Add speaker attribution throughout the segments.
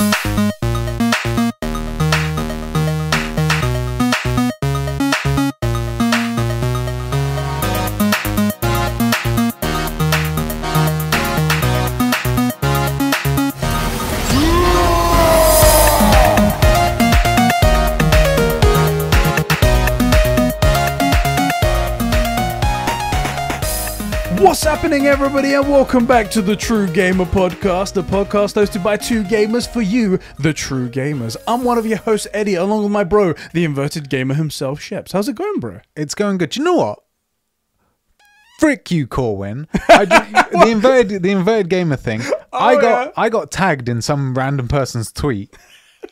Speaker 1: What's everybody, and welcome back to the True Gamer Podcast, the podcast hosted by two gamers for you, the True Gamers. I'm one of your hosts, Eddie, along with my bro, the inverted gamer himself, Sheps. How's it going, bro?
Speaker 2: It's going good. Do you know what? Frick you, Corwin. I the inverted the inverted gamer thing. I got
Speaker 1: yeah?
Speaker 2: I got tagged in some random person's tweet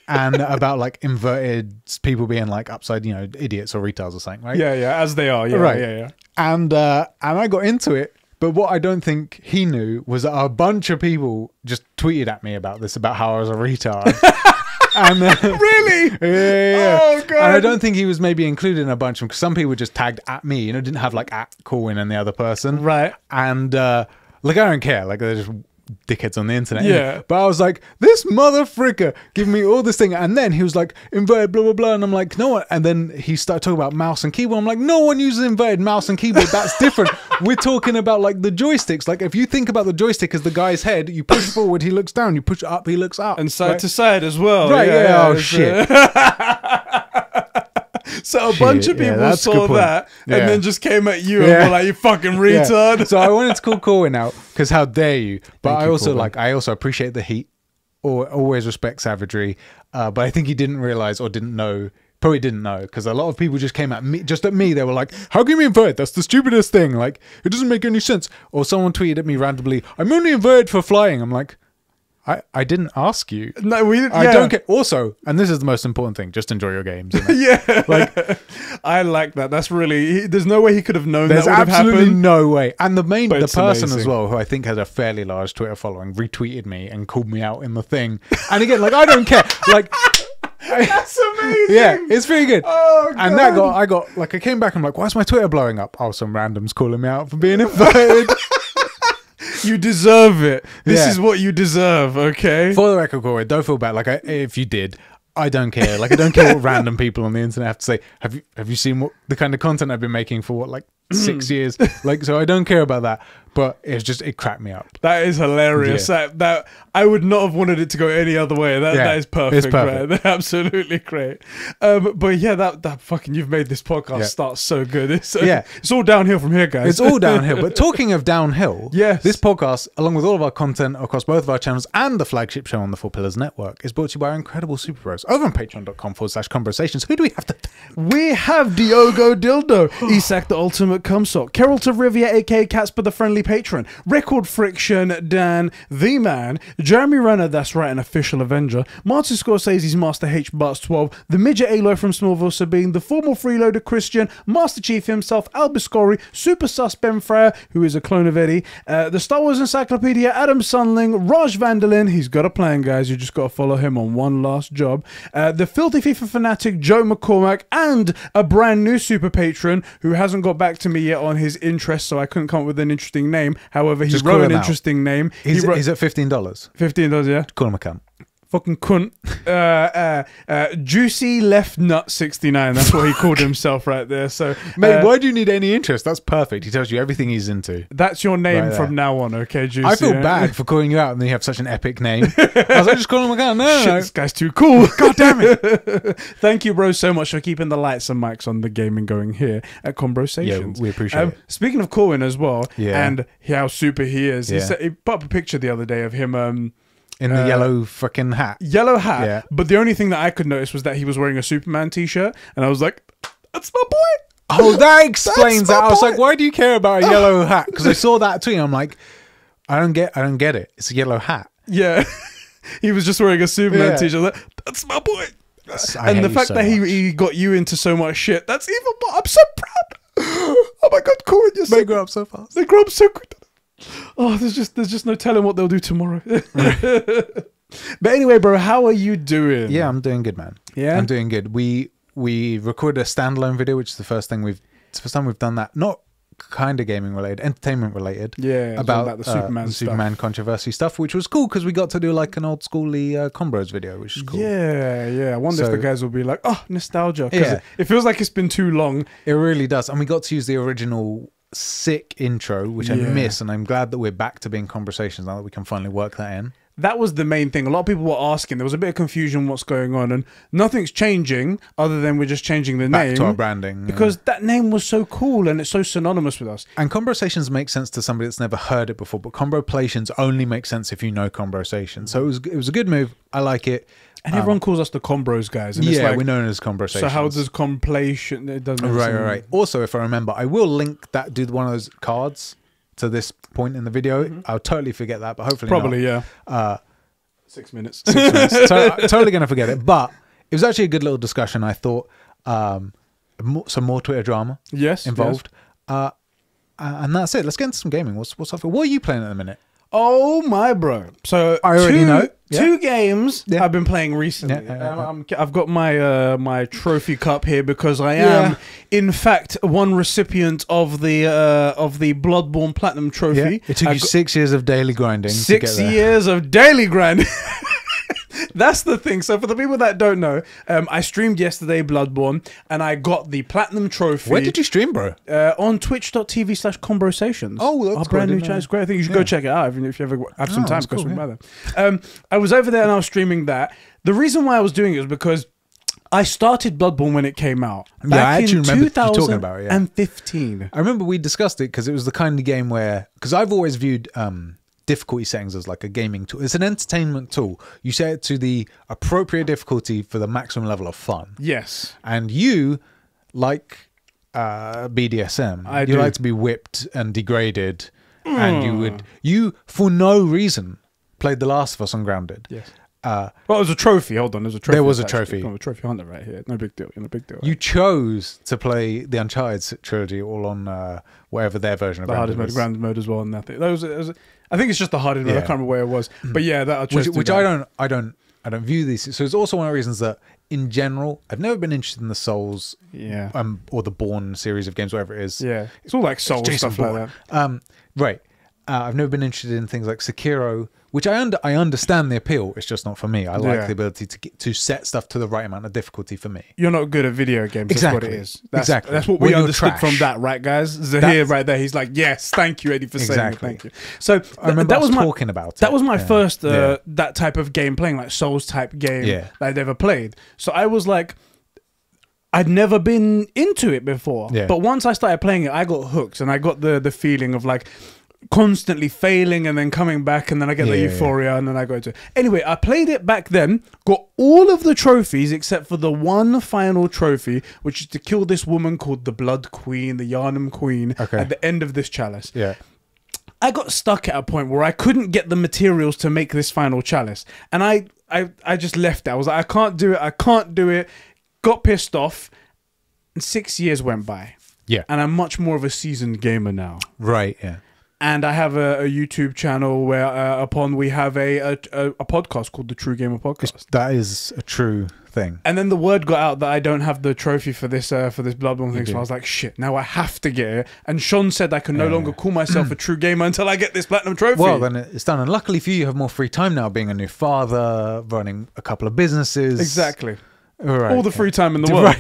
Speaker 2: and about like inverted people being like upside, you know, idiots or retards or something, right?
Speaker 1: Yeah, yeah, as they are. Yeah,
Speaker 2: Right.
Speaker 1: yeah, yeah.
Speaker 2: And uh and I got into it, but what I don't think he knew was that a bunch of people just tweeted at me about this about how I was a retard. and uh,
Speaker 1: Really?
Speaker 2: Yeah, yeah, yeah.
Speaker 1: Oh, God.
Speaker 2: And I don't think he was maybe included in a bunch of them because some people just tagged at me, you know, didn't have like at Corwin and the other person.
Speaker 1: Right.
Speaker 2: And uh like I don't care, like they're just dickheads on the internet.
Speaker 1: Yeah.
Speaker 2: But I was like, this mother fricker giving me all this thing. And then he was like, inverted, blah, blah, blah. And I'm like, no one. And then he started talking about mouse and keyboard. I'm like, no one uses inverted mouse and keyboard. That's different. We're talking about like the joysticks. Like if you think about the joystick as the guy's head, you push forward, he looks down. You push up, he looks up.
Speaker 1: And side
Speaker 2: right?
Speaker 1: to side as well.
Speaker 2: Right, yeah, oh,
Speaker 1: uh,
Speaker 2: shit.
Speaker 1: so a bunch of people
Speaker 2: good
Speaker 1: saw that and
Speaker 2: Yeah.
Speaker 1: then just came at you
Speaker 2: Yeah.
Speaker 1: and were like, you fucking
Speaker 2: Yeah.
Speaker 1: retard.
Speaker 2: So I wanted to call Corwin out because how dare you? But
Speaker 1: Thank
Speaker 2: I
Speaker 1: you,
Speaker 2: also
Speaker 1: Corwin.
Speaker 2: like I also appreciate the heat or always respect savagery. Uh, but I think he didn't realize or didn't know. Probably didn't know because a lot of people just came at me, just at me. They were like, "How can you invert? That's the stupidest thing. Like, it doesn't make any sense." Or someone tweeted at me randomly, "I'm only inverted for flying." I'm like, "I I didn't ask you.
Speaker 1: No, we didn't.
Speaker 2: I
Speaker 1: yeah.
Speaker 2: don't care." Also, and this is the most important thing: just enjoy your games. you know?
Speaker 1: Yeah,
Speaker 2: Like-
Speaker 1: I like that. That's really. He, there's no way he could have known
Speaker 2: There's
Speaker 1: that would
Speaker 2: absolutely
Speaker 1: happened.
Speaker 2: no way. And the main, the person as well, who I think has a fairly large Twitter following, retweeted me and called me out in the thing. And again, like I don't care. Like,
Speaker 1: That's amazing.
Speaker 2: yeah, it's pretty good.
Speaker 1: Oh,
Speaker 2: and that got, I got like, I came back. And I'm like, why's my Twitter blowing up? Oh, some randoms calling me out for being inverted.
Speaker 1: You deserve it. This
Speaker 2: Yeah.
Speaker 1: is what you deserve. Okay.
Speaker 2: for the record, Corey, don't feel bad. Like, I, if you did. I don't care. Like I don't care what random people on the internet have to say. Have you have you seen what the kind of content I've been making for what like six mm. years? Like so I don't care about that. But it's just it cracked me up.
Speaker 1: That is hilarious.
Speaker 2: Yeah.
Speaker 1: That, that I would not have wanted it to go any other way. That
Speaker 2: Yeah,
Speaker 1: that is perfect.
Speaker 2: it's perfect.
Speaker 1: Man. Absolutely great. Um, but yeah, that that fucking you've made this podcast
Speaker 2: Yeah.
Speaker 1: start so good. It's
Speaker 2: Yeah.
Speaker 1: it's all downhill from here, guys.
Speaker 2: It's all downhill. But talking of downhill,
Speaker 1: Yes.
Speaker 2: this podcast, along with all of our content across both of our channels and the flagship show on the Four Pillars Network, is brought to you by our incredible super bros over on patreon.com forward slash conbrosations. Who do we have to
Speaker 1: We have Diogo Dildo, Isak the Ultimate Cumsock, Carol to Rivia, aka Casper the Friendly Patron, Record Friction, Dan the Man, Jeremy Renner, that's right, an official Avenger, Martin Scorsese's Master H Butts 12, the Midget Aloy from Smallville Sabine, the formal freeloader Christian, Master Chief himself, Albiscori, Super Sus Ben Freya, who is a clone of Eddie, uh, the Star Wars Encyclopedia, Adam Sunling, Raj Vanderlin, he's got a plan, guys, you just got to follow him on one last job, uh, the Filthy FIFA fanatic Joe McCormack, and a brand new super patron who hasn't got back to me yet on his interest, so I couldn't come up with an interesting name. However, he
Speaker 2: Just
Speaker 1: wrote an
Speaker 2: out.
Speaker 1: interesting name.
Speaker 2: He's,
Speaker 1: he wrote
Speaker 2: he's at $15.
Speaker 1: fifteen dollars, yeah.
Speaker 2: Call him a cunt.
Speaker 1: Fucking cunt. Uh, uh, uh, juicy left nut sixty nine. That's what he called himself right there. So,
Speaker 2: Mate,
Speaker 1: uh,
Speaker 2: why do you need any interest? That's perfect. He tells you everything he's into.
Speaker 1: that's your name
Speaker 2: Right
Speaker 1: from now on, okay, Juicy?
Speaker 2: I feel bad for calling you out and then you have such an epic name. I was like, just calling him a cunt. No,
Speaker 1: Shit,
Speaker 2: no.
Speaker 1: this guy's too cool. God damn it. Thank you, bro, so much for keeping the lights and mics on the gaming going here at Conbrosations.
Speaker 2: Yeah, we appreciate it.
Speaker 1: Speaking of Corwin as well,
Speaker 2: Yeah.
Speaker 1: and how super he is, he,
Speaker 2: Yeah.
Speaker 1: said, he put up a picture the other day of him, um,
Speaker 2: In the
Speaker 1: Uh,
Speaker 2: yellow fucking hat.
Speaker 1: yellow hat,
Speaker 2: Yeah.
Speaker 1: but the only thing that I could notice was that he was wearing a Superman t shirt, and I was like, that's my boy.
Speaker 2: Oh, that explains that. I was like, why do you care about a yellow hat? Because I saw that tweet. I'm like, I don't get, I don't get it. It's a yellow hat.
Speaker 1: Yeah. he was just wearing a Superman
Speaker 2: Yeah.
Speaker 1: t shirt. Like, that's my boy.
Speaker 2: I
Speaker 1: and the fact
Speaker 2: so
Speaker 1: that he,
Speaker 2: much.
Speaker 1: he got you into so much shit, that's even more. I'm so proud. Oh my god, Corwin, you're so
Speaker 2: they grow up so fast.
Speaker 1: They grow up so quick. Oh, there's just there's just no telling what they'll do tomorrow. but anyway, bro, how are you doing?
Speaker 2: Yeah, I'm doing good, man.
Speaker 1: Yeah?
Speaker 2: I'm doing good. We we recorded a standalone video, which is the first thing we've. It's the first time we've done that. Not kind of gaming related, entertainment related.
Speaker 1: Yeah,
Speaker 2: about,
Speaker 1: about the
Speaker 2: uh,
Speaker 1: Superman
Speaker 2: the
Speaker 1: stuff.
Speaker 2: Superman controversy stuff, which was cool because we got to do like an old schooly uh, Conbros video, which is cool.
Speaker 1: Yeah, yeah. I wonder if the guys will be like, oh, nostalgia. Because
Speaker 2: Yeah.
Speaker 1: it feels like it's been too long.
Speaker 2: It really does, and we got to use the original sick intro, which I miss, and I'm glad that we're back to being conbrosations now that we can finally work that in.
Speaker 1: That was the main thing. A lot of people were asking. There was a bit of confusion what's going on, and nothing's changing other than we're just changing the
Speaker 2: Back
Speaker 1: name
Speaker 2: to our branding, yeah.
Speaker 1: because that name was so cool and it's so synonymous with us.
Speaker 2: And conversations make sense to somebody that's never heard it before, but conversations only make sense if you know conversations. So it was it was a good move. I like it.
Speaker 1: And everyone calls us the Conbros guys. And
Speaker 2: Um, yeah,
Speaker 1: it's like,
Speaker 2: we're known as conbrosations.
Speaker 1: so how does compilation? It doesn't
Speaker 2: right, right, right. Also, if I remember, I will link that do one of those cards to this point in the video. I'll totally forget that, but hopefully not.
Speaker 1: Probably, yeah.
Speaker 2: Uh,
Speaker 1: Six minutes.
Speaker 2: six minutes. to- totally going to forget it. But it was actually a good little discussion. I thought um, some more Twitter drama
Speaker 1: yes.
Speaker 2: involved. Uh, uh, and that's it. Let's get into some gaming. What's what's up? What are you playing at the minute?
Speaker 1: Oh my bro! So
Speaker 2: I already
Speaker 1: two,
Speaker 2: know. Yeah.
Speaker 1: two games
Speaker 2: Yeah.
Speaker 1: I've been playing recently.
Speaker 2: Yeah,
Speaker 1: Um. I'm, I've got my uh, my trophy cup here because I am, in fact, one recipient of the uh, of the Bloodborne Platinum Trophy.
Speaker 2: It took
Speaker 1: I
Speaker 2: you six years of daily grinding.
Speaker 1: six years of daily grind. That's the thing. So for the people that don't know, um, I streamed yesterday Bloodborne, and I got the Platinum Trophy.
Speaker 2: Where did you stream, bro?
Speaker 1: Uh, on twitch.tv slash conbrosations.
Speaker 2: Oh, that's
Speaker 1: Our
Speaker 2: cool.
Speaker 1: brand new channel. It's great. I think you should
Speaker 2: Yeah.
Speaker 1: go check it out if, if you ever have some
Speaker 2: Oh,
Speaker 1: time.
Speaker 2: cool, yeah.
Speaker 1: by there. Um, I was over there and I was streaming that. The reason why I was doing it was because I started Bloodborne when it came out.
Speaker 2: Yeah, I
Speaker 1: Back
Speaker 2: actually remember you talking about it, yeah.
Speaker 1: 2015.
Speaker 2: I remember we discussed it because it was the kind of game where because I've always viewed um, difficulty settings as like a gaming tool. It's an entertainment tool. You set it to the appropriate difficulty for the maximum level of fun.
Speaker 1: Yes.
Speaker 2: And you like uh, BDSM.
Speaker 1: I
Speaker 2: you
Speaker 1: do.
Speaker 2: like to be whipped and degraded, and you would you for no reason played The Last of Us on Grounded.
Speaker 1: Yes.
Speaker 2: Uh,
Speaker 1: Well, it was a trophy. Hold on. There was a trophy.
Speaker 2: There was a
Speaker 1: attached
Speaker 2: trophy.
Speaker 1: A trophy hunter right here. No big deal. No big deal.
Speaker 2: you chose to play the Uncharted trilogy all on uh, whatever their version of
Speaker 1: the hardest mode, grounded mode as well, and that. That was, it was- I think it's just the hardest mode. I
Speaker 2: Yeah.
Speaker 1: can't remember where it was, but yeah, that I
Speaker 2: which, which. I don't, I don't, I don't view these. So it's also one of the reasons that, in general, I've never been interested in the Souls,
Speaker 1: Yeah.
Speaker 2: um, or the Born series of games, whatever it is.
Speaker 1: Yeah, it's all like
Speaker 2: Souls
Speaker 1: stuff like that.
Speaker 2: Um, right. Uh, I've never been interested in things like Sekiro, which I under, I understand the appeal. It's just not for me. I like
Speaker 1: Yeah.
Speaker 2: the ability to get, to set stuff to the right amount of difficulty for me.
Speaker 1: You're not good at video games. That's
Speaker 2: Exactly.
Speaker 1: what it is. That's,
Speaker 2: Exactly.
Speaker 1: That's what we understood from that, right, guys? Zahir, right there. He's like, yes, thank you, Eddie, for saying
Speaker 2: Exactly.
Speaker 1: it. Thank you. So th-
Speaker 2: I remember
Speaker 1: that was my
Speaker 2: talking about
Speaker 1: that was my
Speaker 2: Yeah.
Speaker 1: first uh,
Speaker 2: Yeah.
Speaker 1: that type of game playing, like Souls type game that I'd ever played. So I was like. I'd never been into it before,
Speaker 2: Yeah.
Speaker 1: but once I started playing it, I got hooked, and I got the the feeling of like constantly failing and then coming back, and then I get the
Speaker 2: Yeah, yeah, yeah.
Speaker 1: euphoria, and then I go to Anyway, I played it back then, got all of the trophies except for the one final trophy, which is to kill this woman called the Blood Queen, the Yharnam Queen,
Speaker 2: Okay.
Speaker 1: at the end of this chalice.
Speaker 2: Yeah.
Speaker 1: I got stuck at a point where I couldn't get the materials to make this final chalice, and I, I, I just left it. I was like, I can't do it. I can't do it. Got pissed off, and six years went by,
Speaker 2: Yeah.
Speaker 1: and I'm much more of a seasoned gamer now.
Speaker 2: Right. Yeah.
Speaker 1: And I have a, a YouTube channel where, uh, upon we have a, a a podcast called the True Gamer Podcast.
Speaker 2: That is a true thing.
Speaker 1: And then the word got out that I don't have the trophy for this uh, for this Bloodborne thing, so. I was like, shit, now I have to get it. And Sean said I can no
Speaker 2: Yeah.
Speaker 1: longer call myself a true gamer until I get this platinum trophy.
Speaker 2: Well, then it's done. And luckily for you, you have more free time now, being a new father, running a couple of businesses.
Speaker 1: exactly.
Speaker 2: All, right.
Speaker 1: all the free time in the world.
Speaker 2: Right.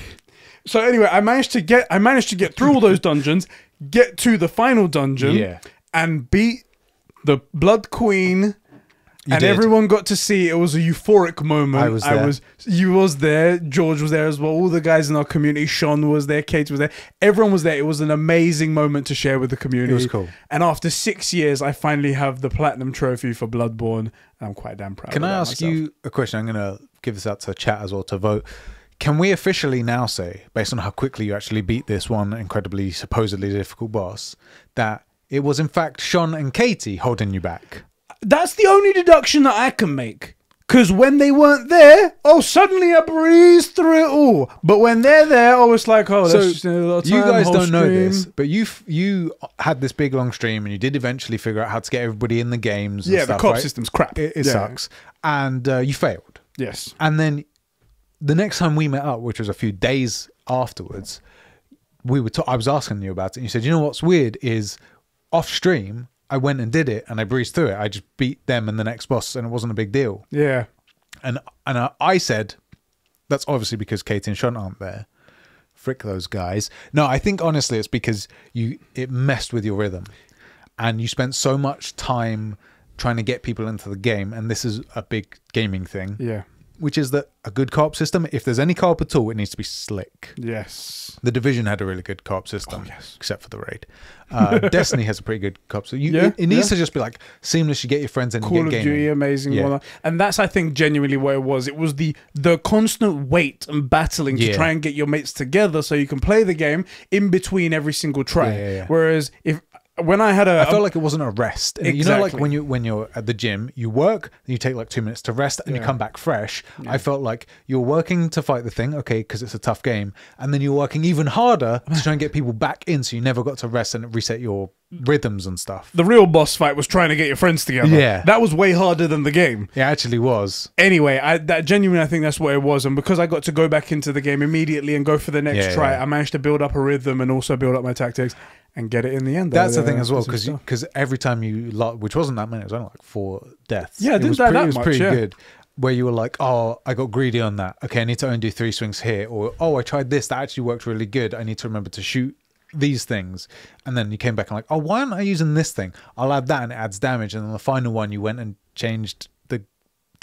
Speaker 1: So anyway, I managed to get I managed to get through all those dungeons, get to the final dungeon,
Speaker 2: Yeah.
Speaker 1: And beat the Blood Queen.
Speaker 2: You
Speaker 1: and
Speaker 2: did.
Speaker 1: everyone got to see it was a euphoric moment.
Speaker 2: I was there.
Speaker 1: was you was there, George was there as well. All the guys in our community, Sean was there, Kate was there. Everyone was there. It was an amazing moment to share with the community.
Speaker 2: It was cool.
Speaker 1: And after six years, I finally have the platinum trophy for Bloodborne. And I'm quite damn proud.
Speaker 2: Can I ask
Speaker 1: myself.
Speaker 2: you a question? I'm going to give this out to chat as well to vote. Can we officially now say, based on how quickly you actually beat this one incredibly, supposedly difficult boss, that it was in fact Sean and Katie holding you back?
Speaker 1: That's the only deduction that I can make. Because when they weren't there, oh, suddenly I breezed through it all. But when they're there, oh, it's like, oh,
Speaker 2: so
Speaker 1: that's time,
Speaker 2: you guys don't know this, but you you had this big long stream and you did eventually figure out how to get everybody in the games. And
Speaker 1: Yeah,
Speaker 2: stuff,
Speaker 1: the co-op
Speaker 2: right?
Speaker 1: system's crap.
Speaker 2: It, it
Speaker 1: Yeah.
Speaker 2: sucks, and uh, you failed.
Speaker 1: Yes.
Speaker 2: And then the next time we met up, which was a few days afterwards, we were. ta- I was asking you about it. and You said, you know what's weird is off stream. I went and did it, and I breezed through it. I just beat them and the next boss, and it wasn't a big deal.
Speaker 1: Yeah.
Speaker 2: And and I, I said, that's obviously because Katie and Sean aren't there. Frick those guys. No, I think honestly, it's because you it messed with your rhythm, and you spent so much time trying to get people into the game. And this is a big gaming thing,
Speaker 1: Yeah.
Speaker 2: Which is that a good co-op system, if there's any co-op at all, it needs to be slick.
Speaker 1: Yes.
Speaker 2: The Division had a really good co-op system,
Speaker 1: Oh, yes.
Speaker 2: except for the raid. Uh, Destiny has a pretty good co-op. So you,
Speaker 1: Yeah,
Speaker 2: it, it needs
Speaker 1: yeah.
Speaker 2: to just be like seamless. You get your friends in, and
Speaker 1: Call
Speaker 2: get
Speaker 1: of
Speaker 2: gaming.
Speaker 1: Duty, amazing,
Speaker 2: Yeah.
Speaker 1: and that. and that's I think genuinely what it was. It was the the constant wait and battling to try and get your mates together so you can play the game in between every single try. Whereas if when I had a,
Speaker 2: I um, felt like it wasn't a rest. Exactly. You know, like when you when you're at the gym, you work, then you take like two minutes to rest, and you come back fresh. I felt like you're working to fight the thing, okay, because it's a tough game, and then you're working even harder to try and get people back in, so you never got to rest and reset your rhythms and stuff.
Speaker 1: the real boss fight was trying to get your friends together.
Speaker 2: Yeah.
Speaker 1: that was way harder than the game.
Speaker 2: It actually was.
Speaker 1: Anyway, I that genuinely I think that's what it was, and because I got to go back into the game immediately and go for the next
Speaker 2: Yeah,
Speaker 1: try,
Speaker 2: yeah.
Speaker 1: I managed to build up a rhythm and also build up my tactics and get it in the end.
Speaker 2: That's the thing as well,
Speaker 1: some
Speaker 2: because every time you, lo- which wasn't that many, it was only like four deaths.
Speaker 1: Yeah, it didn't
Speaker 2: was
Speaker 1: die
Speaker 2: pretty,
Speaker 1: that
Speaker 2: it was
Speaker 1: much,
Speaker 2: pretty
Speaker 1: yeah.
Speaker 2: good. Where you were like, oh, I got greedy on that. Okay, I need to only do three swings here, or oh, I tried this that actually worked really good. I need to remember to shoot these things, and then you came back and like, oh, why aren't I using this thing? I'll add that, and it adds damage. And then the final one, you went and changed the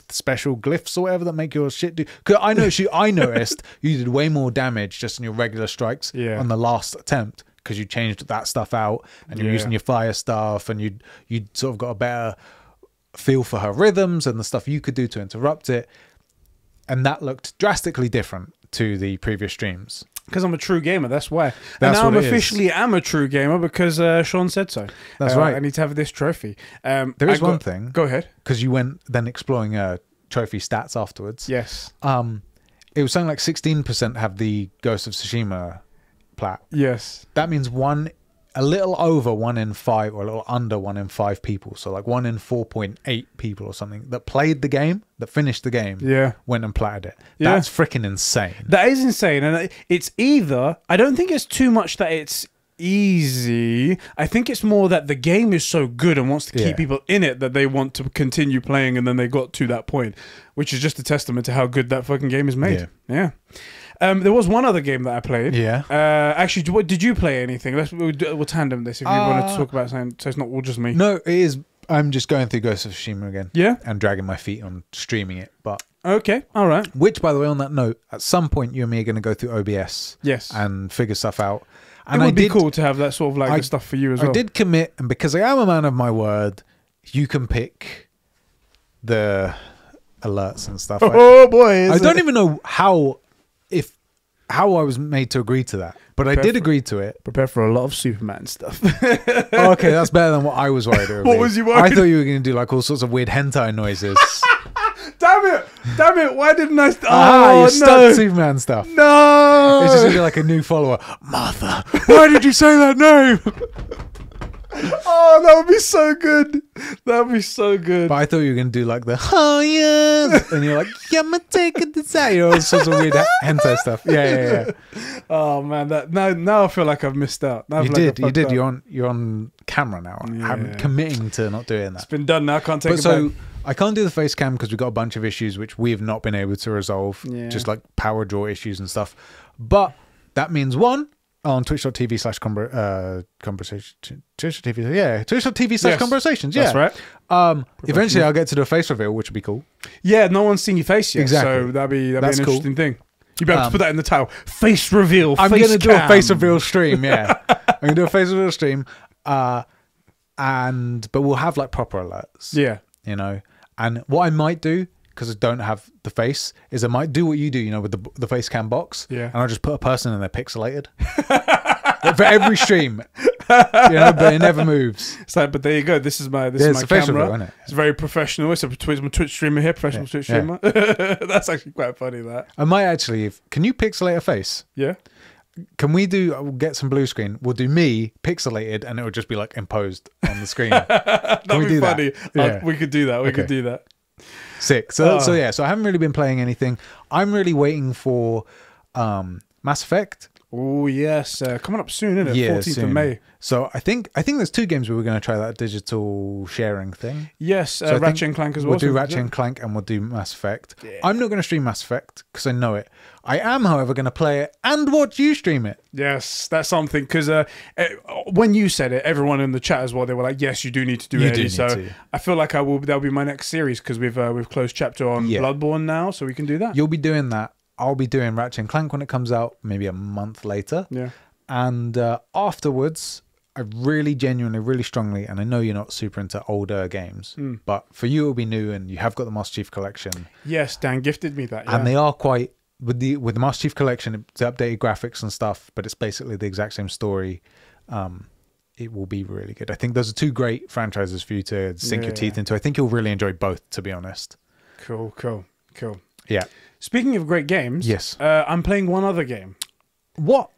Speaker 2: special glyphs or whatever that make your shit do. Because I know, you, I noticed you did way more damage just in your regular strikes
Speaker 1: Yeah.
Speaker 2: on the last attempt because you changed that stuff out and you're
Speaker 1: Yeah.
Speaker 2: using your fire stuff and you you sort of got a better feel for her rhythms and the stuff you could do to interrupt it. And that looked drastically different to the previous streams.
Speaker 1: Because I'm a true gamer, that's why. and
Speaker 2: That's
Speaker 1: now I'm
Speaker 2: is.
Speaker 1: officially am a true gamer because uh, Sean said so.
Speaker 2: That's
Speaker 1: Uh,
Speaker 2: right.
Speaker 1: I need to have this trophy. Um,
Speaker 2: There
Speaker 1: I
Speaker 2: one thing
Speaker 1: Go ahead.
Speaker 2: because you went then exploring uh, trophy stats afterwards.
Speaker 1: Yes.
Speaker 2: Um, it was something like 16% have the Ghost of Tsushima plat.
Speaker 1: Yes.
Speaker 2: That means one, a little over one in five, or a little under one in five people. So like one in 4.8 people or something that played the game, that finished the game,
Speaker 1: Yeah.
Speaker 2: went and platted it.
Speaker 1: Yeah.
Speaker 2: That's freaking insane.
Speaker 1: That is insane. And it's either, I don't think it's too much that it's easy. I think it's more that the game is so good and wants to keep
Speaker 2: Yeah.
Speaker 1: people in it that they want to continue playing and then they got to that point, which is just a testament to how good that fucking game is made. Yeah. Um, there was one other game that I played.
Speaker 2: Yeah.
Speaker 1: Uh, actually, what, did you play anything? Let's we'll, we'll tandem this if you want to
Speaker 2: Uh,
Speaker 1: talk about something, so it's not all just me.
Speaker 2: No, it is. I'm just going through Ghost of Tsushima again
Speaker 1: Yeah.
Speaker 2: and dragging my feet on streaming it. But
Speaker 1: Okay. All right.
Speaker 2: which, by the way, on that note, at some point you and me are going to go through OBS
Speaker 1: Yes.
Speaker 2: and figure stuff out. And it
Speaker 1: would
Speaker 2: I
Speaker 1: be
Speaker 2: did,
Speaker 1: cool to have that sort of like
Speaker 2: I-
Speaker 1: stuff for you as
Speaker 2: I
Speaker 1: well.
Speaker 2: I did commit, and because I am a man of my word, you can pick the alerts and stuff. I,
Speaker 1: Oh boy!
Speaker 2: I don't
Speaker 1: it-
Speaker 2: even know how, how I was made to agree to that, but I did
Speaker 1: Perfect.
Speaker 2: agree to it.
Speaker 1: prepare for a lot of Superman stuff.
Speaker 2: Oh, okay, that's better than what I was worried would
Speaker 1: What was you
Speaker 2: I thought you were going to do like all sorts of weird hentai noises.
Speaker 1: Damn it! Damn it! Why didn't I? St-
Speaker 2: ah,
Speaker 1: oh
Speaker 2: you
Speaker 1: no!
Speaker 2: Superman stuff.
Speaker 1: no!
Speaker 2: It's just gonna be like a new follower. Martha, why did you say that name?
Speaker 1: oh, that would be so good. That would be so good.
Speaker 2: But I thought you were gonna do like the oh yes, and you're like yeah, I'm gonna take a desire. You know, all sorts of weird hentai stuff. Yeah, yeah, yeah.
Speaker 1: Oh man, that now now I feel like I've missed out. Now
Speaker 2: You
Speaker 1: like
Speaker 2: did, you did. You're on, you're on camera now. I'm committing to not doing that.
Speaker 1: It's been done now. I can't take
Speaker 2: But
Speaker 1: it
Speaker 2: so
Speaker 1: back.
Speaker 2: I can't do the face cam because we've got a bunch of issues which we've not been able to resolve,
Speaker 1: Yeah.
Speaker 2: just like power draw issues and stuff. But that means one on twitch.tv slash uh, conversation twitch.tv yeah twitch.tv slash
Speaker 1: Yes.
Speaker 2: conbrosations yeah
Speaker 1: That's right.
Speaker 2: um eventually i'll get to do a face reveal which would be cool
Speaker 1: Yeah, no one's seen your face yet,
Speaker 2: Exactly.
Speaker 1: so that'd be that'd
Speaker 2: That's
Speaker 1: be an
Speaker 2: cool.
Speaker 1: interesting thing. You better
Speaker 2: Um, to
Speaker 1: put that in the title. Face reveal.
Speaker 2: i'm
Speaker 1: face
Speaker 2: gonna do a face reveal stream yeah i'm gonna do a face reveal stream uh and but we'll have like proper alerts
Speaker 1: Yeah.
Speaker 2: you know. And what I might do because I don't have the face is I might do what you do, you know, with the the face cam box.
Speaker 1: Yeah.
Speaker 2: And I'll just put a person in there pixelated for every stream, you know, but it never moves.
Speaker 1: It's like, but there you go. This is my this
Speaker 2: Yeah,
Speaker 1: is my camera.
Speaker 2: it?
Speaker 1: It's very professional. It's a Twitch, I'm Twitch streamer here, professional
Speaker 2: Yeah,
Speaker 1: Twitch
Speaker 2: yeah.
Speaker 1: streamer. That's actually quite funny. That
Speaker 2: I might actually. If, can you pixelate a face?
Speaker 1: yeah.
Speaker 2: Can we do? We'll get some blue screen. We'll do me pixelated, and it will just be like imposed on the screen.
Speaker 1: That'd
Speaker 2: we
Speaker 1: be
Speaker 2: do that?
Speaker 1: funny.
Speaker 2: Yeah.
Speaker 1: Uh, we could do that. We could do that.
Speaker 2: Sick. So so
Speaker 1: Oh.
Speaker 2: yeah. So I haven't really been playing anything. I'm really waiting for um Mass Effect.
Speaker 1: Oh yes, uh, coming up soon, isn't it? Fourteenth of. May.
Speaker 2: So I think I think there's two games we're going to try that digital sharing thing.
Speaker 1: Yes, uh,
Speaker 2: think
Speaker 1: Ratchet and Clank as well.
Speaker 2: We'll do Ratchet and Clank and we'll do Mass Effect.
Speaker 1: Yeah.
Speaker 2: I'm not going to stream Mass Effect because I know it. I am, however, going to play it and watch you stream it.
Speaker 1: Yes, that's something because uh, eh, when you said it, everyone in the chat as well, they were like, "Yes, you do need to do
Speaker 2: You
Speaker 1: it." so
Speaker 2: to.
Speaker 1: I feel like I will. That'll be my next series because we've uh, we've closed chapter on
Speaker 2: Yeah.
Speaker 1: Bloodborne now, so we can do that.
Speaker 2: You'll be doing that. I'll be doing Ratchet and Clank when it comes out, maybe a month later.
Speaker 1: yeah,
Speaker 2: And uh, afterwards, I really genuinely, really strongly, and I know you're not super into older games,
Speaker 1: Hmm.
Speaker 2: but for you it'll be new, and you have got the Master Chief Collection,
Speaker 1: yes, Dan gifted me that. Yeah.
Speaker 2: and they are quite with the with the Master Chief Collection, it's updated graphics and stuff, but it's basically the exact same story. Um, it will be really good. I think those are two great franchises for you to sink your
Speaker 1: Yeah.
Speaker 2: teeth into. I think you'll really enjoy both, to be honest.
Speaker 1: cool, cool, cool.
Speaker 2: Yeah.
Speaker 1: Speaking of great games,
Speaker 2: Yes.
Speaker 1: uh, I'm playing one other game,
Speaker 2: What?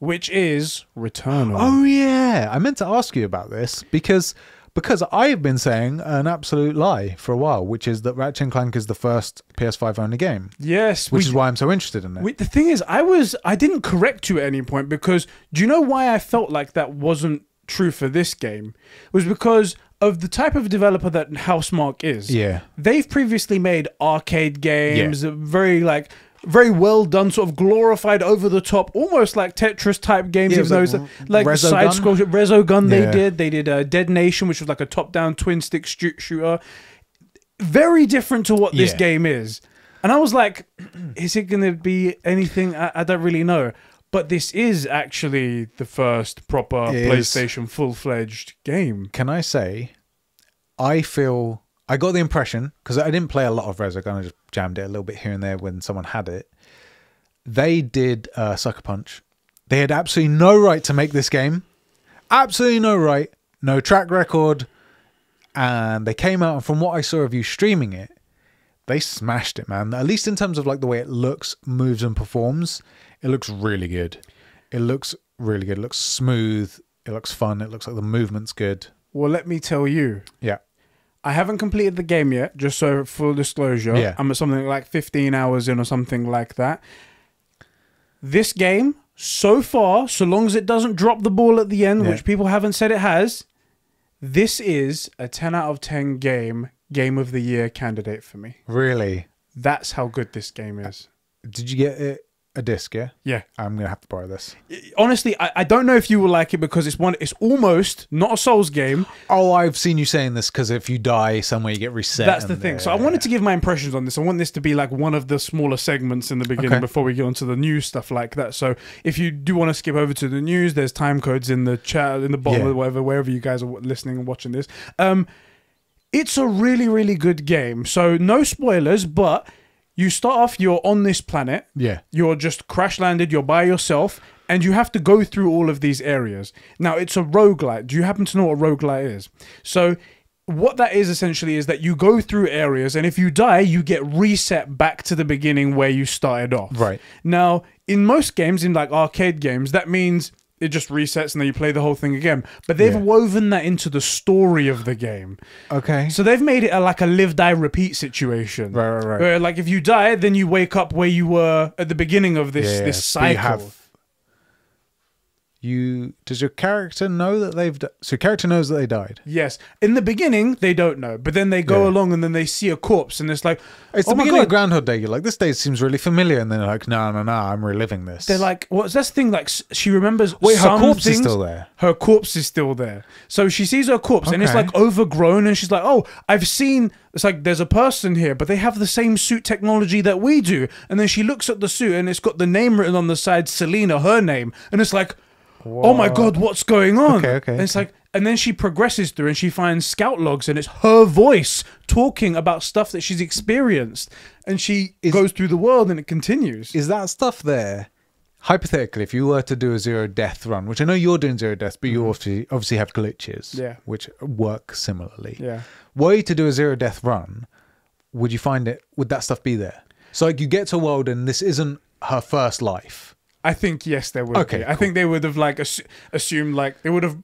Speaker 1: which is Returnal.
Speaker 2: Oh yeah, I meant to ask you about this because because I have been saying an absolute lie for a while, which is that Ratchet and Clank is the first PS5 only game,
Speaker 1: yes,
Speaker 2: which
Speaker 1: we-
Speaker 2: is why I'm so interested in it.
Speaker 1: Wait, the thing is, I was I didn't correct you at any point because do you know why I felt like that wasn't true for this game? It was because of the type of developer that Housemarque is.
Speaker 2: yeah,
Speaker 1: They've previously made arcade games, very like very well done, sort of glorified, over the top, almost like Tetris type games.
Speaker 2: Yeah,
Speaker 1: even though
Speaker 2: like
Speaker 1: like side scroll Resogun. They
Speaker 2: Yeah.
Speaker 1: did. They did uh, Dead Nation, which was like a top down twin stick shoot- shooter. Very different to what this
Speaker 2: Yeah.
Speaker 1: game is. And I was like, is it going to be anything? I, I don't really know. But this is actually the first proper
Speaker 2: It.
Speaker 1: PlayStation full fledged game.
Speaker 2: can I say, I feel I got the impression because I didn't play a lot of Resogun, I just jammed it a little bit here and there when someone had it. They did uh, Sucker Punch. They had absolutely no right to make this game, absolutely no right, no track record, and they came out and from what I saw of you streaming it, they smashed it, man. At least in terms of like the way it looks, moves, and performs, it looks really good. It looks really good. It looks smooth. It looks fun. It looks like the movement's good.
Speaker 1: Well, let me tell you,
Speaker 2: Yeah.
Speaker 1: I haven't completed the game yet, just so full disclosure.
Speaker 2: Yeah.
Speaker 1: I'm at something like 15 hours in or something like that. This game, so far, so long as it doesn't drop the ball at the end,
Speaker 2: Yeah.
Speaker 1: which people haven't said it has, this is a 10 out of 10 game, game of the year candidate for me.
Speaker 2: Really?
Speaker 1: That's how good this game is.
Speaker 2: Did you get it a disc? Yeah.
Speaker 1: Yeah.
Speaker 2: I'm gonna have to borrow this.
Speaker 1: Honestly, I, I don't know if you will like it because it's one it's almost not a Souls game.
Speaker 2: Oh, I've seen you saying this because if you die somewhere, you get reset.
Speaker 1: That's the thing. So I wanted to give my impressions on this. I want this to be like one of the smaller segments in the beginning
Speaker 2: Okay.
Speaker 1: before we get onto the news stuff like that. So if you do want to skip over to the news, there's time codes in the chat in the bottom
Speaker 2: Yeah.
Speaker 1: of whatever wherever you guys are listening and watching this. Um, it's a really really good game. So no spoilers, but you start off. You're on this planet.
Speaker 2: Yeah.
Speaker 1: You're just crash landed, you're by yourself, and you have to go through all of these areas. Now, it's a roguelite. Do you happen to know what a roguelite is? So, what that is essentially is that you go through areas, and if you die, you get reset back to the beginning where you started off.
Speaker 2: Right.
Speaker 1: Now, in most games, in like arcade games, that means it just resets and then you play the whole thing again. But they've
Speaker 2: Yeah.
Speaker 1: woven that into the story of the game.
Speaker 2: Okay.
Speaker 1: So they've made it a, like a live, die, repeat situation.
Speaker 2: Right, right, right.
Speaker 1: Where, like, if you die, then you wake up where you were at the beginning of this
Speaker 2: Yeah,
Speaker 1: this cycle.
Speaker 2: You does your character know that they've? So your character knows that they died.
Speaker 1: Yes, in the beginning they don't know, but then they go
Speaker 2: Yeah.
Speaker 1: along and then they see a corpse, and it's like,
Speaker 2: It's
Speaker 1: oh
Speaker 2: the beginning
Speaker 1: god.
Speaker 2: of Groundhog Day. You're like, this day seems really familiar, and then they're like, no, no, no, I'm reliving this.
Speaker 1: They're like, what's that's the thing? Like, she remembers.
Speaker 2: wait, her corpse
Speaker 1: things,
Speaker 2: is still there.
Speaker 1: Her corpse is still there. So she sees her corpse, and it's like overgrown, and she's like, oh, I've seen. It's like there's a person here, but they have the same suit technology that we do. And then she looks at the suit, and it's got the name written on the side, Selena, her name, and it's like. Oh my god, what's going on?
Speaker 2: Okay, okay,
Speaker 1: And it's like, and then she progresses through and she finds scout logs, and it's her voice talking about stuff that she's experienced, and she
Speaker 2: Is-
Speaker 1: goes through the world, and it continues.
Speaker 2: Is that stuff there? Hypothetically, if you were to do a zero death run, which I know you're doing zero death, but you obviously obviously have glitches,
Speaker 1: Mm-hmm. Yeah.
Speaker 2: which work similarly.
Speaker 1: yeah.
Speaker 2: Were you to do a zero death run, would you find it? Would that stuff be there? So like you get to a world and this isn't her first life.
Speaker 1: I think yes, there would.
Speaker 2: Okay,
Speaker 1: be. I think they would have like assu- assumed like they would have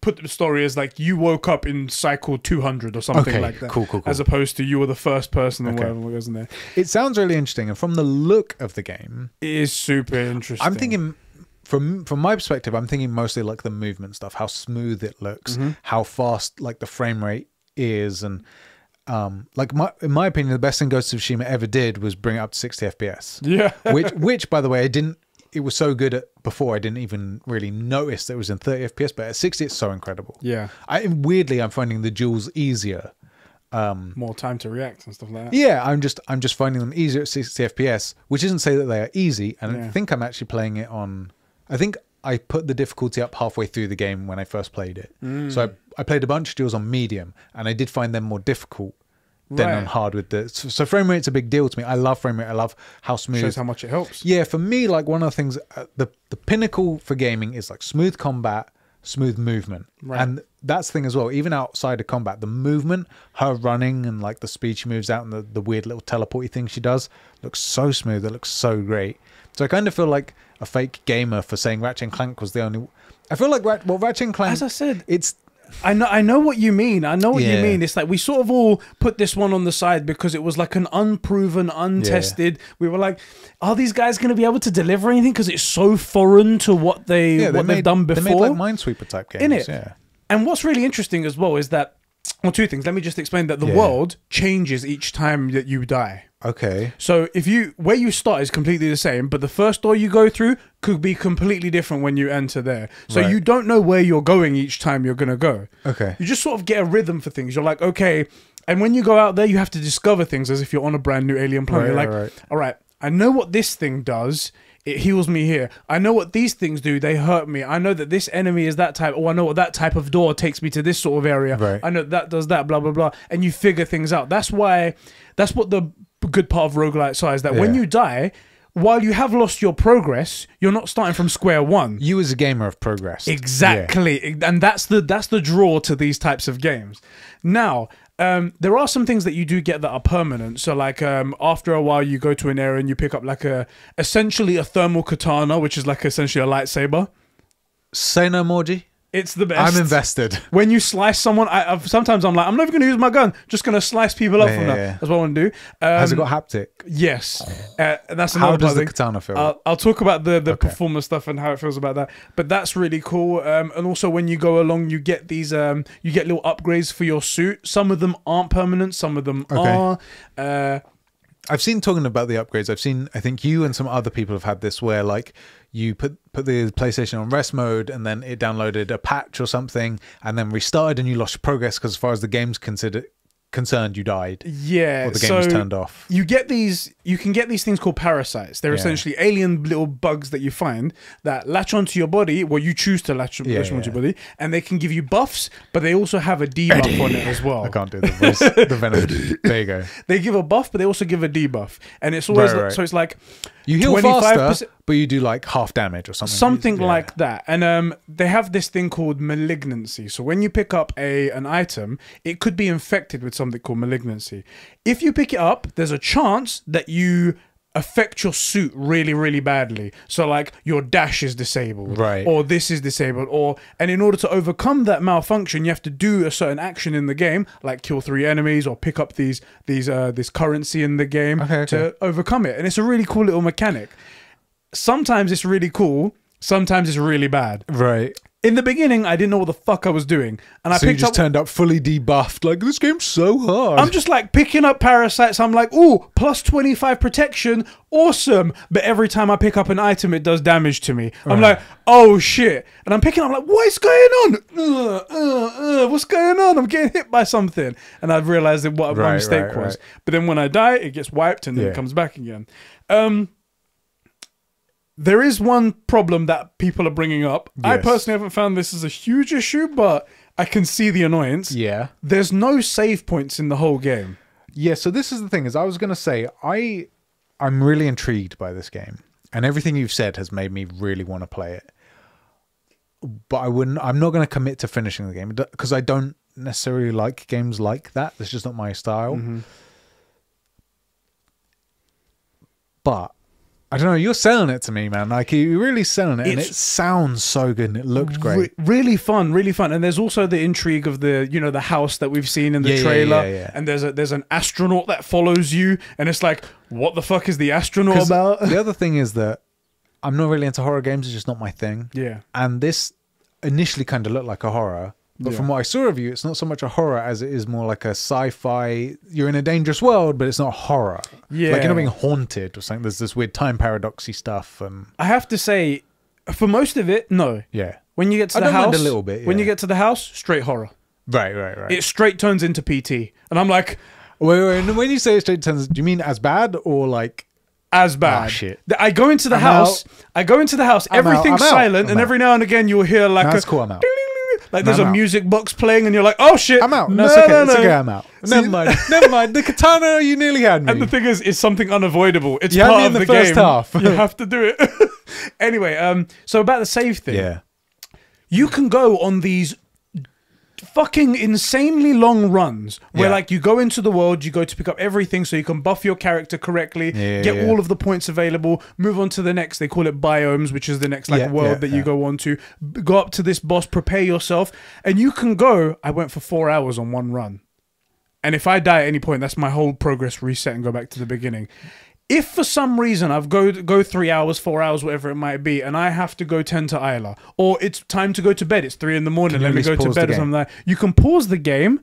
Speaker 1: put the story as like you woke up in cycle two hundred or something
Speaker 2: Okay,
Speaker 1: like that.
Speaker 2: cool, cool, cool.
Speaker 1: As opposed to you were the first person or
Speaker 2: Okay.
Speaker 1: whatever was in there.
Speaker 2: It sounds really interesting, and from the look of the game,
Speaker 1: It is super interesting.
Speaker 2: I'm thinking from from my perspective, I'm thinking mostly like the movement stuff, how smooth it looks, how fast like the frame rate is, and um, like my in my opinion, the best thing Ghost of Tsushima ever did was bring it up to 60 FPS.
Speaker 1: Yeah.
Speaker 2: which which by the way, I didn't. It was so good at before I didn't even really notice that it was in 30 FPS, but at 60 it's so incredible.
Speaker 1: Yeah.
Speaker 2: I weirdly I'm finding the duels easier.
Speaker 1: Um, More time to react and stuff like that.
Speaker 2: Yeah, I'm just I'm just finding them easier at 60 FPS, which isn't say that they are easy. And I think I'm actually playing it on. I think I put the difficulty up halfway through the game when I first played it.
Speaker 1: Mm.
Speaker 2: So I, I played a bunch of duels on medium, and I did find them more difficult than on
Speaker 1: Right.
Speaker 2: hard with the. So, so frame rate's a big deal to me. I love frame rate. I love how smooth.
Speaker 1: Shows how much it helps.
Speaker 2: Yeah, for me, like one of the things, uh, the the pinnacle for gaming is like smooth combat, smooth movement,
Speaker 1: Right.
Speaker 2: and that's the thing as well. Even outside of combat, the movement, her running and like the speed she moves out and the, the weird little teleporty thing she does looks so smooth. It looks so great. So I kind of feel like a fake gamer for saying Ratchet and Clank was the only. I feel like Rat, well, Ratchet and Clank.
Speaker 1: As I said,
Speaker 2: it's
Speaker 1: I know I know what you mean. I know what
Speaker 2: Yeah.
Speaker 1: you mean. It's like we sort of all put this one on the side because it was like an unproven, untested. We were like, are these guys going to be able to deliver anything because it's so foreign to what they
Speaker 2: yeah,
Speaker 1: what
Speaker 2: they
Speaker 1: they've
Speaker 2: made,
Speaker 1: done before?
Speaker 2: They made like Minesweeper type games.
Speaker 1: in it.
Speaker 2: Yeah.
Speaker 1: And what's really interesting as well is that well, two things. Let me just explain that the
Speaker 2: Yeah.
Speaker 1: world changes each time that you die.
Speaker 2: Okay.
Speaker 1: So if you where you start is completely the same, but the first door you go through could be completely different when you enter there. So
Speaker 2: Right.
Speaker 1: you don't know where you're going each time you're gonna go.
Speaker 2: Okay.
Speaker 1: You just sort of get a rhythm for things. You're like, okay, and when you go out there, you have to discover things as if you're on a brand new alien planet.
Speaker 2: Right,
Speaker 1: you're like,
Speaker 2: right,
Speaker 1: all right, I know what this thing does. It heals me here. I know what these things do. They hurt me. I know that this enemy is that type. Oh, I know what that type of door takes me to this sort of area.
Speaker 2: Right.
Speaker 1: I know that does that. Blah blah blah. And you figure things out. That's why. That's what the good part of roguelites are. Is that when you die, while you have lost your progress, you're not starting from square one.
Speaker 2: You as a gamer have progressed.
Speaker 1: Exactly, and that's the that's the draw to these types of games. Now, um, there are some things that you do get that are permanent. So, like um, after a while, you go to an area and you pick up like a essentially a thermal katana, which is like essentially a lightsaber.
Speaker 2: Say no more, G.
Speaker 1: It's the best.
Speaker 2: I'm invested.
Speaker 1: When you slice someone, I, I've, sometimes I'm like, I'm never going to use my gun. Just going to slice people up
Speaker 2: Yeah,
Speaker 1: from
Speaker 2: yeah,
Speaker 1: that.
Speaker 2: yeah.
Speaker 1: That's what I want to do. Um,
Speaker 2: Has it got haptic?
Speaker 1: Yes, uh, and that's another
Speaker 2: How
Speaker 1: does
Speaker 2: the
Speaker 1: thing.
Speaker 2: katana feel?
Speaker 1: I'll, I'll talk about the the
Speaker 2: Okay.
Speaker 1: performance stuff and how it feels about that. But that's really cool. Um, and also when you go along, you get these um, you get little upgrades for your suit. Some of them aren't permanent. Some of them
Speaker 2: Okay.
Speaker 1: are. Uh,
Speaker 2: I've seen talking about the upgrades. I've seen. I think you and some other people have had this where like you put put the PlayStation on rest mode and then it downloaded a patch or something and then restarted and you lost progress because as far as the game's considered concerned, you died
Speaker 1: yeah,
Speaker 2: or the game
Speaker 1: so
Speaker 2: was turned off.
Speaker 1: you get these. You can get these things called parasites. They're
Speaker 2: Yeah.
Speaker 1: essentially alien little bugs that you find that latch onto your body. Well, you choose to latch,
Speaker 2: Yeah,
Speaker 1: latch onto your body, and they can give you buffs, but they also have a debuff on it as well.
Speaker 2: I can't do the voice. the venom. There you go.
Speaker 1: They give a buff, but they also give a debuff, and it's always
Speaker 2: Right,
Speaker 1: like,
Speaker 2: right.
Speaker 1: so. It's like
Speaker 2: You heal
Speaker 1: 25%
Speaker 2: faster, but you do like half damage or something.
Speaker 1: something
Speaker 2: Yeah.
Speaker 1: like that and um they have this thing called malignancy so when you pick up a an item it could be infected with something called malignancy if you pick it up there's a chance that you affect your suit really really badly so like your dash is disabled
Speaker 2: Right.
Speaker 1: or this is disabled or and in order to overcome that malfunction you have to do a certain action in the game like kill three enemies or pick up these these uh this currency in the game
Speaker 2: Okay, okay.
Speaker 1: to overcome it and it's a really cool little mechanic sometimes it's really cool, sometimes it's really bad.
Speaker 2: Right.
Speaker 1: In the beginning, I didn't know what the fuck I was doing, and I
Speaker 2: So you
Speaker 1: picked
Speaker 2: just
Speaker 1: up.
Speaker 2: turned up fully debuffed. Like this game's so hard.
Speaker 1: I'm just like picking up parasites. I'm like, ooh, plus 25 protection, awesome. But every time I pick up an item, it does damage to me. I'm like, oh shit. And I'm picking up, like, what is going on? Uh, uh, uh, what's going on? I'm getting hit by something. And I've realized that what my mistake
Speaker 2: right,
Speaker 1: was.
Speaker 2: right.
Speaker 1: But then when I die, it gets wiped and then
Speaker 2: Yeah.
Speaker 1: it comes back again. Um, there is one problem that people are bringing up. I personally haven't found this as a huge issue, but I can see the annoyance.
Speaker 2: yeah.
Speaker 1: There's no save points in the whole game.
Speaker 2: Yeah, so this is the thing is I was going to say I I'm really intrigued by this game and everything you've said has made me really want to play it. But I wouldn't I'm not going to commit to finishing the game because I don't necessarily like games like that. That's just not my style. Mm-hmm. But I don't know, you're selling it to me, man. Like you're really selling it and it sounds so good and it looked great.
Speaker 1: Re- really fun, really fun. And there's also the intrigue of the, you know, the house that we've seen in the
Speaker 2: yeah,
Speaker 1: trailer.
Speaker 2: yeah, yeah.
Speaker 1: And there's a there's an astronaut that follows you, and it's like, what the fuck is the astronaut about?
Speaker 2: the other thing is that I'm not really into horror games. It's just not my thing.
Speaker 1: Yeah.
Speaker 2: And this initially kind of looked like a horror, but
Speaker 1: Yeah.
Speaker 2: from what I saw of you, it's not so much a horror as it is more like a sci-fi. You're in a dangerous world, but it's not horror. Yeah, like you're not being haunted or something. There's this weird time paradoxy stuff, and
Speaker 1: I have to say, for most of it, no.
Speaker 2: yeah,
Speaker 1: When you get to
Speaker 2: I
Speaker 1: the house,
Speaker 2: a little bit,
Speaker 1: when you get to the house, straight horror.
Speaker 2: right, right, right.
Speaker 1: It straight turns into PT, and I'm like,
Speaker 2: wait, wait, when you say it straight turns, do you mean as bad or like?
Speaker 1: as bad.
Speaker 2: Ah, shit.
Speaker 1: I go into the
Speaker 2: I'm
Speaker 1: house. I go into the house.
Speaker 2: I'm
Speaker 1: everything's
Speaker 2: out,
Speaker 1: silent, and
Speaker 2: out.
Speaker 1: every now and again you'll hear like
Speaker 2: That's
Speaker 1: a
Speaker 2: cool. I'm out.
Speaker 1: Like there's
Speaker 2: I'm
Speaker 1: a
Speaker 2: out.
Speaker 1: music box playing, and you're like, oh shit,
Speaker 2: I'm out. No,
Speaker 1: No,
Speaker 2: it's okay.
Speaker 1: no,
Speaker 2: It's okay. I'm out.
Speaker 1: See-
Speaker 2: Never mind. Never mind. The katana, you nearly had me.
Speaker 1: And the thing is, it's something unavoidable. It's
Speaker 2: You
Speaker 1: part of the,
Speaker 2: the first
Speaker 1: game.
Speaker 2: half.
Speaker 1: you have to do it. anyway, um, so about the save thing,
Speaker 2: yeah.
Speaker 1: you can go on these fucking insanely long runs where
Speaker 2: Yeah.
Speaker 1: like you go into the world you go to pick up everything so you can buff your character correctly
Speaker 2: Yeah,
Speaker 1: get
Speaker 2: yeah.
Speaker 1: all of the points available move on to the next they call it biomes which is the next like
Speaker 2: Yeah,
Speaker 1: world
Speaker 2: yeah,
Speaker 1: that you
Speaker 2: yeah.
Speaker 1: go on to B- go up to this boss prepare yourself and you can go i went for four hours on one run and if I die at any point, that's my whole progress reset and go back to the beginning. If for some reason I've go go three hours, four hours, whatever it might be, and I have to go tend to Isla, or it's time to go to bed, it's three in the morning, let me go to bed or something like that. You can pause the game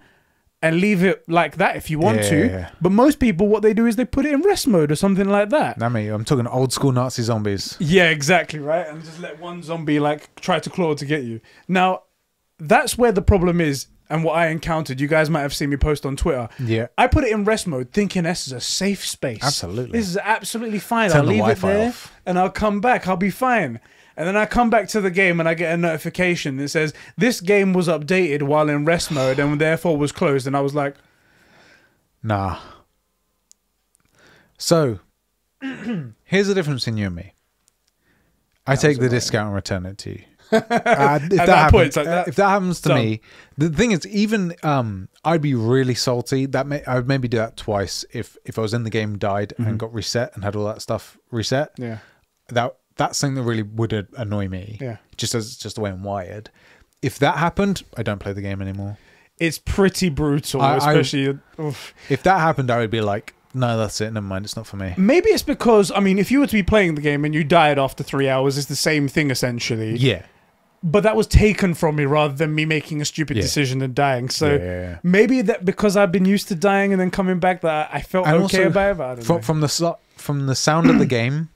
Speaker 1: and leave it like that if you want
Speaker 2: Yeah,
Speaker 1: to.
Speaker 2: yeah, yeah.
Speaker 1: But most people, what they do is they put it in rest mode or something like that.
Speaker 2: I mean, I'm talking old school Nazi zombies.
Speaker 1: Yeah, exactly, right? And just let one zombie like try to claw to get you. Now, that's where the problem is and what I encountered. You guys might have seen me post on Twitter.
Speaker 2: Yeah.
Speaker 1: I put it in rest mode thinking this is a safe space.
Speaker 2: Absolutely.
Speaker 1: This is absolutely fine.
Speaker 2: Turn
Speaker 1: I'll leave it there
Speaker 2: off.
Speaker 1: and I'll come back. I'll be fine. And then I come back to the game and I get a notification that says this game was updated while in rest mode and therefore was closed. And I was like,
Speaker 2: Nah. So, here's the difference in you and me. I take the discount and return it to you. Uh, if that, happens,
Speaker 1: point, like
Speaker 2: if that happens to
Speaker 1: done.
Speaker 2: me, the thing is, even um, I'd be really salty. That may, I would maybe do that twice if if I was in the game, died,
Speaker 1: Mm-hmm.
Speaker 2: and got reset and had all that stuff reset.
Speaker 1: yeah,
Speaker 2: That that's something that really would annoy me.
Speaker 1: Yeah.
Speaker 2: just as just the way I'm wired. If that happened, I don't play the game anymore.
Speaker 1: it's pretty brutal,
Speaker 2: I- I-
Speaker 1: especially. oof.
Speaker 2: If that happened, I would be like, no, that's it. Never mind. It's not for me.
Speaker 1: Maybe it's because I mean, if you were to be playing the game and you died after three hours, it's the same thing essentially.
Speaker 2: Yeah.
Speaker 1: But that was taken from me rather than me making a stupid
Speaker 2: Yeah.
Speaker 1: decision and dying. So
Speaker 2: Yeah, yeah,
Speaker 1: maybe that because I've been used to dying and then coming back, that I felt
Speaker 2: And
Speaker 1: okay
Speaker 2: also,
Speaker 1: about it. But I don't
Speaker 2: From from the from the sound of the game,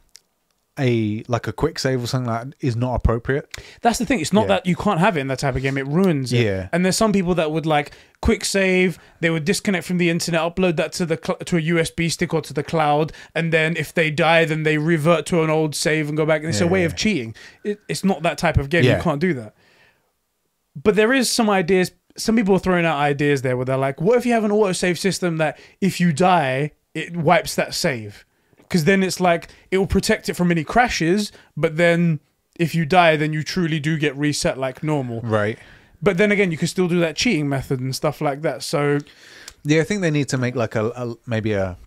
Speaker 2: a like a quick save or something like that is not appropriate.
Speaker 1: That's the thing. It's not
Speaker 2: Yeah.
Speaker 1: that you can't have it in that type of game. It ruins it.
Speaker 2: Yeah.
Speaker 1: And there's some people that would like quick save. They would disconnect from the internet, upload that to the cl- to a USB stick or to the cloud, and then if they die, then they revert to an old save and go back. And it's a way
Speaker 2: yeah.
Speaker 1: of cheating. It, it's not that type of game.
Speaker 2: Yeah.
Speaker 1: You can't do that. But there is some ideas. Some people are throwing out ideas there where they're like, "What if you have an autosave system that if you die, it wipes that save?" Because then it's like it will protect it from any crashes, but then if you die, then you truly do get reset like normal.
Speaker 2: Right.
Speaker 1: But then again, you can still do that cheating method and stuff like that. So
Speaker 2: Yeah, I think they need to make like a, a maybe a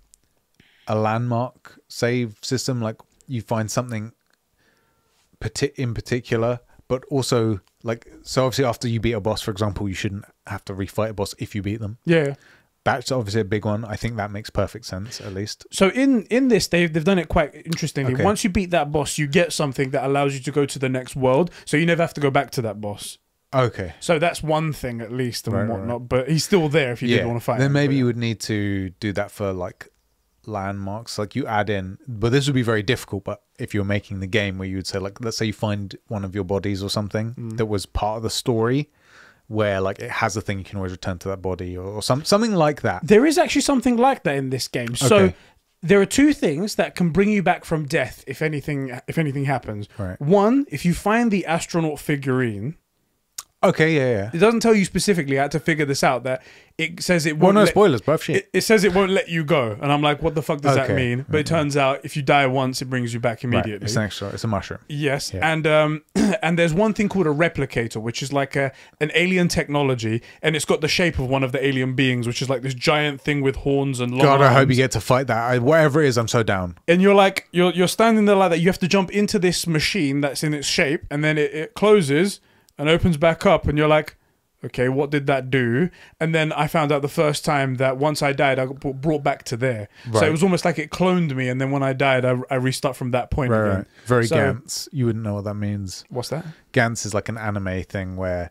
Speaker 2: a landmark save system. Like you find something parti- in particular, but also like so. Obviously, after you beat a boss, for example, you shouldn't have to refight a boss if you beat them.
Speaker 1: yeah.
Speaker 2: That's obviously a big one. I think that makes perfect sense, at least.
Speaker 1: So in in this, they've they've done it quite interestingly.
Speaker 2: Okay.
Speaker 1: Once you beat that boss, you get something that allows you to go to the next world. So you never have to go back to that boss.
Speaker 2: Okay.
Speaker 1: So that's one thing at least and
Speaker 2: Right, right,
Speaker 1: whatnot. But he's still there if you did want to fight. Him.
Speaker 2: Then
Speaker 1: him.
Speaker 2: maybe you would need to do that for like landmarks. Like you add in, but this would be very difficult. But if you're making the game where you would say, like, let's say you find one of your bodies or something
Speaker 1: Mm.
Speaker 2: that was part of the story, where like it has a thing you can always return to that body or, or some something like that.
Speaker 1: There is actually something like that in this game. So
Speaker 2: Okay.
Speaker 1: there are two things that can bring you back from death if anything if anything happens.
Speaker 2: Right.
Speaker 1: One, if you find the astronaut figurine,
Speaker 2: Okay, yeah, yeah.
Speaker 1: it doesn't tell you specifically. I had to figure this out. That it says it won't.
Speaker 2: no
Speaker 1: let-
Speaker 2: spoilers, but shit.
Speaker 1: it, it says it won't let you go, and I'm like, what the fuck does that mean? But it turns out if you die once, it brings you back
Speaker 2: Right,
Speaker 1: immediately.
Speaker 2: It's an extra. It's a mushroom.
Speaker 1: Yes,
Speaker 2: Yeah.
Speaker 1: and um, and there's one thing called a replicator, which is like a an alien technology, and it's got the shape of one of the alien beings, which is like this giant thing with horns and long
Speaker 2: God, I hope you get to fight that. I, whatever it is, I'm so down.
Speaker 1: and you're like you're you're standing there like that. You have to jump into this machine that's in its shape, and then it, it closes and opens back up, and you're like, Okay, what did that do? And then I found out the first time that once I died, I got brought- back to there. So it was almost like it cloned me, and then when I died, I, I restart from that point
Speaker 2: Right,
Speaker 1: again.
Speaker 2: right. Very
Speaker 1: So-
Speaker 2: Gantz. You wouldn't know what that means.
Speaker 1: What's that?
Speaker 2: Gantz is like an anime thing where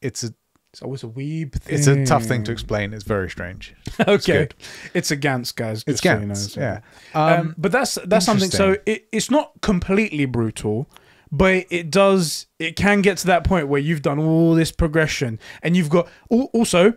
Speaker 2: it's a
Speaker 1: It's always a weeb thing.
Speaker 2: it's a tough thing to explain. It's very strange.
Speaker 1: okay,
Speaker 2: good.
Speaker 1: it's a Gantz, guys.
Speaker 2: It's
Speaker 1: just so you know, so-
Speaker 2: yeah.
Speaker 1: Um,
Speaker 2: Um,
Speaker 1: but that's that's something. So it, it's not completely brutal, but it does. It can get to that point where you've done all this progression, and you've got also,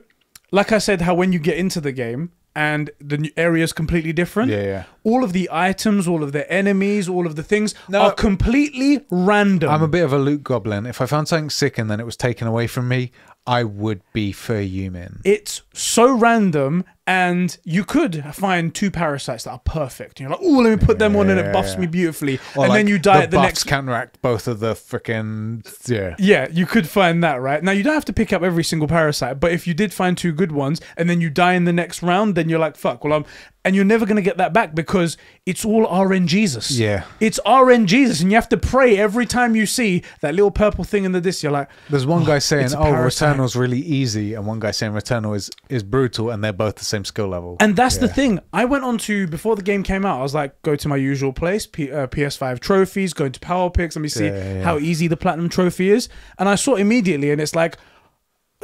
Speaker 1: like I said, how when you get into the game and the new area is completely different.
Speaker 2: yeah, yeah.
Speaker 1: All of the items, all of the enemies, all of the things
Speaker 2: No.
Speaker 1: are completely random.
Speaker 2: I'm a bit of a loot goblin. If I found something sick and then it was taken away from me, I would be fuming.
Speaker 1: it's so random and you could find two parasites that are perfect. You're like, oh, let me put them on and it buffs
Speaker 2: Yeah.
Speaker 1: me beautifully.
Speaker 2: Or
Speaker 1: and
Speaker 2: like
Speaker 1: then you die at the
Speaker 2: buffs
Speaker 1: next
Speaker 2: counteract both of the freaking yeah.
Speaker 1: Yeah, you could find that, right? Now you don't have to pick up every single parasite, but if you did find two good ones and then you die in the next round, then you're like, fuck, well I'm and you're never gonna get that back because it's all RNGesus.
Speaker 2: Yeah.
Speaker 1: It's RNGesus, and you have to pray every time you see that little purple thing in the disc, you're like,
Speaker 2: There's one guy saying, "Oh,
Speaker 1: parasite."
Speaker 2: Returnal's really easy," and one guy saying Returnal is is brutal, and they're both the same skill level.
Speaker 1: And that's the thing. I went on to before the game came out. I was like, go to my usual place, P, uh, PS5 trophies, go into PowerPyx. Let me see
Speaker 2: Yeah, yeah, yeah.
Speaker 1: how easy the platinum trophy is. And I saw immediately, and it's like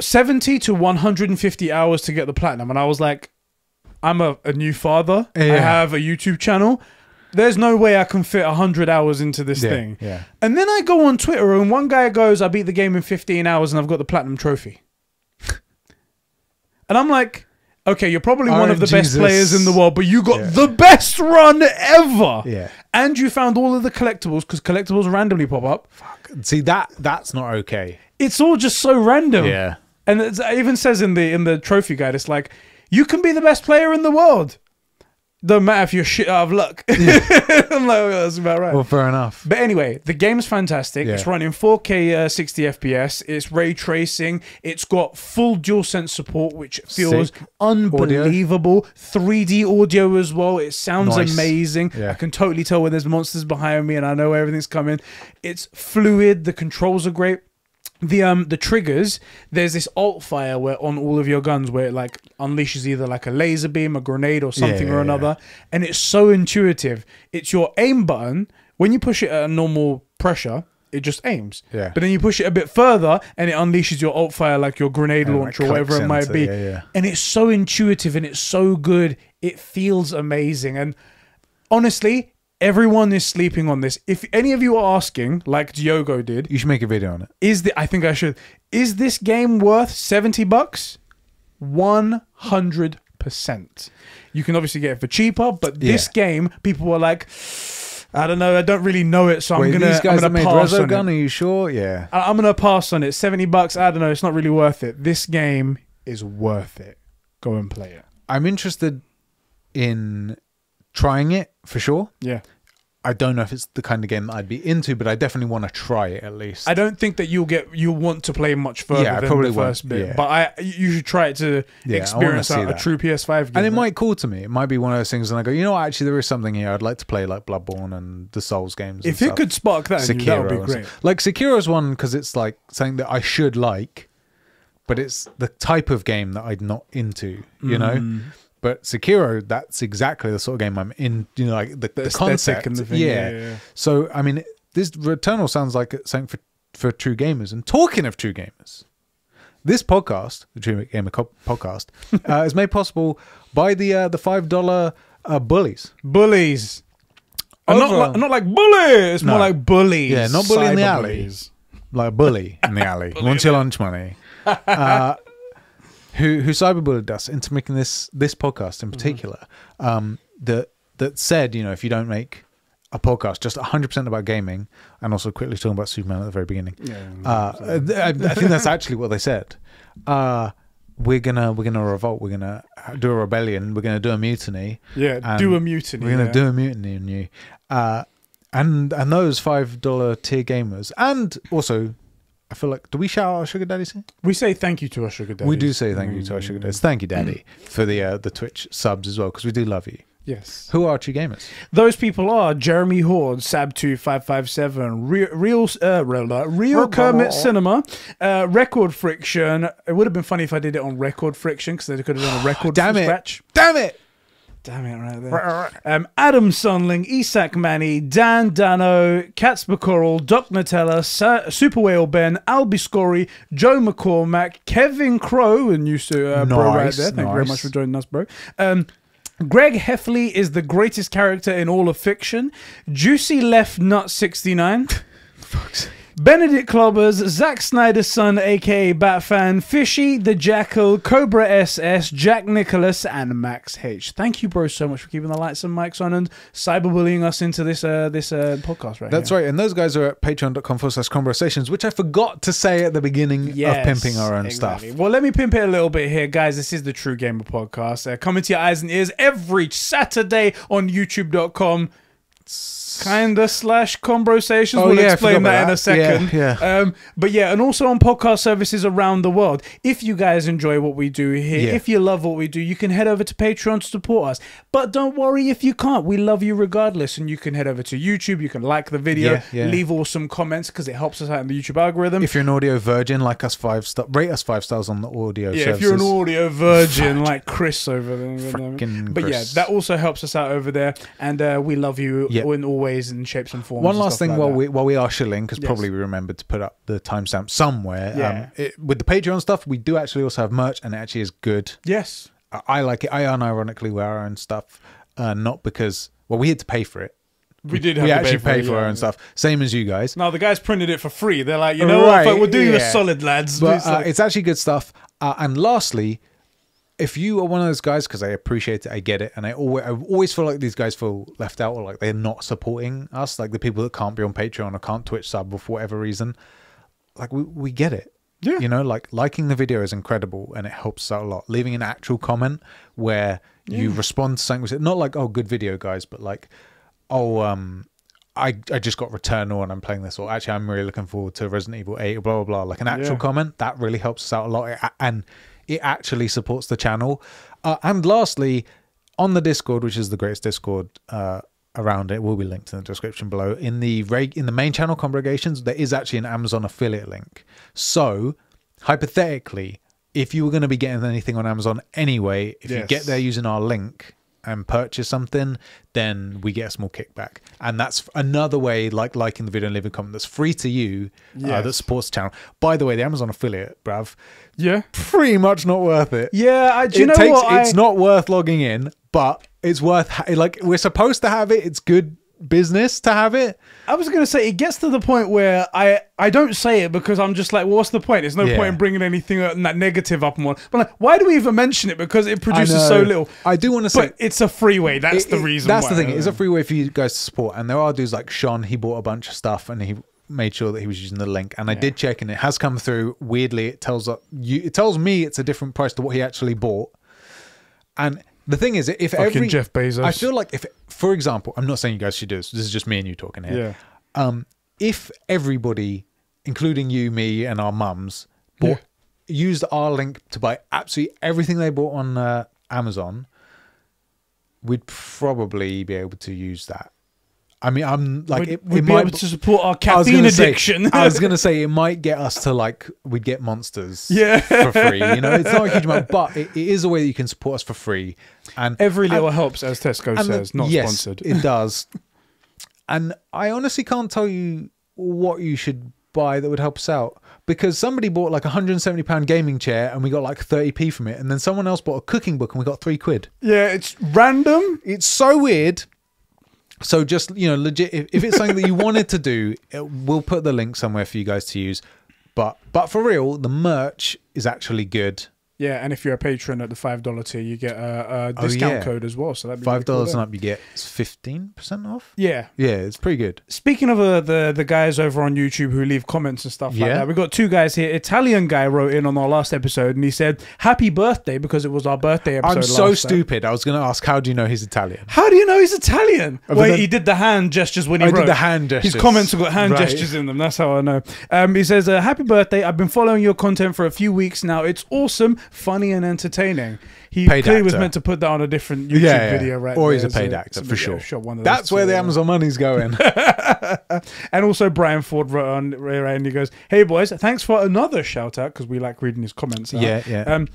Speaker 1: seventy to one hundred and fifty hours to get the platinum. And I was like, I'm a, a new father. I have a YouTube channel. There's no way I can fit hundred hours into this
Speaker 2: yeah,
Speaker 1: thing.
Speaker 2: yeah.
Speaker 1: And then I go on Twitter, and one guy goes, "I beat the game in 15 hours, and I've got the platinum trophy." and I'm like, "Okay, you're probably one of the best players in the world, but you got
Speaker 2: Yeah.
Speaker 1: the best run ever."
Speaker 2: Yeah.
Speaker 1: And you found all of the collectibles because collectibles randomly pop up. Fuck.
Speaker 2: See that that's not okay.
Speaker 1: It's all just so random.
Speaker 2: Yeah.
Speaker 1: And it even says in the in the trophy guide, it's like you can be the best player in the world. Don't matter if you're shit out of luck. I'm like, oh, that's about right.
Speaker 2: Well, fair enough.
Speaker 1: But anyway, the game's fantastic.
Speaker 2: Yeah.
Speaker 1: It's running 4K uh, 60 FPS. It's ray tracing. It's got full DualSense support, which feels
Speaker 2: Sick.
Speaker 1: unbelievable. 3D audio as well. It sounds
Speaker 2: Nice.
Speaker 1: amazing.
Speaker 2: Yeah.
Speaker 1: I can totally tell when there's monsters behind me and I know where everything's coming. It's fluid. The controls are great. The um the triggers, there's this alt fire where on all of your guns where it like unleashes either like a laser beam, a grenade, or something
Speaker 2: yeah,
Speaker 1: or
Speaker 2: yeah.
Speaker 1: another and it's so intuitive. It's your aim button. When you push it at a normal pressure, it just aims.
Speaker 2: Yeah.
Speaker 1: But then you push it a bit further, and it unleashes your alt fire, like your grenade launcher or whatever it might be.
Speaker 2: yeah, yeah.
Speaker 1: And it's so intuitive and it's so good. It feels amazing. And honestly, everyone is sleeping on this. If any of you are asking, like Diogo did,
Speaker 2: You should make a video on it.
Speaker 1: is the I think I should. Is this game worth seventy bucks? One hundred percent. You can obviously get it for cheaper, but this game, people were like, I don't know, I don't really know it, so I'm
Speaker 2: Wait,
Speaker 1: gonna,
Speaker 2: these
Speaker 1: I'm
Speaker 2: guys that
Speaker 1: gonna
Speaker 2: made
Speaker 1: pass on
Speaker 2: Resogun,
Speaker 1: it.
Speaker 2: are you sure? Yeah.
Speaker 1: I- I'm gonna pass on it. Seventy bucks. I don't know. It's not really worth it. This game is worth it. Go and play it.
Speaker 2: I'm interested in trying it for sure.
Speaker 1: Yeah.
Speaker 2: I don't know if it's the kind of game that I'd be into, but I definitely want to try it at least.
Speaker 1: I don't think that you'll get you'll want to play much further
Speaker 2: Yeah,
Speaker 1: than
Speaker 2: probably
Speaker 1: the
Speaker 2: won't.
Speaker 1: first bit.
Speaker 2: Yeah.
Speaker 1: But I you should try it to
Speaker 2: Yeah,
Speaker 1: experience a, a true PS5 game.
Speaker 2: and it might call to me. It might be one of those things, and I go, you know what? Actually, there is something here. I'd like to play like Bloodborne and the Souls games. and
Speaker 1: if it
Speaker 2: stuff.
Speaker 1: could spark that, that would be great.
Speaker 2: Like Sekiro's one because it's like something that I should like, but it's the type of game that I'm not into. You know.
Speaker 1: Mm.
Speaker 2: But Sekiro, that's exactly the sort of game I'm in. You know, like the, the,
Speaker 1: aesthetic
Speaker 2: concept
Speaker 1: and the thing,
Speaker 2: yeah.
Speaker 1: yeah, yeah.
Speaker 2: So I mean, this Returnal sounds like something for for true gamers. And talking of true gamers, this podcast, the True Gamer Podcast, uh, is made possible by the uh, the five dollar uh, bullies.
Speaker 1: Bullies. Not, like, not like bully. It's more like bullies.
Speaker 2: Yeah, not bully in the alley.
Speaker 1: Cyberbullies.
Speaker 2: like bully in the alley. wants your lunch money. Uh, who who cyberbullied us into making this this podcast in particular? Um, that that said, you know, if you don't make a podcast just 100% about gaming and also quickly talking about Superman at the very beginning.
Speaker 1: Yeah.
Speaker 2: Uh, I, I think that's actually what they said. Uh, we're gonna we're gonna revolt. We're gonna do a rebellion. We're gonna do a mutiny.
Speaker 1: yeah, do a mutiny.
Speaker 2: We're gonna
Speaker 1: yeah.
Speaker 2: do a mutiny on you. Uh, and and those five dollar tier gamers, and also, I feel like do we shout out our sugar daddies here?
Speaker 1: We say thank you to our sugar daddies.
Speaker 2: We do say thank you to our sugar daddies. Thank you, daddy, for the uh, the Twitch subs as well because we do love you.
Speaker 1: Yes.
Speaker 2: Who are True Gamers?
Speaker 1: Those people are Jeremy Horde, Sab2557, Real, Real, uh, Real, Real Kermit Cinema, uh, Record Friction. It would have been funny if I did it on Record Friction because they could have done a record
Speaker 2: Damn it.
Speaker 1: scratch.
Speaker 2: Damn it!
Speaker 1: Damn it, right there. Um, Adam Sunling, Isak Manny, Dan Dano, Katz Bacoral, Doc Nutella, Sa- Super Whale Ben, Albie Scory, Joe McCormack, Kevin Crow, and you to uh, bro right there. Thank you very much for joining us, bro. Um, Greg Heffley is the greatest character in all of fiction. Juicy Left Nut 69. Benedict Clobbers, Zack Snyder's son, aka Batfan, Fishy, The Jackal, Cobra SS, Jack Nicholas, and Max H. Thank you, bro, so much for keeping the lights and mics on and cyberbullying us into this uh, this uh, podcast right
Speaker 2: That's
Speaker 1: here.
Speaker 2: right. And those guys are at patreon.com forward slash conbrosations, which I forgot to say at the beginning of pimping our own
Speaker 1: exactly.
Speaker 2: stuff.
Speaker 1: Well, let me pimp it a little bit here, guys. This is the True Gamer Podcast. Uh, coming to your eyes and ears every Saturday on YouTube.com. Kinda slash conbrosations.
Speaker 2: Oh,
Speaker 1: we'll
Speaker 2: yeah,
Speaker 1: explain
Speaker 2: forgot
Speaker 1: that in a second.
Speaker 2: Yeah,
Speaker 1: Um, but yeah, and also on podcast services around the world. If you guys enjoy what we do here,
Speaker 2: Yeah.
Speaker 1: if you love what we do, you can head over to Patreon to support us. But don't worry if you can't. We love you regardless, and you can head over to YouTube. You can like the video,
Speaker 2: Yeah, yeah.
Speaker 1: leave awesome comments because it helps us out in the YouTube algorithm.
Speaker 2: If you're an audio virgin, like us five star, rate us five stars on the audio.
Speaker 1: Yeah,
Speaker 2: services.
Speaker 1: if you're an audio virgin like Chris over there.
Speaker 2: Frickin'
Speaker 1: But yeah,
Speaker 2: Chris.
Speaker 1: that also helps us out over there, and uh, we love you
Speaker 2: Yeah.
Speaker 1: in all ways and shapes and forms.
Speaker 2: One last thing
Speaker 1: like
Speaker 2: while
Speaker 1: that.
Speaker 2: we while we are shilling, because
Speaker 1: Yes.
Speaker 2: probably we remembered to put up the timestamp somewhere.
Speaker 1: Yeah.
Speaker 2: Um, it, with the Patreon stuff, we do actually also have merch, and it actually is good.
Speaker 1: yes,
Speaker 2: I, I like it. I unironically wear our own stuff, uh, not because well, we had to pay for it.
Speaker 1: we did. Have
Speaker 2: we
Speaker 1: to
Speaker 2: actually pay
Speaker 1: it,
Speaker 2: for our
Speaker 1: yeah.
Speaker 2: own stuff, same as you guys.
Speaker 1: No, the guys printed it for free. They're like, you know
Speaker 2: Right,
Speaker 1: what? We'll do you a solid, lads.
Speaker 2: But
Speaker 1: It's
Speaker 2: uh, it's actually good stuff. Uh, and lastly, if you are one of those guys, because I appreciate it, I get it, and I always, I always feel like these guys feel left out or like they're not supporting us, like the people that can't be on Patreon or can't Twitch sub or for whatever reason. Like we, we get it.
Speaker 1: Yeah.
Speaker 2: You know, like liking the video is incredible and it helps us out a lot. Leaving an actual comment where you respond to something, not like, oh, good video, guys, but like, oh, um, I, I just got Returnal and I'm playing this, or actually I'm really looking forward to Resident Evil 8, blah, blah, blah. Like an actual
Speaker 1: Yeah.
Speaker 2: comment, that really helps us out a lot. And it actually supports the channel. Uh, and lastly, on the Discord, which is the greatest Discord uh, around it, will be linked in the description below. In the reg- in the main channel conbrosations, there is actually an Amazon affiliate link. So hypothetically, if you were going to be getting anything on Amazon anyway, if you get there using our link and purchase something, then we get a small kickback. And that's another way, like liking the video and leaving a comment, that's free to you, uh, that supports the channel. By the way, the Amazon affiliate, bruv,
Speaker 1: yeah,
Speaker 2: pretty much not worth it.
Speaker 1: yeah. I, do you
Speaker 2: it
Speaker 1: know
Speaker 2: takes,
Speaker 1: what?
Speaker 2: It's not worth logging in, but it's worth, like, we're supposed to have it. It's good business to have it.
Speaker 1: I was gonna say it gets to the point where I I don't say it because I'm just like, well, what's the point? There's no
Speaker 2: Yeah.
Speaker 1: point in bringing anything uh, that negative up and on. But like, why do we even mention it? Because it produces so little.
Speaker 2: I do want to say,
Speaker 1: But it's a freeway. That's
Speaker 2: It-
Speaker 1: the reason.
Speaker 2: That's
Speaker 1: why.
Speaker 2: the thing. It's a freeway for you guys to support. And there are dudes like Sean. He bought a bunch of stuff and he made sure that he was using the link. And I did check, and it has come through. Weirdly, it tells up you. It tells me it's a different price to what he actually bought. And the thing is, if
Speaker 1: Fucking
Speaker 2: every
Speaker 1: Jeff Bezos.
Speaker 2: I feel like if, for example, I'm not saying you guys should do this. This is just me and you talking here.
Speaker 1: Yeah.
Speaker 2: Um, if everybody, including you, me, and our mums, bought used our link to buy absolutely everything they bought on uh, Amazon, we'd probably be able to use that. I mean, I'm like,
Speaker 1: We'd,
Speaker 2: it,
Speaker 1: we'd
Speaker 2: it
Speaker 1: be
Speaker 2: might.
Speaker 1: able to support our caffeine
Speaker 2: say-
Speaker 1: addiction.
Speaker 2: I was gonna say it might get us to like we'd get monsters,
Speaker 1: Yeah.
Speaker 2: for free. You know, it's not a huge amount, but it, it is a way that you can support us for free. And
Speaker 1: Every little
Speaker 2: and-
Speaker 1: helps, as Tesco
Speaker 2: and the-
Speaker 1: says. Not
Speaker 2: yes,
Speaker 1: sponsored.
Speaker 2: It does. and I honestly can't tell you what you should buy that would help us out because somebody bought like a 170 pound gaming chair and we got like 30p from it, and then someone else bought a cooking book and we got three quid.
Speaker 1: yeah, it's random.
Speaker 2: It's so weird. So just you know, legit. If, if it's something that you wanted to do, it, we'll put the link somewhere for you guys to use. But but for real, the merch is actually good.
Speaker 1: Yeah, and if you're a patron at the five dollar tier, you get a, a discount
Speaker 2: Oh, yeah.
Speaker 1: code as well. So that'd be
Speaker 2: Five
Speaker 1: really cool
Speaker 2: dollars and up, you get fifteen percent off.
Speaker 1: Yeah.
Speaker 2: Yeah, it's pretty good.
Speaker 1: Speaking of uh, the the guys over on YouTube who leave comments and stuff like that, we got two guys here. Italian guy wrote in on our last episode and he said, "Happy birthday" because it was our birthday episode.
Speaker 2: I'm so
Speaker 1: last time.
Speaker 2: stupid. I was going to ask, how do you know he's Italian?
Speaker 1: How do you know he's Italian?
Speaker 2: but
Speaker 1: Wait,
Speaker 2: then-
Speaker 1: he did the hand gestures when he
Speaker 2: I
Speaker 1: wrote.
Speaker 2: did the hand gestures.
Speaker 1: His comments have got hand
Speaker 2: Right.
Speaker 1: gestures in them. That's how I know. Um, he says, uh, "Happy birthday! I've been following your content for a few weeks now. It's awesome. Funny and entertaining. He
Speaker 2: Paid
Speaker 1: clearly was meant to put that on a different YouTube
Speaker 2: Yeah, yeah.
Speaker 1: video, right?
Speaker 2: Or he's a paid
Speaker 1: so-
Speaker 2: actor for sure.
Speaker 1: shot one of
Speaker 2: That's where the. Amazon money's going.
Speaker 1: And also Brian Ford wrote on and he goes, "Hey boys, thanks for another shout out because we like reading his comments." out.
Speaker 2: Yeah, yeah.
Speaker 1: Um,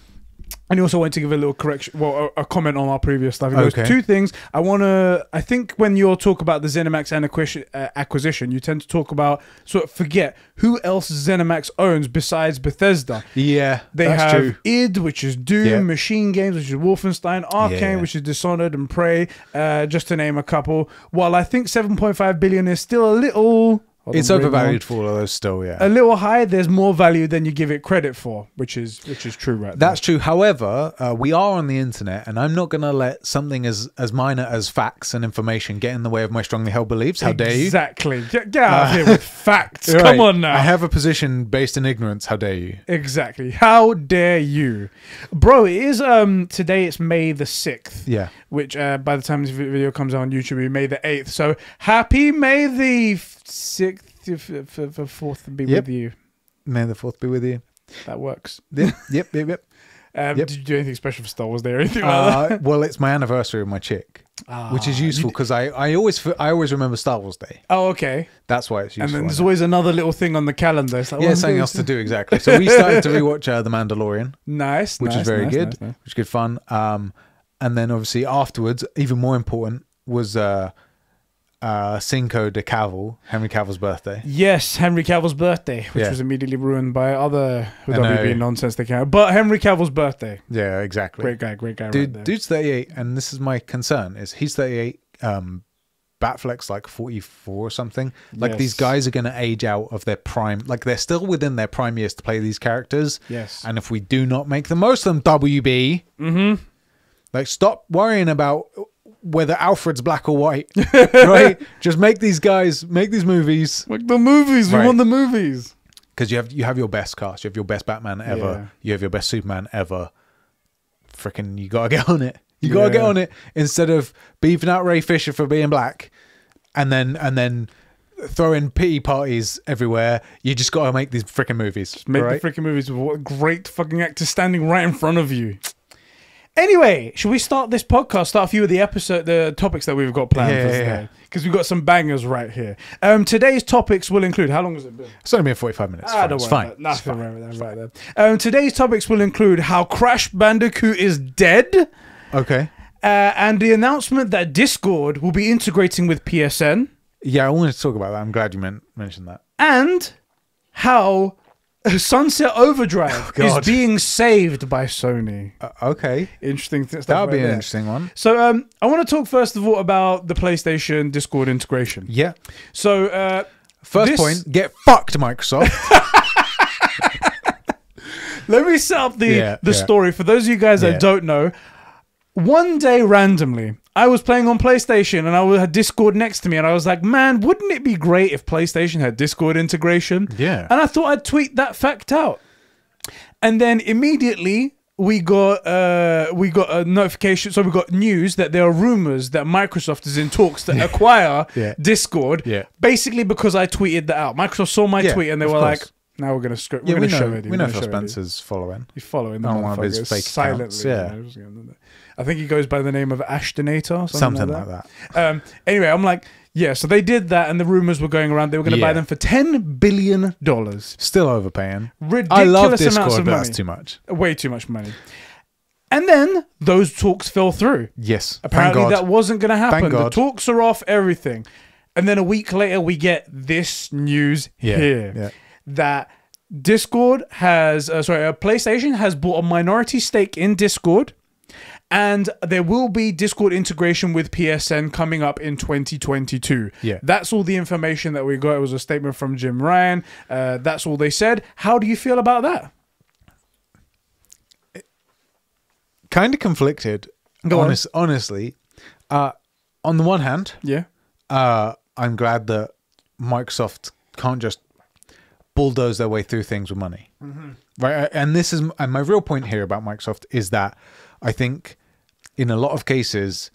Speaker 1: and he also wanted to give a little correction, well, a, a comment on our previous stuff. He goes,
Speaker 2: Okay.
Speaker 1: two things. I want to, I think when you talk about the ZeniMax acquisition, uh, acquisition, you tend to talk about, sort of forget who else ZeniMax owns besides Bethesda.
Speaker 2: yeah,
Speaker 1: They have
Speaker 2: true.
Speaker 1: id, which is Doom,
Speaker 2: Yeah.
Speaker 1: Machine Games, which is Wolfenstein, Arcane,
Speaker 2: Yeah.
Speaker 1: which is Dishonored and Prey, uh, just to name a couple. While I think 7.5 billion is still a little.
Speaker 2: It's overvalued for all of those still, yeah.
Speaker 1: A little higher, There's more value than you give it credit for, which is which is true, right?
Speaker 2: That's true. However, uh, we are on the internet, and I'm not going to let something as as minor as facts and information get in the way of my strongly held beliefs. How dare you?
Speaker 1: Exactly. Get, get out of here with facts.
Speaker 2: Right.
Speaker 1: Come on now.
Speaker 2: I have a position based in ignorance. How dare you?
Speaker 1: exactly. How dare you, bro? It is um today. It's May the sixth.
Speaker 2: Yeah.
Speaker 1: Which uh, by the time this video comes out on YouTube, will be May the 8th. So happy May the 6th, f- f- f- 4th be
Speaker 2: Yep.
Speaker 1: with you.
Speaker 2: May the fourth be with you.
Speaker 1: That works.
Speaker 2: Yep, yep, yep, yep.
Speaker 1: Um,
Speaker 2: Yep.
Speaker 1: Did you do anything special for Star Wars Day or anything like that?
Speaker 2: Uh, well, it's my anniversary with my chick, which is
Speaker 1: Ah,
Speaker 2: useful because I, I always I always remember Star Wars Day.
Speaker 1: Oh, okay.
Speaker 2: That's why it's
Speaker 1: And
Speaker 2: useful.
Speaker 1: then there's always another little thing on the calendar. It's like,
Speaker 2: yeah, something else to do exactly. So we started to rewatch uh, The Mandalorian,
Speaker 1: Nice,
Speaker 2: which
Speaker 1: nice,
Speaker 2: is very
Speaker 1: nice,
Speaker 2: good,
Speaker 1: nice.
Speaker 2: which is good fun. Um, and then obviously afterwards, even more important was uh, uh, Cinco de Cavill, Henry Cavill's birthday.
Speaker 1: Yes, Henry Cavill's birthday, which
Speaker 2: Yeah.
Speaker 1: was immediately ruined by other. WB nonsense they can. But Henry Cavill's birthday,
Speaker 2: Yeah, exactly.
Speaker 1: great guy, great guy, right
Speaker 2: Dude,
Speaker 1: there.
Speaker 2: dude's 38, and this is my concern: is he's 38. Um, Batfleck's like 44 or something. Like these guys are going to age out of their prime. Like they're still within their prime years to play these characters.
Speaker 1: Yes.
Speaker 2: And if we do not make the most of them, WB,
Speaker 1: Mm-hmm.
Speaker 2: Like stop worrying about whether Alfred's black or white, right? Just make these guys make these movies
Speaker 1: Like the movies, we
Speaker 2: Right.
Speaker 1: want the movies.
Speaker 2: because you have you have your best cast. You have your best Batman ever.
Speaker 1: Yeah.
Speaker 2: You have your best Superman ever. Freaking, you gotta get on it. You gotta get on it instead of beefing out Ray Fisher for being black, and then and then throwing pity parties everywhere. You just gotta make these freaking movies,
Speaker 1: Make
Speaker 2: right?
Speaker 1: the freaking movies with what great fucking actors standing right in front of you. Anyway, should we start this podcast? Start a few of the episode, the topics that we've got planned
Speaker 2: Yeah,
Speaker 1: for today, because we've got some bangers right here. Um, today's topics will include. How long has it been?
Speaker 2: it's only been forty-five minutes.
Speaker 1: Ah,
Speaker 2: fine.
Speaker 1: don't
Speaker 2: It's fine.
Speaker 1: about that.
Speaker 2: It's fine.
Speaker 1: Nothing right there, right there. Um, today's topics will include how Crash Bandicoot is dead,
Speaker 2: Okay.
Speaker 1: uh, and the announcement that Discord will be integrating with PSN,
Speaker 2: Yeah, I wanted to talk about that. I'm glad you men- mentioned that.
Speaker 1: and how Sunset Overdrive is being saved by Sony.
Speaker 2: Uh, okay,
Speaker 1: Interesting th-
Speaker 2: that would
Speaker 1: right
Speaker 2: be an interesting one.
Speaker 1: So, um, I want to talk first of all about the PlayStation Discord integration.
Speaker 2: Yeah.
Speaker 1: So, uh,
Speaker 2: First
Speaker 1: This-
Speaker 2: point: get fucked, Microsoft.
Speaker 1: let me set up the
Speaker 2: Yeah,
Speaker 1: the
Speaker 2: yeah.
Speaker 1: story for those of you guys
Speaker 2: Yeah.
Speaker 1: that don't know. One day, randomly, I was playing on PlayStation and I had Discord next to me, and I was like, "Man, wouldn't it be great if PlayStation had Discord integration?"
Speaker 2: Yeah.
Speaker 1: And I thought I'd tweet that fact out, and then immediately we got uh we got a notification. So we got news that there are rumors that Microsoft is in talks to acquire
Speaker 2: Yeah.
Speaker 1: Discord.
Speaker 2: Yeah.
Speaker 1: Basically, because I tweeted that out, Microsoft saw my
Speaker 2: Yeah,
Speaker 1: tweet and they were
Speaker 2: course.
Speaker 1: like, "Now we're gonna script.
Speaker 2: yeah,
Speaker 1: we're
Speaker 2: we
Speaker 1: gonna
Speaker 2: know.
Speaker 1: show it.
Speaker 2: we know Phil
Speaker 1: gonna it."
Speaker 2: Spencer's following.
Speaker 1: He's following the
Speaker 2: On one of his fake
Speaker 1: silently.
Speaker 2: accounts, yeah.
Speaker 1: I think he goes by the name of Ashtonator, something,
Speaker 2: Something
Speaker 1: like
Speaker 2: like
Speaker 1: that.
Speaker 2: that.
Speaker 1: Um, anyway, I'm like, yeah. So they did that, and the rumors were going around. They were going to buy them for ten billion dollars.
Speaker 2: Still overpaying.
Speaker 1: Ridiculous
Speaker 2: I love
Speaker 1: amounts
Speaker 2: Discord,
Speaker 1: of
Speaker 2: but
Speaker 1: money.
Speaker 2: that's too much.
Speaker 1: Way too much money. And then those talks fell through.
Speaker 2: Yes.
Speaker 1: Apparently, that wasn't going to happen. The talks are off. Everything. And then a week later, we get this news
Speaker 2: Yeah,
Speaker 1: here
Speaker 2: yeah.
Speaker 1: that Discord has, uh, sorry, uh, PlayStation has bought a minority stake in Discord, and there will be Discord integration with PSN coming up in 2022.
Speaker 2: Yeah.
Speaker 1: That's all the information that we got. It was a statement from Jim Ryan. Uh, that's all they said. How do you feel about that?
Speaker 2: kind of conflicted.
Speaker 1: Go on.
Speaker 2: honest, honestly, uh, on the one hand,
Speaker 1: Yeah.
Speaker 2: uh, I'm glad that Microsoft can't just bulldoze their way through things with money, right? And this is and my real point here about Microsoft is that I think in a lot of cases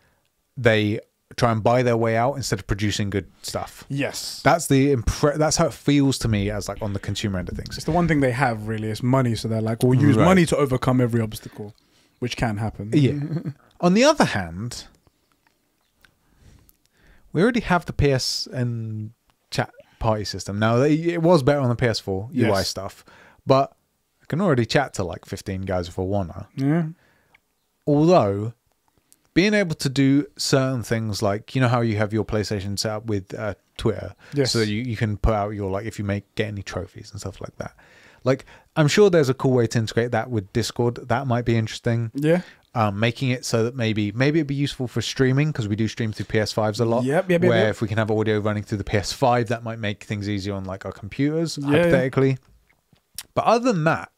Speaker 2: they try and buy their way out instead of producing good stuff.
Speaker 1: Yes.
Speaker 2: That's the impre- That's how it feels to me as like on the consumer end of things.
Speaker 1: It's the one thing they have really is money, so they're like, we'll use
Speaker 2: Right.
Speaker 1: money to overcome every obstacle, which can happen.
Speaker 2: Yeah. On the other hand, we already have the PS and chat party system. Now, they- it was better on the PS4 UI
Speaker 1: Yes.
Speaker 2: stuff, but I can already chat to like 15 guys if I wanna.
Speaker 1: Yeah.
Speaker 2: Although, being able to do certain things like, you know how you have your PlayStation set up with uh, Twitter?
Speaker 1: Yes.
Speaker 2: So that you, you can put out your, like, if you make get any trophies and stuff like that. Like, I'm sure there's a cool way to integrate that with Discord. That might be interesting
Speaker 1: Yeah.
Speaker 2: um, making it so that maybe maybe it'd be useful for streaming because we do stream through PS5s a lot.
Speaker 1: Yep, yep, yep,
Speaker 2: Where
Speaker 1: yep.
Speaker 2: if we can have audio running through the PS5, that might make things easier on like our computers,
Speaker 1: Yeah, yeah.
Speaker 2: hypothetically. But other than that,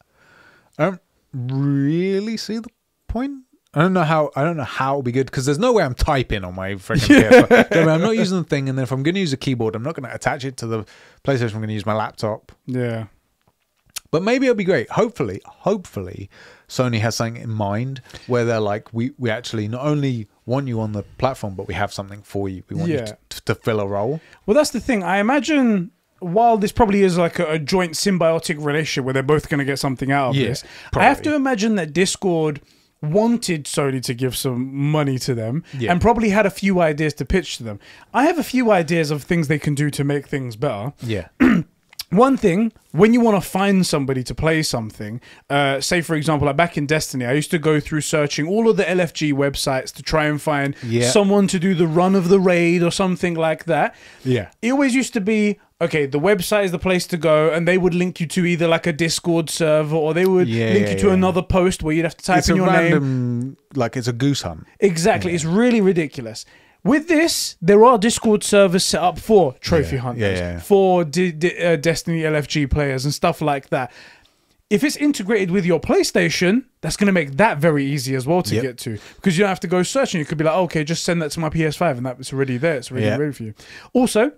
Speaker 2: I don't really see the point. I don't know how. I don't know how it'll be good because there's no way I'm typing on my freaking PS5. I mean, I'm not using the thing, and then if I'm going to use a keyboard, I'm not going to attach it to the PlayStation. I'm going to use my laptop.
Speaker 1: Yeah.
Speaker 2: But maybe it'll be great. Hopefully, hopefully, Sony has something in mind where they're like, we, we actually not only want you on the platform, but we have something for you. We want you to, to fill a role.
Speaker 1: Well, that's the thing. I imagine while this probably is like a, a joint symbiotic relationship where they're both going to get something out of
Speaker 2: Yeah,
Speaker 1: this, I have to imagine that Discord wanted Sony to give some money to them
Speaker 2: Yeah.
Speaker 1: and probably had a few ideas to pitch to them. I have a few ideas of things they can do to make things better.
Speaker 2: Yeah.
Speaker 1: One thing, when you want to find somebody to play something, uh, say for example, like back in Destiny, I used to go through searching all of the LFG websites to try and find
Speaker 2: Yeah.
Speaker 1: someone to do the run of the raid or something like that.
Speaker 2: Yeah.
Speaker 1: It always used to be okay. The website is the place to go, and they would link you to either like a Discord server or they would
Speaker 2: Yeah,
Speaker 1: link
Speaker 2: yeah,
Speaker 1: you to
Speaker 2: yeah.
Speaker 1: another post where you'd have to type
Speaker 2: It's
Speaker 1: in your name.
Speaker 2: random, like, it's a goose hunt.
Speaker 1: Exactly. It's really ridiculous. With this, there are Discord servers set up for trophy hunters, for D- D- uh, Destiny LFG players, and stuff like that. If it's integrated with your PlayStation, that's going to make that very easy as well to
Speaker 2: Yep.
Speaker 1: get to because you don't have to go searching. You could be like, okay, just send that to my PS5, and that's already there. It's already
Speaker 2: Yeah.
Speaker 1: ready for you. Also,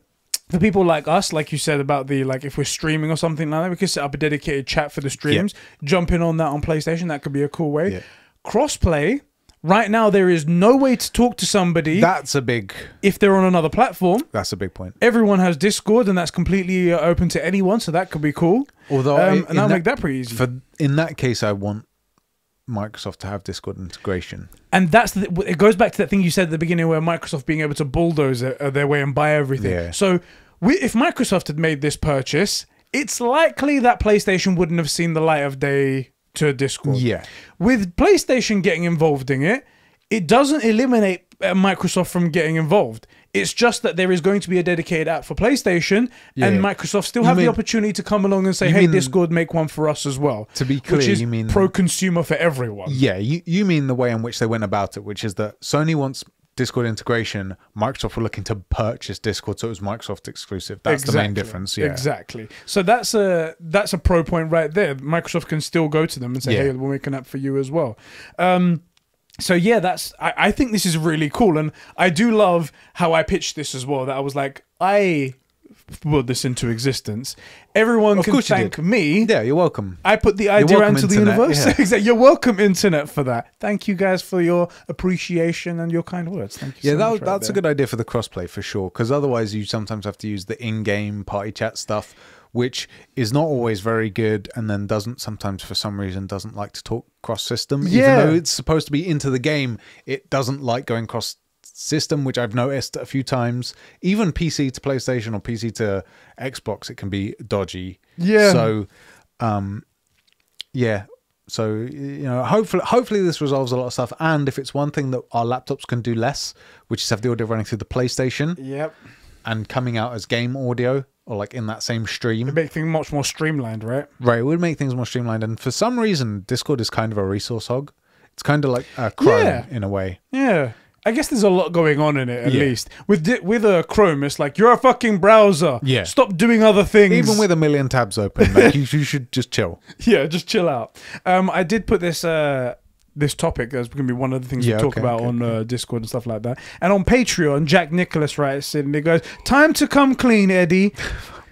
Speaker 1: for people like us, like you said about the like, if we're streaming or something like that, we could set up a dedicated chat for the streams. Jump in on that on PlayStation. That could be a cool way.
Speaker 2: Yeah.
Speaker 1: Crossplay. Right now, there is no way to talk to somebody
Speaker 2: That's a big,
Speaker 1: if they're on another platform.
Speaker 2: that's a big point.
Speaker 1: Everyone has Discord, and that's completely uh, open to anyone, so that could be cool.
Speaker 2: Although,
Speaker 1: Um, and that'll
Speaker 2: that-
Speaker 1: make that pretty easy.
Speaker 2: For in that case, I want Microsoft to have Discord integration.
Speaker 1: and that's the, it goes back to that thing you said at the beginning, where Microsoft being able to bulldoze uh, their way and buy everything.
Speaker 2: Yeah.
Speaker 1: So, we, if Microsoft had made this purchase, it's likely that PlayStation wouldn't have seen the light of day to Discord.
Speaker 2: Yeah.
Speaker 1: With PlayStation getting involved in it, it doesn't eliminate uh, Microsoft from getting involved. It's just that there is going to be a dedicated app for PlayStation,
Speaker 2: Yeah.
Speaker 1: and Microsoft still
Speaker 2: You
Speaker 1: have
Speaker 2: mean-
Speaker 1: the opportunity to come along and say, "Hey,
Speaker 2: mean-
Speaker 1: Discord, make one for us as well."
Speaker 2: To be clear, you mean-
Speaker 1: pro-consumer for everyone.
Speaker 2: Yeah, you, you mean the way in which they went about it, which is that Sony wants Discord integration. Microsoft were looking to purchase Discord, so it was Microsoft exclusive. That's the main difference. Yeah.
Speaker 1: Exactly. So that's a that's a pro point right there. Microsoft can still go to them and say,
Speaker 2: Yeah.
Speaker 1: "Hey, we'll make an app for you as well." Um, so yeah, that's I, I think this is really cool, and I do love how I pitched this as well. That I was like, I put this into existence. Everyone
Speaker 2: Of
Speaker 1: can thank me.
Speaker 2: Yeah, you're welcome.
Speaker 1: I put the idea out into the universe.
Speaker 2: yeah.
Speaker 1: exactly. You're welcome, internet, for that. Thank you guys for your appreciation and your kind words. Thank you.
Speaker 2: Yeah,
Speaker 1: so
Speaker 2: that,
Speaker 1: right
Speaker 2: that's a good idea for the crossplay for sure. Because otherwise, you sometimes have to use the in-game party chat stuff, which is not always very good, and then doesn't sometimes for some reason doesn't like to talk cross-system.
Speaker 1: Yeah.
Speaker 2: Even though it's supposed to be into the game, it doesn't like going cross system which i've noticed a few times even pc to playstation or pc to xbox it can be dodgy
Speaker 1: Yeah.
Speaker 2: so um yeah so you know hopefully hopefully this resolves a lot of stuff and if it's one thing that our laptops can do less which is have the audio running through the playstation
Speaker 1: Yep.
Speaker 2: And coming out as game audio or like in that same stream
Speaker 1: Make things much more streamlined, right?
Speaker 2: right it would make things more streamlined and for some reason discord is kind of a resource hog it's kind of like a chrome
Speaker 1: Yeah.
Speaker 2: in a way
Speaker 1: Yeah. I guess there's a lot going on in it at
Speaker 2: Yeah.
Speaker 1: least. With with a Chrome, it's like you're a fucking browser.
Speaker 2: Yeah.
Speaker 1: Stop doing other things.
Speaker 2: even with a million tabs open like you, you should just chill
Speaker 1: yeah, just chill out. Um, I did put this uh this topic as going to be one of the things
Speaker 2: Yeah,
Speaker 1: we talk
Speaker 2: okay,
Speaker 1: about
Speaker 2: okay,
Speaker 1: on Uh, Discord and stuff like that. And on Patreon, Jack Nicholas writes in. He goes, "Time to come clean, Eddie.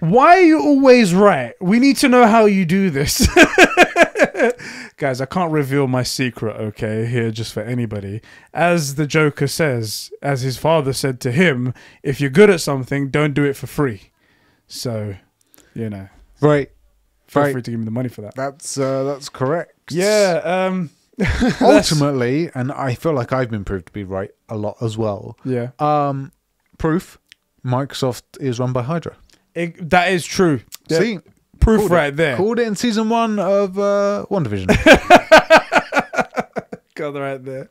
Speaker 1: Why are you always right? We need to know how you do this." guys, I can't reveal my secret, okay, here just for anybody. As the Joker says, as his father said to him, if you're good at something, don't do it for free. So, you know,
Speaker 2: Right.
Speaker 1: feel
Speaker 2: Right.
Speaker 1: free to give me the money for that.
Speaker 2: That's uh, that's correct.
Speaker 1: Yeah. Um.
Speaker 2: Ultimately, and I feel like I've been proved to be right a lot as well.
Speaker 1: Yeah.
Speaker 2: Um, proof: Microsoft is run by Hydra.
Speaker 1: It, that is true. Yeah,
Speaker 2: See,
Speaker 1: proof
Speaker 2: called it.
Speaker 1: right there.
Speaker 2: called it in season one of uh, One Division.
Speaker 1: Got that right there.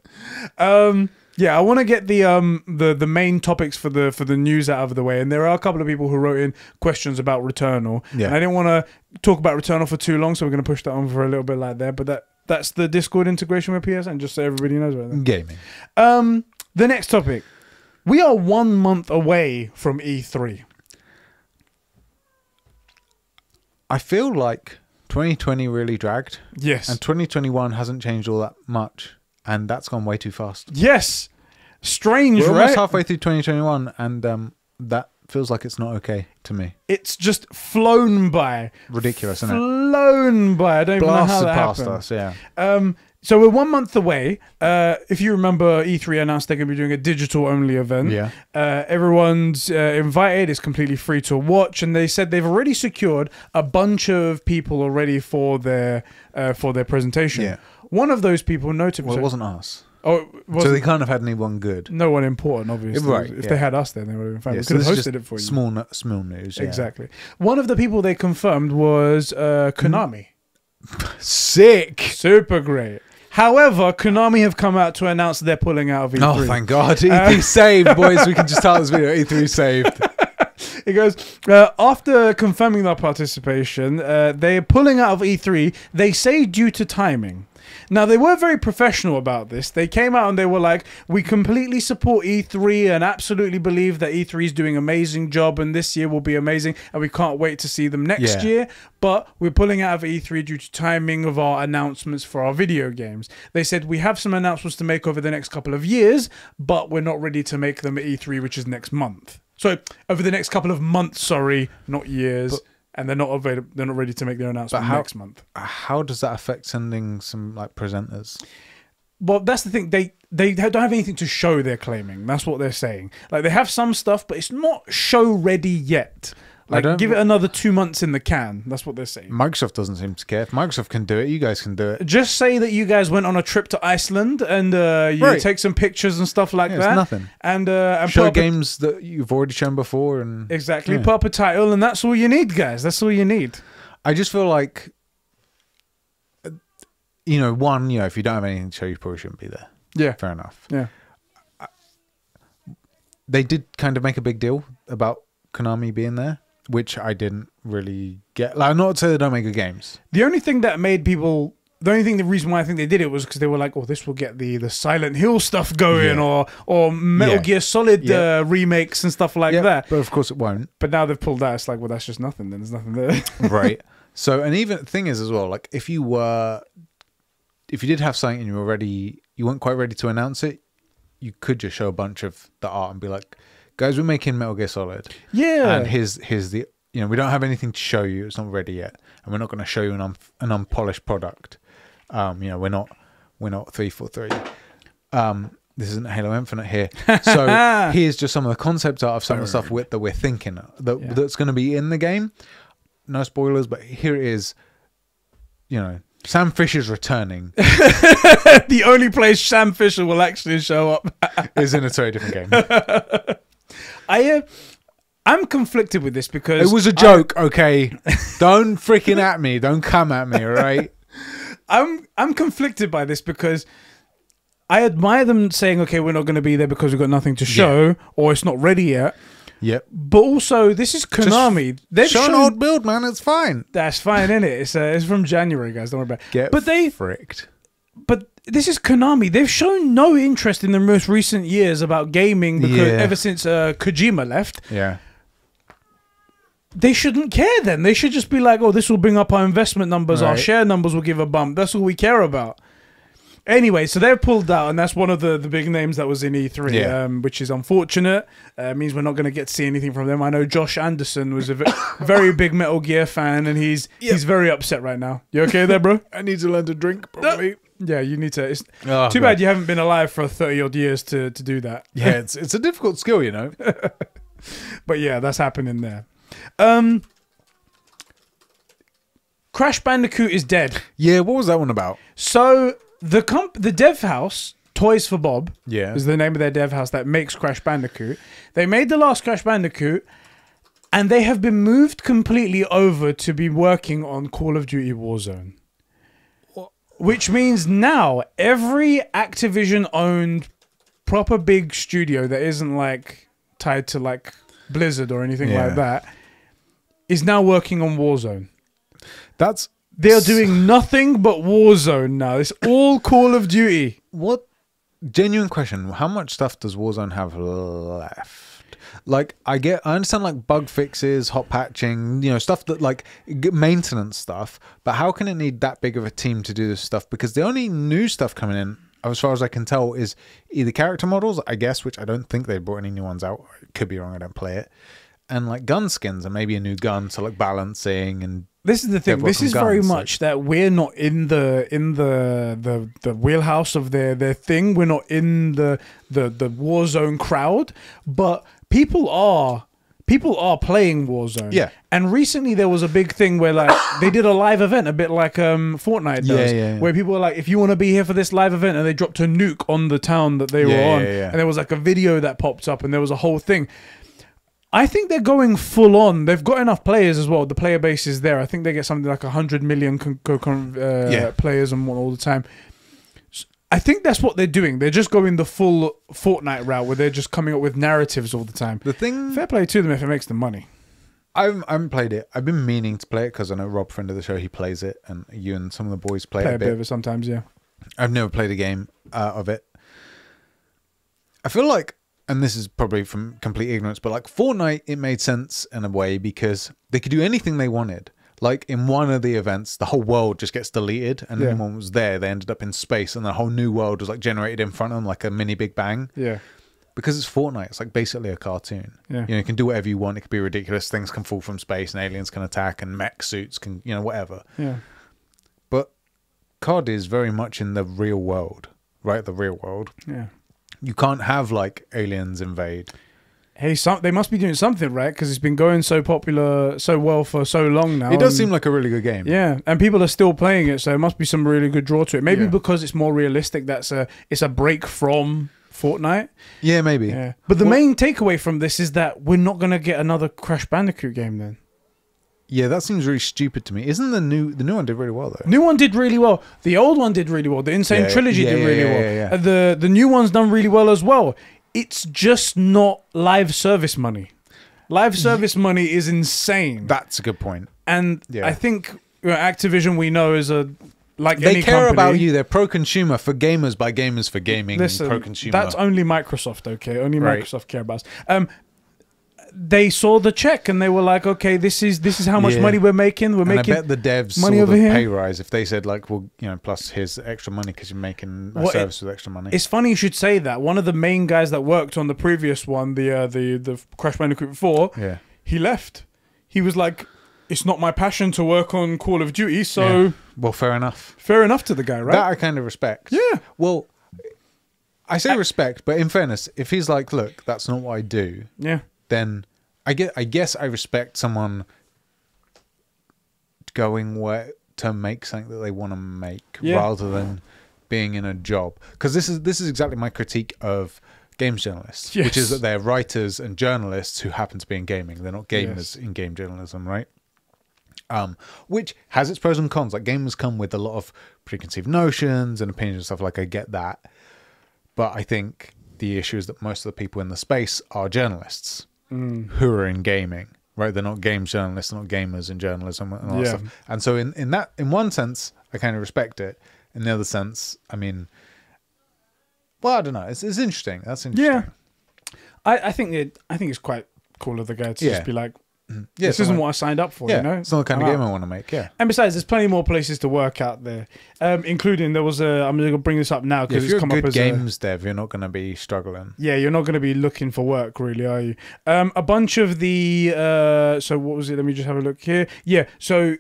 Speaker 1: Um, yeah, I want to get the um the the main topics for the for the news out of the way, and there are a couple of people who wrote in questions about Returnal.
Speaker 2: Yeah.
Speaker 1: and I didn't want to talk about Returnal for too long, so we're going to push that on for a little bit like that. But that that's the Discord integration with PSN, just so everybody knows about that.
Speaker 2: Gaming.
Speaker 1: Um, the next topic, we are one month away from E E3.
Speaker 2: I feel like 2020 really dragged,
Speaker 1: Yes,
Speaker 2: and 2021 hasn't changed all that much, and that's gone way too fast.
Speaker 1: yes, strange,
Speaker 2: We're
Speaker 1: right?
Speaker 2: almost halfway through 2021, and um, that feels like it's not okay to me.
Speaker 1: It's just flown by,
Speaker 2: Ridiculous, isn't it?
Speaker 1: Flown by. I don't even know how
Speaker 2: Blasted
Speaker 1: that
Speaker 2: past
Speaker 1: happened.
Speaker 2: us, yeah.
Speaker 1: Um, so we're one month away. Uh, if you remember, E3 announced they're going to be doing a digital only event.
Speaker 2: Yeah.
Speaker 1: Uh, everyone's uh, invited. It's completely free to watch, and they said they've already secured a bunch of people already for their uh, for their presentation.
Speaker 2: Yeah.
Speaker 1: One of those people noted.
Speaker 2: Well, it wasn't us.
Speaker 1: Oh,
Speaker 2: So they can't have had anyone good.
Speaker 1: no one important, obviously.
Speaker 2: Right,
Speaker 1: If
Speaker 2: yeah.
Speaker 1: they had us, then they would have been fine.
Speaker 2: Yeah,
Speaker 1: we
Speaker 2: so
Speaker 1: could have hosted it for you.
Speaker 2: Small, small news. yeah.
Speaker 1: Exactly. One of the people they confirmed was uh, Konami.
Speaker 2: Sick.
Speaker 1: Super great. However, Konami have come out to announce they're pulling out of E E3.
Speaker 2: Oh, thank God. E3 saved, boys. We can just start this video. E3 saved.
Speaker 1: It goes uh, after confirming their participation, uh, they're pulling out of E3. They say due to timing. Now they were very professional about this. They came out and they were like, "We completely support E3 and absolutely believe that E3 is doing an amazing job, and this year will be amazing, and we can't wait to see them next
Speaker 2: Yeah.
Speaker 1: year." But we're pulling out of E3 due to timing of our announcements for our video games. They said we have some announcements to make over the next couple of years, but we're not ready to make them at E3, which is next month. So over the next couple of months, sorry, not years,
Speaker 2: But-
Speaker 1: and they're not available. They're not ready to make their announcement
Speaker 2: how-
Speaker 1: next month.
Speaker 2: How does that affect sending some like presenters?
Speaker 1: Well, that's the thing. They they don't have anything to show. They're claiming that's what they're saying. Like they have some stuff, but it's not show ready yet.
Speaker 2: I
Speaker 1: Like give it another two months in the can. That's what they're saying.
Speaker 2: Microsoft doesn't seem to care. If Microsoft can do it, you guys can do it.
Speaker 1: Just say that you guys went on a trip to Iceland and uh, you
Speaker 2: Right.
Speaker 1: take some pictures and stuff like
Speaker 2: Yeah,
Speaker 1: that.
Speaker 2: nothing.
Speaker 1: And uh, and
Speaker 2: Show games that you've already shown before, and
Speaker 1: exactly
Speaker 2: Yeah.
Speaker 1: put up a title, and that's all you need, guys. That's all you need.
Speaker 2: I just feel like, uh, you know, one, you know, if you don't have anything to show, you probably shouldn't be there.
Speaker 1: Yeah,
Speaker 2: Fair enough.
Speaker 1: yeah.
Speaker 2: They did kind of make a big deal about Konami being there, which I didn't really get. Like, not to say they don't make good games.
Speaker 1: The only thing that made people, the only thing, the reason why I think they did it was because they were like, "Oh, this will get the the Silent Hill stuff going,
Speaker 2: Yeah.
Speaker 1: or or Metal
Speaker 2: Yeah.
Speaker 1: Gear Solid
Speaker 2: Yeah.
Speaker 1: uh, remakes and stuff like
Speaker 2: Yeah,
Speaker 1: that."
Speaker 2: but of course it won't.
Speaker 1: But now they've pulled that. It's like, well, that's just nothing. Then there's nothing there.
Speaker 2: right so and even thing is as well like if you were if you did have something and you were ready you weren't quite ready to announce it you could just show a bunch of the art and be like guys we're making metal gear solid
Speaker 1: yeah,
Speaker 2: and here's here's the you know we don't have anything to show you it's not ready yet and we're not going to show you an, un, an unpolished product um you know we're not we're not 343 um this isn't Halo Infinite here. So here's just some of the concept art of some of the stuff with, that we're thinking that
Speaker 1: Yeah.
Speaker 2: that's going to be in the game. No spoilers, but here it is. You know, Sam Fisher's returning
Speaker 1: the only place Sam Fisher will actually show up.
Speaker 2: is in a totally different game.
Speaker 1: I, uh, I'm conflicted with this because
Speaker 2: It was a joke, okay? Don't freaking at me. Don't come at me, all right?
Speaker 1: I'm I'm conflicted by this because I admire them saying, okay, we're not going to be there because we've got nothing to show or it's not ready yet.
Speaker 2: Yep.
Speaker 1: But also, this is Konami. They've
Speaker 2: Show an
Speaker 1: shown
Speaker 2: old build, man. It's fine.
Speaker 1: that's fine, isn't it? It's uh, it's from January, guys. Don't worry about. it.
Speaker 2: Get
Speaker 1: but they
Speaker 2: fricked.
Speaker 1: but this is Konami. They've shown no interest in the most recent years about gaming because
Speaker 2: Yeah.
Speaker 1: ever since uh, Kojima left,
Speaker 2: Yeah.
Speaker 1: they shouldn't care. Then they should just be like, oh, this will bring up our investment numbers, our share numbers will give a bump. That's all we care about. Anyway, so they're pulled out, and that's one of the, the big names that was in E3,
Speaker 2: Yeah.
Speaker 1: um, which is unfortunate. Uh, means we're not going to get to see anything from them. I know Josh Anderson was a very big Metal Gear fan, and he's he's very upset right now. You okay there, bro?
Speaker 2: I need to learn to drink properly.
Speaker 1: Yeah, you need to. It's
Speaker 2: Oh,
Speaker 1: too
Speaker 2: God.
Speaker 1: bad you haven't been alive for thirty odd years to to do that.
Speaker 2: Yeah, it's it's a difficult skill, you know.
Speaker 1: But yeah, that's happening there. Um, Crash Bandicoot is dead.
Speaker 2: Yeah, what was that one about?
Speaker 1: So the comp, the dev house, Toys for Bob,
Speaker 2: Yeah.
Speaker 1: is the name of their dev house that makes Crash Bandicoot. They made the last Crash Bandicoot, and they have been moved completely over to be working on Call of Duty Warzone. Which means now every Activision owned proper big studio that isn't like tied to like Blizzard or anything
Speaker 2: Yeah.
Speaker 1: like that is now working on Warzone.
Speaker 2: That's
Speaker 1: They are doing nothing but Warzone now. It's all Call of Duty.
Speaker 2: what genuine question. How much stuff does Warzone have left? Like I get, I understand like bug fixes, hot patching, you know, stuff that like maintenance stuff. But how can it need that big of a team to do this stuff? Because the only new stuff coming in, as far as I can tell, is either character models, I guess, which I don't think they brought any new ones out. Could be wrong. I don't play it. And like gun skins and maybe a new gun, so like balancing and
Speaker 1: This is the thing. This is
Speaker 2: some
Speaker 1: very
Speaker 2: guns,
Speaker 1: much that we're not in the in the the the wheelhouse of their their thing. We're not in the the the Warzone crowd, but people are people are playing Warzone.
Speaker 2: Yeah.
Speaker 1: And recently there was a big thing where like they did a live event, a bit like um Fortnite does,
Speaker 2: Yeah, yeah, yeah.
Speaker 1: where people were like, if you want to be here for this live event, and they dropped a nuke on the town that they were on, and there was like a video that popped up, and there was a whole thing. I think they're going full on. They've got enough players as well. The player base is there. I think they get something like 100 million uh, players and one all the time. I think that's what they're doing. They're just going the full Fortnite route where they're just coming up with narratives all the time.
Speaker 2: the thing.
Speaker 1: Fair play to them if it makes them money.
Speaker 2: I've, I haven't played it. I've been meaning to play it because I know Rob, friend of the show, he plays it, and you and some of the boys play,
Speaker 1: Play
Speaker 2: it
Speaker 1: a
Speaker 2: a
Speaker 1: bit
Speaker 2: bit.
Speaker 1: of it sometimes, yeah.
Speaker 2: I've never played a game uh, of it. I feel like, and this is probably from complete ignorance, but like Fortnite, it made sense in a way because they could do anything they wanted. Like in one of the events, the whole world just gets deleted, and
Speaker 1: Yeah.
Speaker 2: anyone was there, they ended up in space, and the whole new world was like generated in front of them, like a mini Big Bang.
Speaker 1: Yeah.
Speaker 2: Because it's Fortnite, it's like basically a cartoon.
Speaker 1: Yeah.
Speaker 2: You know, you can do whatever you want. It could be ridiculous. Things can fall from space, and aliens can attack, and mech suits can, you know, whatever.
Speaker 1: Yeah.
Speaker 2: But COD is very much in the real world, right? The real world.
Speaker 1: Yeah.
Speaker 2: You can't have like aliens invade.
Speaker 1: Hey, some, they must be doing something right because it's been going so popular, so well for so long now.
Speaker 2: it does seem like a really good game.
Speaker 1: Yeah, and people are still playing it, so it must be some really good draw to it. Maybe
Speaker 2: Yeah.
Speaker 1: because it's more realistic. That's a it's a break from Fortnite.
Speaker 2: Yeah, maybe.
Speaker 1: Yeah, but the
Speaker 2: Well-
Speaker 1: main takeaway from this is that we're not gonna get another Crash Bandicoot game. Then
Speaker 2: Yeah, that seems really stupid to me. Isn't the new the new one did really well though?
Speaker 1: new one did really well. The old one did really well. The N.
Speaker 2: Sane Yeah,
Speaker 1: Trilogy
Speaker 2: yeah,
Speaker 1: did really well. Uh, the the new one's done really well as well. It's just not live service money. Live service money is insane,
Speaker 2: That's a good point.
Speaker 1: and
Speaker 2: Yeah.
Speaker 1: I think you know, Activision we know is a like
Speaker 2: They
Speaker 1: any
Speaker 2: care
Speaker 1: company,
Speaker 2: about you. They're pro consumer for gamers by gamers for gaming.
Speaker 1: Listen,
Speaker 2: pro consumer.
Speaker 1: that's only Microsoft, okay? Only
Speaker 2: Right.
Speaker 1: Microsoft care about us. Um, they saw the check and they were like, okay, this is this is how much
Speaker 2: Yeah.
Speaker 1: money we're making. We're
Speaker 2: and
Speaker 1: making.
Speaker 2: I bet the devs
Speaker 1: money
Speaker 2: saw
Speaker 1: over
Speaker 2: the
Speaker 1: here.
Speaker 2: pay rise if they said like, well, you know, plus here's extra money because you're making a
Speaker 1: Well, it-
Speaker 2: service with extra money.
Speaker 1: It's funny you should say that. One of the main guys that worked on the previous one, the uh, the the Crash Bandicoot Four,
Speaker 2: Yeah.
Speaker 1: he left. He was like, "It's not my passion to work on Call of Duty." So
Speaker 2: Yeah. Well, fair enough.
Speaker 1: fair enough to the guy, right?
Speaker 2: That I kind of respect.
Speaker 1: Yeah.
Speaker 2: Well, I say respect, but in fairness, if he's like, look, that's not what I do,
Speaker 1: yeah,
Speaker 2: then I get. I guess I respect someone going where to make something that they want to make
Speaker 1: Yeah.
Speaker 2: rather than being in a job. Because this is this is exactly my critique of games journalists, which is that they're writers and journalists who happen to be in gaming. They're not gamers
Speaker 1: Yes.
Speaker 2: in game journalism, right? um, which has its pros and cons. Like gamers come with a lot of preconceived notions and opinions and stuff. Like I get that, but I think the issue is that most of the people in the space are journalists Mm. who are in gaming. Right, they're not games journalists, they're not gamers in journalism and all that stuff. And so, in in that, in one sense, I kind of respect it. In the other sense, I mean, well, I don't know. It's, it's interesting. That's interesting. Yeah.
Speaker 1: I, I think it. I think it's quite cool of the guy to
Speaker 2: Yeah.
Speaker 1: just be like,
Speaker 2: Yeah,
Speaker 1: this isn't what I signed up for.
Speaker 2: Yeah,
Speaker 1: you know,
Speaker 2: it's not the kind of
Speaker 1: I'm
Speaker 2: game
Speaker 1: out.
Speaker 2: I want to make. Yeah.
Speaker 1: And besides, there's plenty more places to work out there, um, including there was a. I'm going to bring this up now because
Speaker 2: if
Speaker 1: it's
Speaker 2: a
Speaker 1: come up as a,
Speaker 2: games dev, you're not going to be struggling.
Speaker 1: Yeah, you're not going to be looking for work, really, are you? Um, a bunch of the. Uh, so what was it? Let me just have a look here. Yeah, so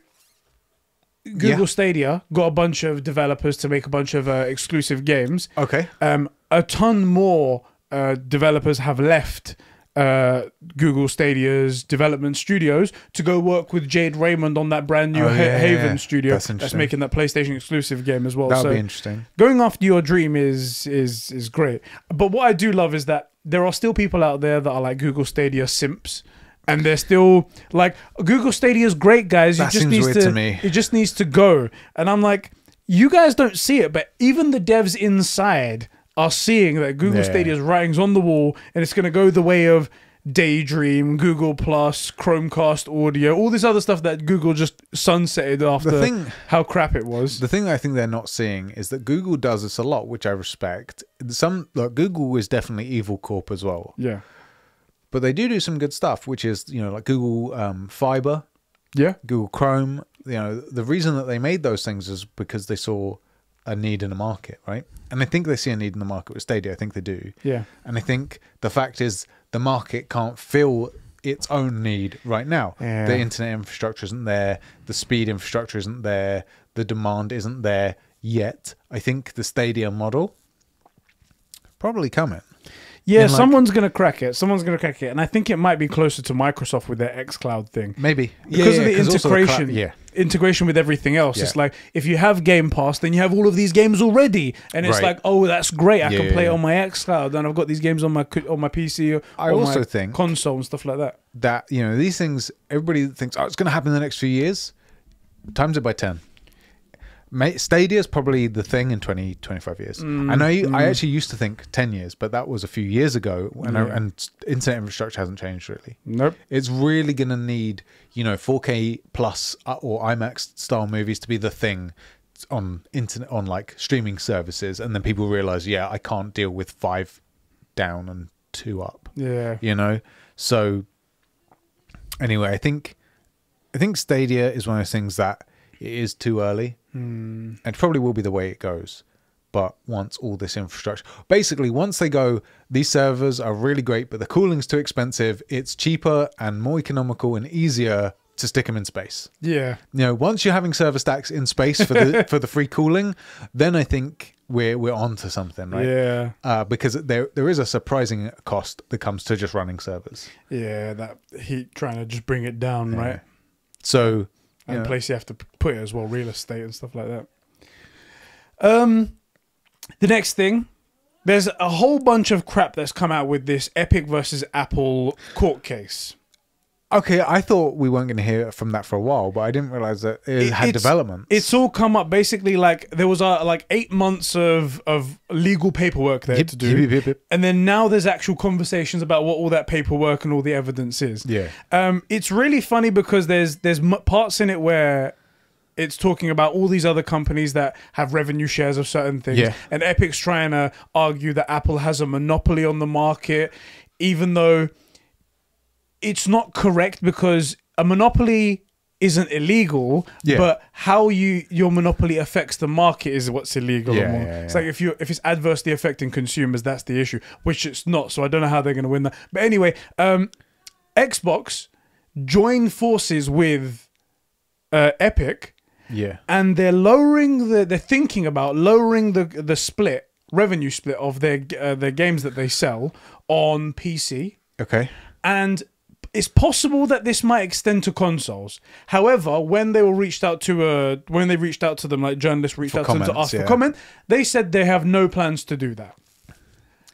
Speaker 1: Google
Speaker 2: Yeah.
Speaker 1: Stadia got a bunch of developers to make a bunch of uh, exclusive games.
Speaker 2: Okay.
Speaker 1: Um, a ton more uh, developers have left. Uh, Google Stadia's development studios to go work with Jade Raymond on that brand new
Speaker 2: Oh,
Speaker 1: Ha-
Speaker 2: yeah,
Speaker 1: Haven
Speaker 2: yeah.
Speaker 1: studio
Speaker 2: That's
Speaker 1: that's, making that PlayStation exclusive game as well.
Speaker 2: That would
Speaker 1: so
Speaker 2: be interesting.
Speaker 1: going after your dream is is is great. But what I do love is that there are still people out there that are like Google Stadia simps. And they're still like Google Stadia is great, guys.
Speaker 2: That
Speaker 1: it just
Speaker 2: seems
Speaker 1: needs
Speaker 2: weird
Speaker 1: to,
Speaker 2: to me.
Speaker 1: It just needs to go. And I'm like, you guys don't see it, but even the devs inside are seeing that Google
Speaker 2: Yeah.
Speaker 1: Stadia's writing's on the wall, and it's going to go the way of Daydream, Google Plus, Chromecast Audio, all this other stuff that Google just sunsetted after
Speaker 2: thing-
Speaker 1: how crap it was.
Speaker 2: The thing I think they're not seeing is that Google does this a lot, which I respect. Some like Google is definitely evil corp as well,
Speaker 1: yeah,
Speaker 2: but they do do some good stuff, which is you know like Google um, Fiber,
Speaker 1: yeah,
Speaker 2: Google Chrome. You know the reason that they made those things is because they saw a need in the market, right? And I think they see a need in the market with Stadia. I think they do.
Speaker 1: yeah.
Speaker 2: And I think the fact is the market can't fill its own need right now.
Speaker 1: Yeah.
Speaker 2: The internet infrastructure isn't there, the speed infrastructure isn't there, the demand isn't there yet. I think the Stadia model probably coming.
Speaker 1: Yeah,
Speaker 2: like-
Speaker 1: someone's gonna crack it. Someone's gonna crack it, and I think it might be closer to Microsoft with their XCloud thing
Speaker 2: Maybe
Speaker 1: because of the
Speaker 2: 'cause also cloud-
Speaker 1: integration.
Speaker 2: yeah,
Speaker 1: integration with everything else.
Speaker 2: Yeah.
Speaker 1: It's like if you have Game Pass, then you have all of these games already, and it's
Speaker 2: Right.
Speaker 1: like, oh, that's great. I
Speaker 2: Yeah,
Speaker 1: can
Speaker 2: yeah,
Speaker 1: play on my XCloud, and I've got these games on my on my PC or
Speaker 2: I also
Speaker 1: my
Speaker 2: think-
Speaker 1: console and stuff like that.
Speaker 2: that you know these things. Everybody thinks, oh, it's going to happen in the next few years. Times it by ten. Stadia is probably the thing in 20, 25 years.
Speaker 1: Mm,
Speaker 2: I know you, I actually used to think 10 years, but that was a few years ago when I, and internet infrastructure hasn't changed really.
Speaker 1: Nope.
Speaker 2: It's really going to need, you know, 4K plus uh, or IMAX style movies to be the thing on internet on like streaming services and then people realize, yeah, I can't deal with 5 down and 2 up
Speaker 1: Yeah.
Speaker 2: you know so anyway i think i think stadia is one of those things that it is too early
Speaker 1: Hmm.
Speaker 2: and probably will be the way it goes but once all this infrastructure basically once they go these servers are really great but the cooling's too expensive it's cheaper and more economical and easier to stick them in space
Speaker 1: Yeah.
Speaker 2: you know once you're having server stacks in space for the for the free cooling then i think we're we're on to something right
Speaker 1: Yeah.
Speaker 2: uh, because there there is a surprising cost that comes to just running servers.
Speaker 1: Yeah. That heat trying to just bring it down,
Speaker 2: Yeah.
Speaker 1: right?
Speaker 2: So
Speaker 1: And
Speaker 2: Yeah.
Speaker 1: place you have to put it as well, real estate and stuff like that. Um, the next thing, there's a whole bunch of crap that's come out with this Epic versus Apple court case.
Speaker 2: Okay, I thought we weren't going to hear from that for a while, but I didn't realize that it,
Speaker 1: It-
Speaker 2: had development.
Speaker 1: It's all come up basically like there was uh, like eight months of of legal paperwork there
Speaker 2: Yip,
Speaker 1: to do,
Speaker 2: yip, yip.
Speaker 1: and then now there's actual conversations about what all that paperwork and all the evidence is.
Speaker 2: Yeah.
Speaker 1: Um, it's really funny because there's there's parts in it where it's talking about all these other companies that have revenue shares of certain things,
Speaker 2: Yeah.
Speaker 1: and Epic's trying to argue that Apple has a monopoly on the market, even though it's not correct because a monopoly isn't illegal,
Speaker 2: Yeah.
Speaker 1: but how you your monopoly affects the market is what's illegal.
Speaker 2: Yeah,
Speaker 1: or more.
Speaker 2: yeah,
Speaker 1: It's like if you if it's adversely affecting consumers, that's the issue, which it's not. So I don't know how they're going to win that. But anyway, um, Xbox joined forces with uh, Epic,
Speaker 2: Yeah.
Speaker 1: and they're lowering the. They're thinking about lowering the the split revenue split of their uh, their games that they sell on PC
Speaker 2: Okay.
Speaker 1: and it's possible that this might extend to consoles. However, when they were reached out to uh, when they reached out to them, like journalists reached
Speaker 2: For
Speaker 1: out to them to ask
Speaker 2: yeah.
Speaker 1: for comment, they said they have no plans to do that.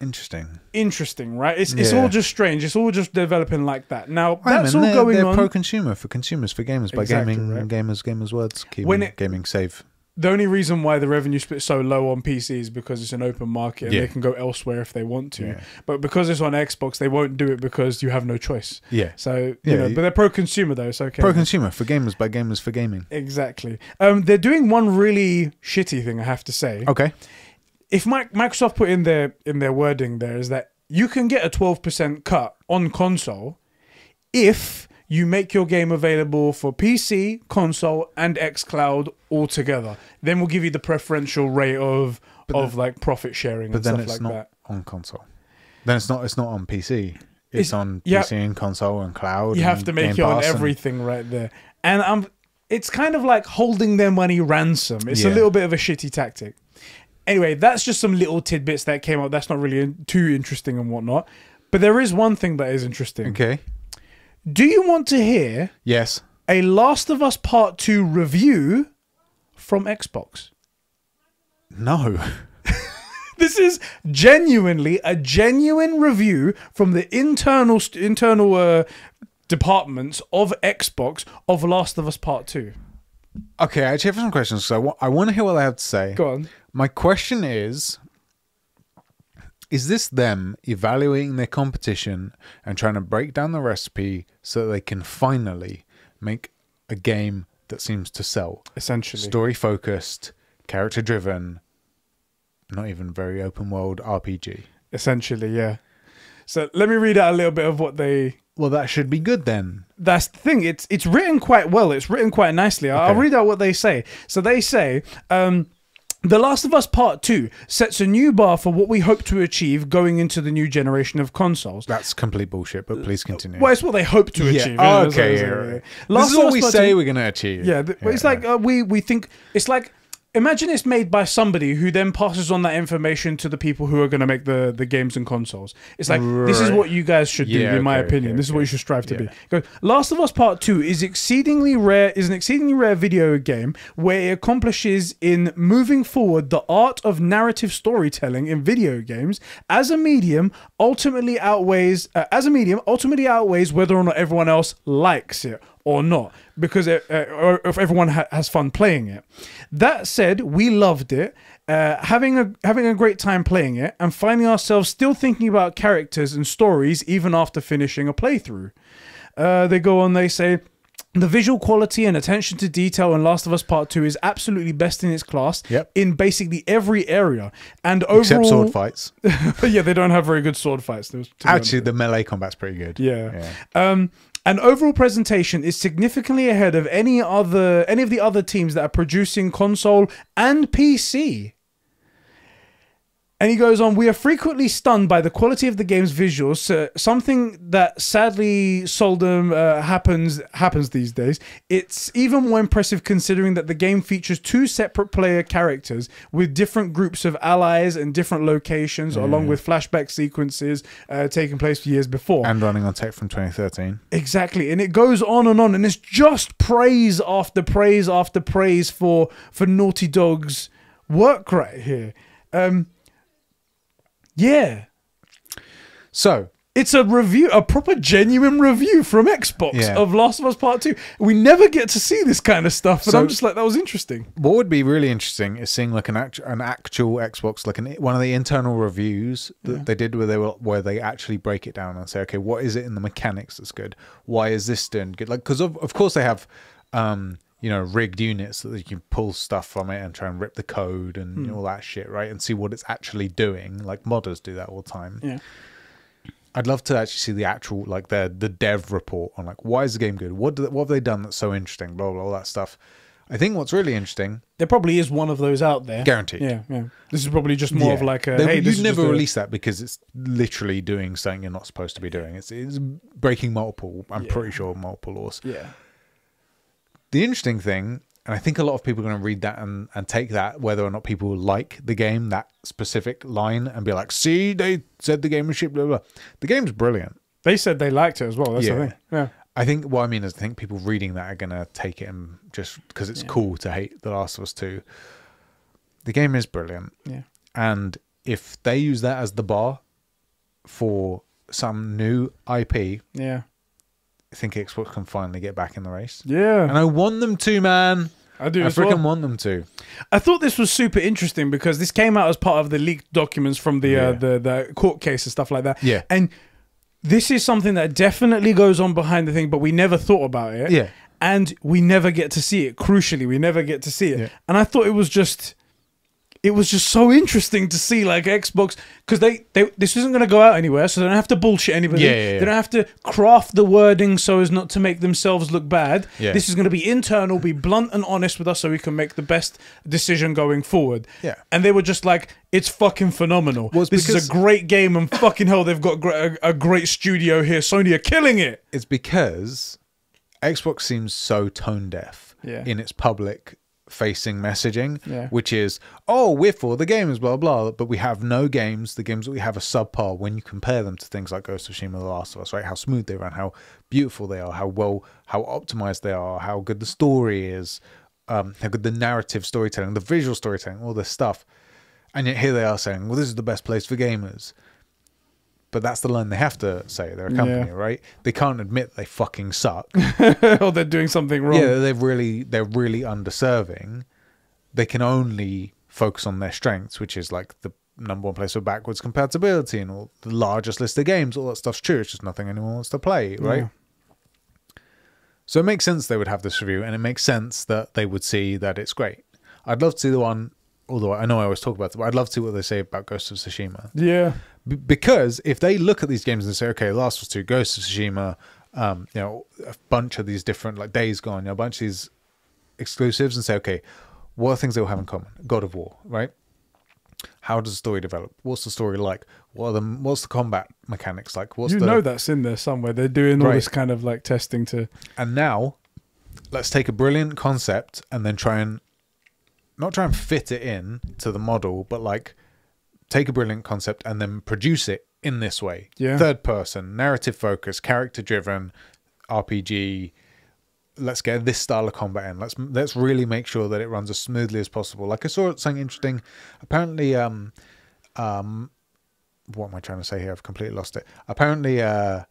Speaker 2: Interesting.
Speaker 1: Interesting, right? It's it's all just strange. It's all just developing like that. Now
Speaker 2: Wait
Speaker 1: that's all
Speaker 2: they're,
Speaker 1: going
Speaker 2: they're
Speaker 1: on.
Speaker 2: pro-consumer for consumers for gamers by
Speaker 1: Exactly,
Speaker 2: gaming
Speaker 1: right.
Speaker 2: gamers gamers words keeping
Speaker 1: When it-
Speaker 2: gaming safe.
Speaker 1: The only reason why the revenue split so low on PC is because it's an open market and
Speaker 2: Yeah.
Speaker 1: they can go elsewhere if they want to.
Speaker 2: Yeah.
Speaker 1: But because it's on Xbox, they won't do it because you have no choice.
Speaker 2: Yeah.
Speaker 1: So you
Speaker 2: Yeah,
Speaker 1: know,
Speaker 2: you-
Speaker 1: but they're pro consumer though. so okay.
Speaker 2: Pro-consumer for gamers by gamers for gaming.
Speaker 1: Exactly. Um, they're doing one really shitty thing, I have to say.
Speaker 2: Okay.
Speaker 1: If Mi- Microsoft put in their in their wording there is that you can get a twelve percent cut on console if you make your game available for PC, console, and xCloud all together. Then we'll give you the preferential rate of of like profit sharing
Speaker 2: But
Speaker 1: and
Speaker 2: then
Speaker 1: stuff
Speaker 2: it's
Speaker 1: like
Speaker 2: not
Speaker 1: that.
Speaker 2: on console. Then it's not. It's not on PC. It's,
Speaker 1: It's-
Speaker 2: on
Speaker 1: yeah.
Speaker 2: PC and console and cloud.
Speaker 1: You have to make it on
Speaker 2: Pass and-
Speaker 1: everything right there. And um it's kind of like holding their money ransom. It's a little bit of a shitty tactic. Anyway, that's just some little tidbits that came up. That's not really too interesting and whatnot. But there is one thing that is interesting.
Speaker 2: Okay.
Speaker 1: Do you want to hear
Speaker 2: Yes.
Speaker 1: a Last of Us Part 2 review from Xbox?
Speaker 2: No.
Speaker 1: This is genuinely a genuine review from the internal st- internal uh, departments of Xbox of Last of Us Part 2.
Speaker 2: Okay. I actually have some questions. So I wa- I want to hear what they have to say.
Speaker 1: Go on.
Speaker 2: My question is Is this them evaluating their competition and trying to break down the recipe so that they can finally make a game that seems to sell?
Speaker 1: Essentially.
Speaker 2: Story focused, character driven, not even very open world RPG.
Speaker 1: Essentially, yeah. So let me read out a little bit of what they
Speaker 2: Well, that should be good then.
Speaker 1: that's the thing. It's it's written quite well. It's written quite nicely. I- I'll read out what they say. So they say, um, "The Last of Us Part Two sets a new bar for what we hope to achieve going into the new generation of consoles."
Speaker 2: That's complete bullshit, but please continue.
Speaker 1: Well, it's what they hope to
Speaker 2: yeah.
Speaker 1: achieve.
Speaker 2: Oh,
Speaker 1: yeah, that's
Speaker 2: okay. Yeah, right.
Speaker 1: yeah.
Speaker 2: This is
Speaker 1: of
Speaker 2: what
Speaker 1: Us
Speaker 2: we say
Speaker 1: Two-
Speaker 2: we're going to achieve.
Speaker 1: Yeah, th- it's like uh, we we think it's like imagine it's made by somebody who then passes on that information to the people who are going to make the the games and consoles. It's like this is what you guys should do,
Speaker 2: Yeah,
Speaker 1: in my
Speaker 2: okay,
Speaker 1: opinion.
Speaker 2: okay,
Speaker 1: this is what you should strive to be.
Speaker 2: Yeah.
Speaker 1: Go, Last of Us Part Two is exceedingly rare. Is an exceedingly rare video game where it accomplishes in moving forward the art of narrative storytelling in video games as a medium. Ultimately outweighs uh, as a medium ultimately outweighs whether or not everyone else likes it or not because it, uh, or if everyone ha- has fun playing it. That said, we loved it, uh, having a having a great time playing it, and finding ourselves still thinking about characters and stories even after finishing a playthrough. Uh, they go on. They say. The visual quality and attention to detail in Last of Us Part 2 is absolutely best in its class
Speaker 2: Yep.
Speaker 1: in basically every area. And overall,
Speaker 2: Except sword fights.
Speaker 1: yeah, they don't have very good sword fights.
Speaker 2: Actually, the melee combat's pretty good.
Speaker 1: Yeah. Um, and overall presentation is significantly ahead of any other any of the other teams that are producing console and PC. And he goes on, we are frequently stunned by the quality of the game's visuals, uh, something that sadly seldom uh, happens happens these days. It's even more impressive considering that the game features two separate player characters with different groups of allies and different locations, along with flashback sequences uh, taking place years before.
Speaker 2: And running on tech from 2013.
Speaker 1: Exactly, and it goes on and on, and it's just praise after praise after praise for for Naughty Dog's work right here. Um, yeah,
Speaker 2: So,
Speaker 1: it's a review, a proper genuine review from Xbox
Speaker 2: Yeah.
Speaker 1: of Last of Us Part Two. We never get to see this kind of stuff, and
Speaker 2: So-
Speaker 1: I'm just like, that was interesting.
Speaker 2: what would be really interesting is seeing like an actual an actual Xbox, like an, one of the internal reviews that they did where they were where they actually break it down and say, okay, what is it in the mechanics that's good? Why is this doing good? Like, because of of course they have, um, you know, rigged units that you can pull stuff from it and try and rip the code and hmm. all that shit, right? And see what it's actually doing. Like modders do that all the time.
Speaker 1: Yeah,
Speaker 2: I'd love to actually see the actual like the the dev report on like why is the game good? What do, what have they done that's so interesting? Blah blah all that stuff. I think what's really interesting,
Speaker 1: there probably is one of those out there.
Speaker 2: guaranteed.
Speaker 1: Yeah, yeah. This is probably just more of like a
Speaker 2: They-
Speaker 1: hey,
Speaker 2: you'd
Speaker 1: is
Speaker 2: never
Speaker 1: just a-
Speaker 2: release that because it's literally doing something you're not supposed to be doing. It's, it's breaking multiple. I'm
Speaker 1: Yeah.
Speaker 2: pretty sure multiple laws.
Speaker 1: Yeah,
Speaker 2: The interesting thing, and I think a lot of people are going to read that and, and take that, whether or not people like the game, that specific line, and be like, "See, they said the game was shit." Blah blah. The game's brilliant.
Speaker 1: they said they liked it as well. That's the thing. Yeah.
Speaker 2: I think what I mean is I think people reading that are gonna take it and just because it's cool to hate The Last of Us Two. The game is brilliant,
Speaker 1: Yeah.
Speaker 2: and if they use that as the bar for some new IP,
Speaker 1: Yeah.
Speaker 2: I think Xbox can finally get back in the race.
Speaker 1: Yeah.
Speaker 2: And I want them to, man.
Speaker 1: I do
Speaker 2: I freaking
Speaker 1: well.
Speaker 2: want them to.
Speaker 1: I thought this was super interesting because this came out as part of the leaked documents from the uh, the the court case and stuff like that.
Speaker 2: Yeah.
Speaker 1: And this is something that definitely goes on behind the thing, but we never thought about it.
Speaker 2: Yeah.
Speaker 1: And we never get to see it. Crucially, we never get to see it.
Speaker 2: Yeah.
Speaker 1: And I thought it was just it was just so interesting to see like Xbox because they, they this isn't going to go out anywhere, so they don't have to bullshit anybody.
Speaker 2: Yeah, yeah, yeah.
Speaker 1: They don't have to craft the wording so as not to make themselves look bad.
Speaker 2: Yeah.
Speaker 1: This is going to be internal, be blunt and honest with us, so we can make the best decision going forward.
Speaker 2: Yeah.
Speaker 1: and they were just like, "It's fucking phenomenal.
Speaker 2: Well, it's
Speaker 1: this is a great game, and fucking hell, they've got a, a great studio here. Sony are killing it."
Speaker 2: It's because Xbox seems so tone deaf
Speaker 1: Yeah.
Speaker 2: in its public facing messaging,
Speaker 1: Yeah.
Speaker 2: which is, oh, we're for the gamers, blah, blah, but we have no games. The games that we have are subpar when you compare them to things like Ghost of Tsushima, The Last of Us, right? How smooth they run, how beautiful they are, how well, how optimized they are, how good the story is, um, how good the narrative storytelling, the visual storytelling, all this stuff. And yet here they are saying, well, this is the best place for gamers. But that's the line they have to say. They're a company,
Speaker 1: Yeah.
Speaker 2: right? They can't admit they fucking suck.
Speaker 1: or they're doing something wrong.
Speaker 2: yeah, they're really they're really underserving. They can only focus on their strengths, which is like the number one place for backwards compatibility and all the largest list of games. All that stuff's true. It's just nothing anyone wants to play, right? So it makes sense they would have this review, and it makes sense that they would see that it's great. I'd love to see the one, although I know I always talk about it, but I'd love to see what they say about Ghost of Tsushima.
Speaker 1: Yeah.
Speaker 2: B- because if they look at these games and say, okay, Last was two, Ghost of Tsushima, um, you know, a bunch of these different like Days Gone, you know, a bunch of these exclusives, and say, okay, what are things they all have in common? God of War, right? How does the story develop? What's the story like? What are the what's the combat mechanics like? What's
Speaker 1: you
Speaker 2: the
Speaker 1: know that's in there somewhere. They're doing all this kind of like testing to.
Speaker 2: and now let's take a brilliant concept and then try and not try and fit it in to the model, but like take a brilliant concept and then produce it in this way.
Speaker 1: Yeah.
Speaker 2: Third person, narrative focus, character driven, RPG. Let's get this style of combat in. Let's let's really make sure that it runs as smoothly as possible. Like I saw something interesting. Apparently, um, um, what am I trying to say here? I've completely lost it. Apparently, uh,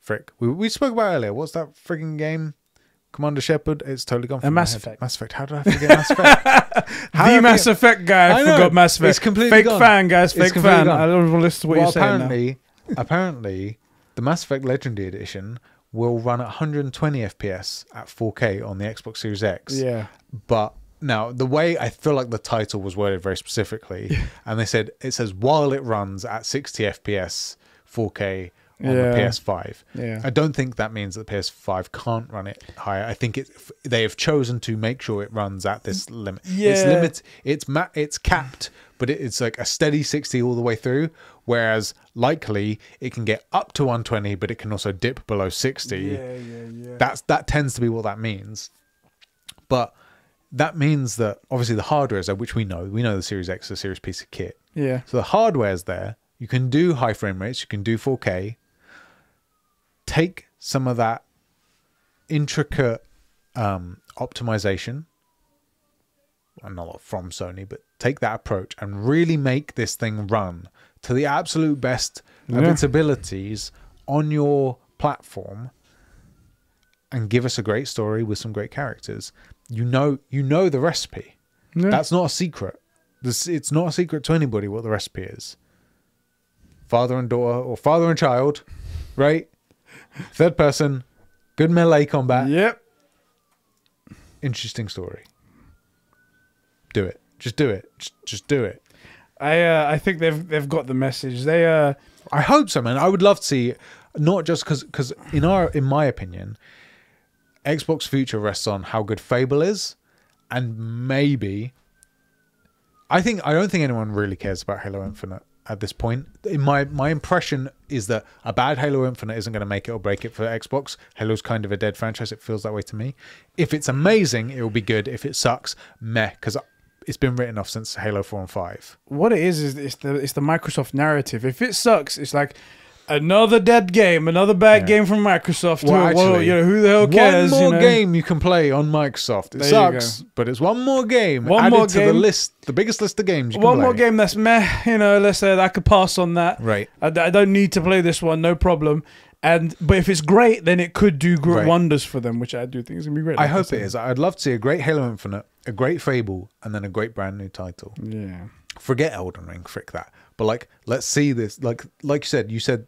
Speaker 2: frick, we we spoke about earlier. What's that frigging game? Commander Shepard. It's totally gone. From my
Speaker 1: Mass. Effect.
Speaker 2: Mass Effect. How did I forget Mass Effect?
Speaker 1: The Mass Effect guy
Speaker 2: I
Speaker 1: forgot Mass Effect.
Speaker 2: It's completely
Speaker 1: fake
Speaker 2: gone.
Speaker 1: fan, guys. Fake fan.
Speaker 2: gone.
Speaker 1: I don't want to listen to what
Speaker 2: well,
Speaker 1: you're saying now.
Speaker 2: apparently, apparently, the Mass Effect Legendary Edition will run at 120 FPS at 4K on the Xbox Series X.
Speaker 1: Yeah.
Speaker 2: But now the way I feel like the title was worded very specifically, and they said it says while it runs at 60 FPS 4K on
Speaker 1: Yeah.
Speaker 2: the PS5.
Speaker 1: Yeah.
Speaker 2: I don't think that means that the PS5 can't run it higher. I think it they have chosen to make sure it runs at this mm, limit. It's
Speaker 1: Yeah.
Speaker 2: limit. It's ma- It's capped, but it, it's like a steady 60 all the way through. Whereas likely it can get up to 120, but it can also dip below 60
Speaker 1: Yeah, yeah, yeah.
Speaker 2: that's that tends to be what that means but that means that obviously the hardware is there which we know we know the series x is a serious piece of kit
Speaker 1: Yeah.
Speaker 2: so the hardware is there you can do high frame rates you can do 4k take some of that intricate um, optimization well, not from sony but take that approach and really make this thing run to the absolute best of
Speaker 1: Yeah.
Speaker 2: its abilities on your platform and give us a great story with some great characters. You know you know the recipe.
Speaker 1: Yeah.
Speaker 2: that's not a secret. This it's not a secret to anybody what the recipe is. Father and daughter or father and child right third person good melee combat
Speaker 1: Yep.
Speaker 2: interesting story do it just do it just, just do it
Speaker 1: I uh, I think they've they've got the message. They uh
Speaker 2: I hope so, man. I would love to see, not just because, because in our, in my opinion, Xbox future rests on how good Fable is, and maybe. I think I don't think anyone really cares about Halo Infinite at this point. In my my impression is that a bad Halo Infinite isn't going to make it or break it for Xbox. Halo's kind of a dead franchise. It feels that way to me. If it's amazing, it will be good. If it sucks, meh, because it's been written off since Halo Four and Five.
Speaker 1: what it is is it's the it's the Microsoft narrative. If it sucks, it's like another dead game, another bad
Speaker 2: Yeah.
Speaker 1: game from Microsoft.
Speaker 2: Well,
Speaker 1: Well, you know, who the hell cares?
Speaker 2: One more
Speaker 1: you know?
Speaker 2: game you can play on Microsoft. It
Speaker 1: There
Speaker 2: sucks, but it's one more game
Speaker 1: One
Speaker 2: added
Speaker 1: more
Speaker 2: to the list, the biggest list of games you can
Speaker 1: One
Speaker 2: play.
Speaker 1: more game that's meh. You know, let's say that I could pass on that.
Speaker 2: Right.
Speaker 1: I, I don't need to play this one, no problem. And but if it's great, then it could do gr-
Speaker 2: Right.
Speaker 1: wonders for them, which I do think is gonna be great.
Speaker 2: I
Speaker 1: like
Speaker 2: hope it is. I'd love to see a great Halo Infinite, a great Fable, and then a great brand new title.
Speaker 1: Yeah.
Speaker 2: Forget Elden Ring, frick that. But like, let's see this. Like, like you said, you said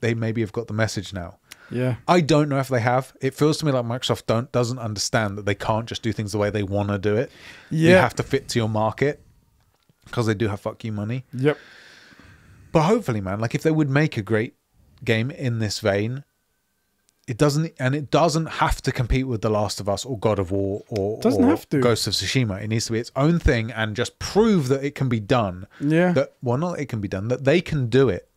Speaker 2: they maybe have got the message now.
Speaker 1: Yeah.
Speaker 2: I don't know if they have. It feels to me like Microsoft don't doesn't understand that they can't just do things the way they want to do it. You
Speaker 1: Yeah.
Speaker 2: have to fit to your market. because they do have fuck you money.
Speaker 1: Yep.
Speaker 2: But hopefully, man, like if they would make a great game in this vein, it doesn't, and it doesn't have to compete with The Last of Us or God of War or,
Speaker 1: Doesn't
Speaker 2: or
Speaker 1: have to.
Speaker 2: Ghost of Tsushima. It needs to be its own thing and just prove that it can be done.
Speaker 1: Yeah.
Speaker 2: That well, not that it can be done, that they can do it.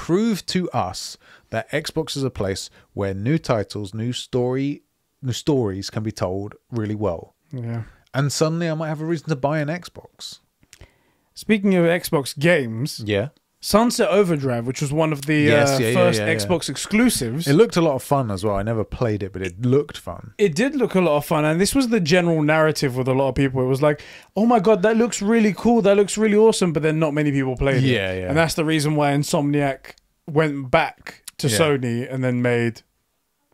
Speaker 2: Prove to us that Xbox is a place where new titles, new story, new stories can be told really well.
Speaker 1: yeah.
Speaker 2: And suddenly, I might have a reason to buy an Xbox.
Speaker 1: Speaking of Xbox games,
Speaker 2: Yeah,
Speaker 1: Sunset Overdrive, which was one of the
Speaker 2: Yes,
Speaker 1: uh,
Speaker 2: yeah,
Speaker 1: first
Speaker 2: yeah, yeah.
Speaker 1: Xbox exclusives,
Speaker 2: it looked a lot of fun as well. I never played it, but it looked fun.
Speaker 1: it did look a lot of fun and this was the general narrative with a lot of people it was like oh my god that looks really cool that looks really awesome but then not many people played it
Speaker 2: Yeah, yeah.
Speaker 1: and that's the reason why insomniac went back to sony and then made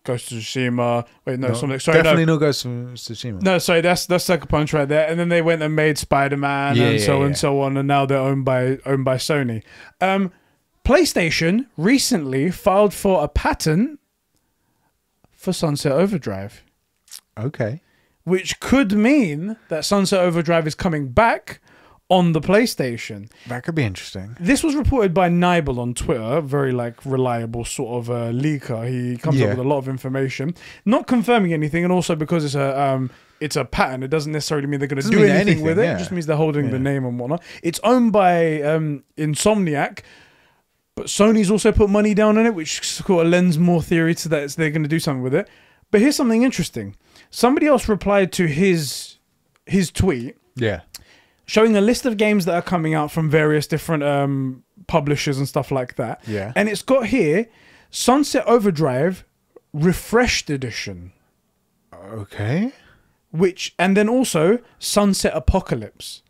Speaker 1: ghost of tsushima wait no,
Speaker 2: No,
Speaker 1: something sorry
Speaker 2: definitely
Speaker 1: no,
Speaker 2: no Ghost of Tsushima.
Speaker 1: no sorry that's that's sucker punch right there and then they went and made spider-man
Speaker 2: Yeah,
Speaker 1: and
Speaker 2: yeah,
Speaker 1: so
Speaker 2: yeah.
Speaker 1: and so on and now they're owned by owned by sony um playstation recently filed for a patent for sunset overdrive
Speaker 2: Okay.
Speaker 1: which could mean that Sunset Overdrive is coming back on the PlayStation.
Speaker 2: That could be interesting.
Speaker 1: This was reported by Nibel on Twitter, very like reliable sort of uh, leaker. He comes
Speaker 2: Yeah.
Speaker 1: up with a lot of information, not confirming anything, and also because it's a um, it's a patent. It doesn't necessarily mean they're going to do
Speaker 2: mean
Speaker 1: anything, with it.
Speaker 2: anything,
Speaker 1: It just means they're holding the name and whatnot. It's owned by um, Insomniac. But Sony's also put money down on it, which sort of lends more theory to that they're going to do something with it. But here's something interesting. Somebody else replied to his his tweet
Speaker 2: Yeah.
Speaker 1: Showing a list of games that are coming out from various different um, publishers and stuff like that.
Speaker 2: Yeah.
Speaker 1: And it's got here Sunset Overdrive Refreshed Edition,
Speaker 2: Okay.
Speaker 1: which and then also Sunset Apocalypse.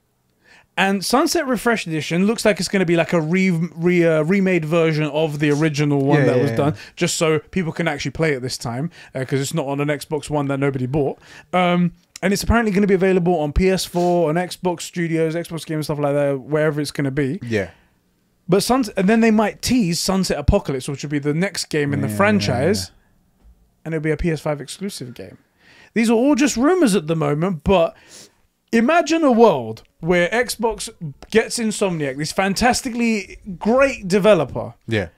Speaker 1: And Sunset Refreshed Edition looks like it's going to be like a re, re uh, remade version of the original one
Speaker 2: Yeah,
Speaker 1: that
Speaker 2: yeah,
Speaker 1: was
Speaker 2: yeah.
Speaker 1: done, just so people can actually play it this time because it's not on an Xbox One that nobody bought. Um, and it's apparently going to be available on PS4, on Xbox Studios, Xbox Game, stuff like that, wherever it's going to be.
Speaker 2: Yeah.
Speaker 1: But Suns, and then they might tease Sunset Apocalypse, which would be the next game in the franchise, and it'll be a PS5 exclusive game. These are all just rumors at the moment, but imagine a world where Xbox gets Insomniac, this fantastically great developer,
Speaker 2: Yeah.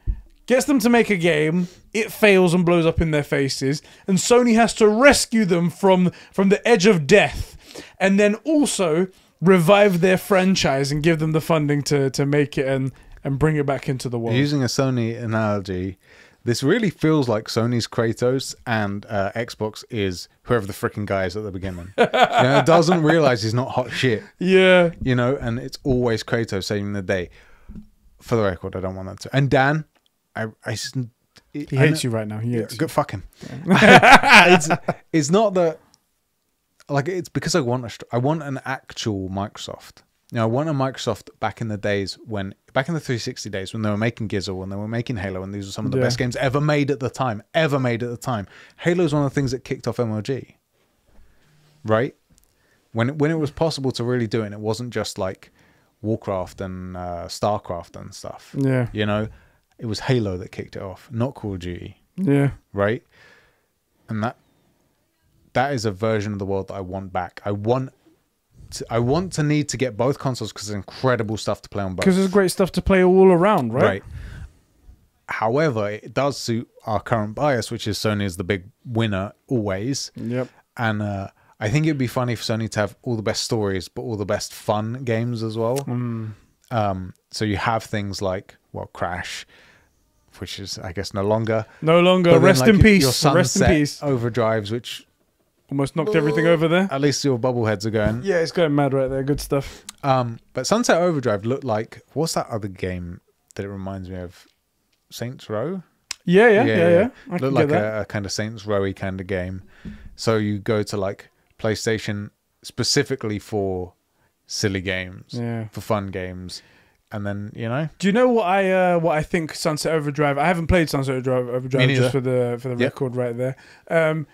Speaker 1: gets them to make a game, it fails and blows up in their faces, and Sony has to rescue them from from the edge of death, and then also revive their franchise and give them the funding to to make it and and bring it back into the world.
Speaker 2: Using a Sony analogy, this really feels like Sony's Kratos and uh, Xbox is whoever the freaking guy is at the beginning. you know, doesn't realize he's not hot shit,
Speaker 1: yeah,
Speaker 2: you know, and it's always Kratos saving the day. For the record, I don't want that to. And Dan, I, I, s-
Speaker 1: he hates you right now. He
Speaker 2: Yeah,
Speaker 1: hates you.
Speaker 2: good fuck him. it's it's not that like it's because I want a str- I want an actual Microsoft. Know, I want a Microsoft back in the days when back in the 360 days when they were making Gizzle when they were making Halo and these were some of the
Speaker 1: Yeah.
Speaker 2: best games ever made at the time, ever made at the time. Halo is one of the things that kicked off MLG. Right? When it, when it was possible to really do it, and it wasn't just like Warcraft and uh, Starcraft and stuff.
Speaker 1: Yeah,
Speaker 2: You know, it was Halo that kicked it off, not Call of Duty
Speaker 1: yeah,
Speaker 2: right? And that that is a version of the world that I want back. I want to, I want to need to get both consoles because there's incredible stuff to play on both.
Speaker 1: because there's great stuff to play all around, right?
Speaker 2: right. However, it does suit our current bias, which is Sony is the big winner always.
Speaker 1: Yep.
Speaker 2: And uh, I think it'd be funny for Sony to have all the best stories, but all the best fun games as well.
Speaker 1: Mm.
Speaker 2: Um, so you have things like well, Crash, which is I guess no longer.
Speaker 1: No longer.
Speaker 2: But then,
Speaker 1: Rest
Speaker 2: like,
Speaker 1: in peace.
Speaker 2: Your
Speaker 1: Rest in peace.
Speaker 2: Overdrives, which
Speaker 1: Almost knocked everything over there.
Speaker 2: at least your bubbleheads are going.
Speaker 1: Yeah, it's going mad right there. Good stuff.
Speaker 2: Um, but Sunset Overdrive looked like what's that other game that it reminds me of? Saints Row.
Speaker 1: Yeah, yeah, yeah, yeah. I can
Speaker 2: Looked like a, a kind of Saints Rowy kind of game. So you go to like PlayStation specifically for silly games,
Speaker 1: Yeah.
Speaker 2: for fun games, and then you know,
Speaker 1: Do you know what I uh, what I think Sunset Overdrive? I haven't played Sunset Overdrive, Overdrive just for the for the record right there. Um,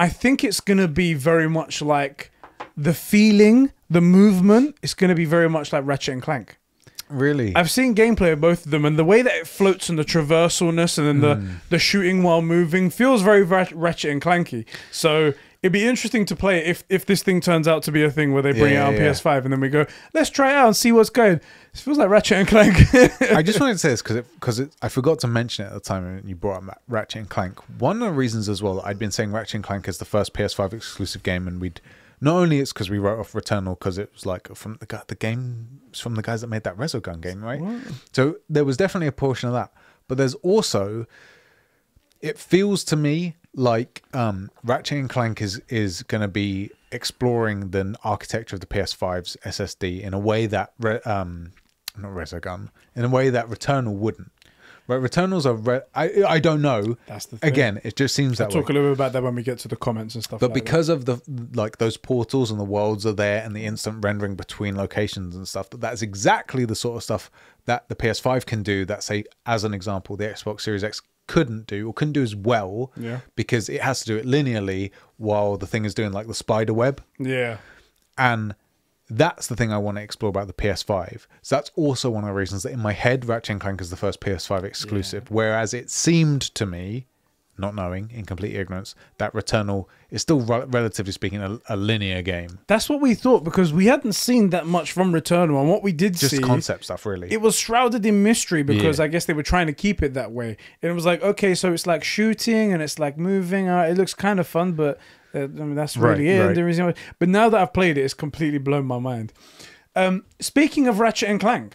Speaker 1: I think it's gonna be very much like the feeling, the movement. It's gonna be very much like Ratchet and Clank.
Speaker 2: really,
Speaker 1: I've seen gameplay of both of them, and the way that it floats and the traversalness and then the
Speaker 2: Hmm.
Speaker 1: the shooting while moving feels very Rat- Ratchet and Clanky. So It'd be interesting to play if if this thing turns out to be a thing where they bring
Speaker 2: Yeah,
Speaker 1: it out on
Speaker 2: yeah, yeah.
Speaker 1: PS5 and then we go, let's try it out and see what's going. It feels like Ratchet and Clank.
Speaker 2: I just wanted to say this because because I forgot to mention it at the time when you brought up Ratchet and Clank. One of the reasons as well that I'd been saying Ratchet and Clank is the first PS5 exclusive game, and we'd not only it's because we wrote off Returnal because it was like from the guy, the game from the guys that made that Resogun game, right? So there was definitely a portion of that, but there's also it feels to me like um, Ratchet and Clank is is going to be exploring the architecture of the PS5's SSD in a way that re- um, not Resogun in a way that Returnal wouldn't. Right, Returnals are re- I I don't know.
Speaker 1: That's the thing.
Speaker 2: Again, it just seems that
Speaker 1: Talk
Speaker 2: way.
Speaker 1: a little bit about that when we get to the comments and stuff.
Speaker 2: But
Speaker 1: like that.
Speaker 2: because of the like those portals and the worlds are there and the instant rendering between locations and stuff, that that's exactly the sort of stuff that the PS5 can do. That say, as an example, the Xbox Series X couldn't do or couldn't do as well
Speaker 1: Yeah.
Speaker 2: because it has to do it linearly while the thing is doing like the spider web
Speaker 1: yeah,
Speaker 2: and that's the thing I want to explore about the PS5. So that's also one of the reasons that in my head, Ratchet and Clank is the first PS5 exclusive. Whereas it seemed to me, not knowing, in complete ignorance, that Returnal is still, re- relatively speaking, a, a linear game.
Speaker 1: that's what we thought because we hadn't seen that much from Returnal, and what we did
Speaker 2: Just
Speaker 1: see
Speaker 2: concept stuff, really.
Speaker 1: it was shrouded in mystery because
Speaker 2: Yeah.
Speaker 1: I guess they were trying to keep it that way. And it was like, okay, so it's like shooting and it's like moving. Uh, it looks kind of fun, but uh, I mean, that's really
Speaker 2: Right,
Speaker 1: it.
Speaker 2: right.
Speaker 1: There is no- But now that I've played it, it's completely blown my mind. Um, speaking of Ratchet and Clank,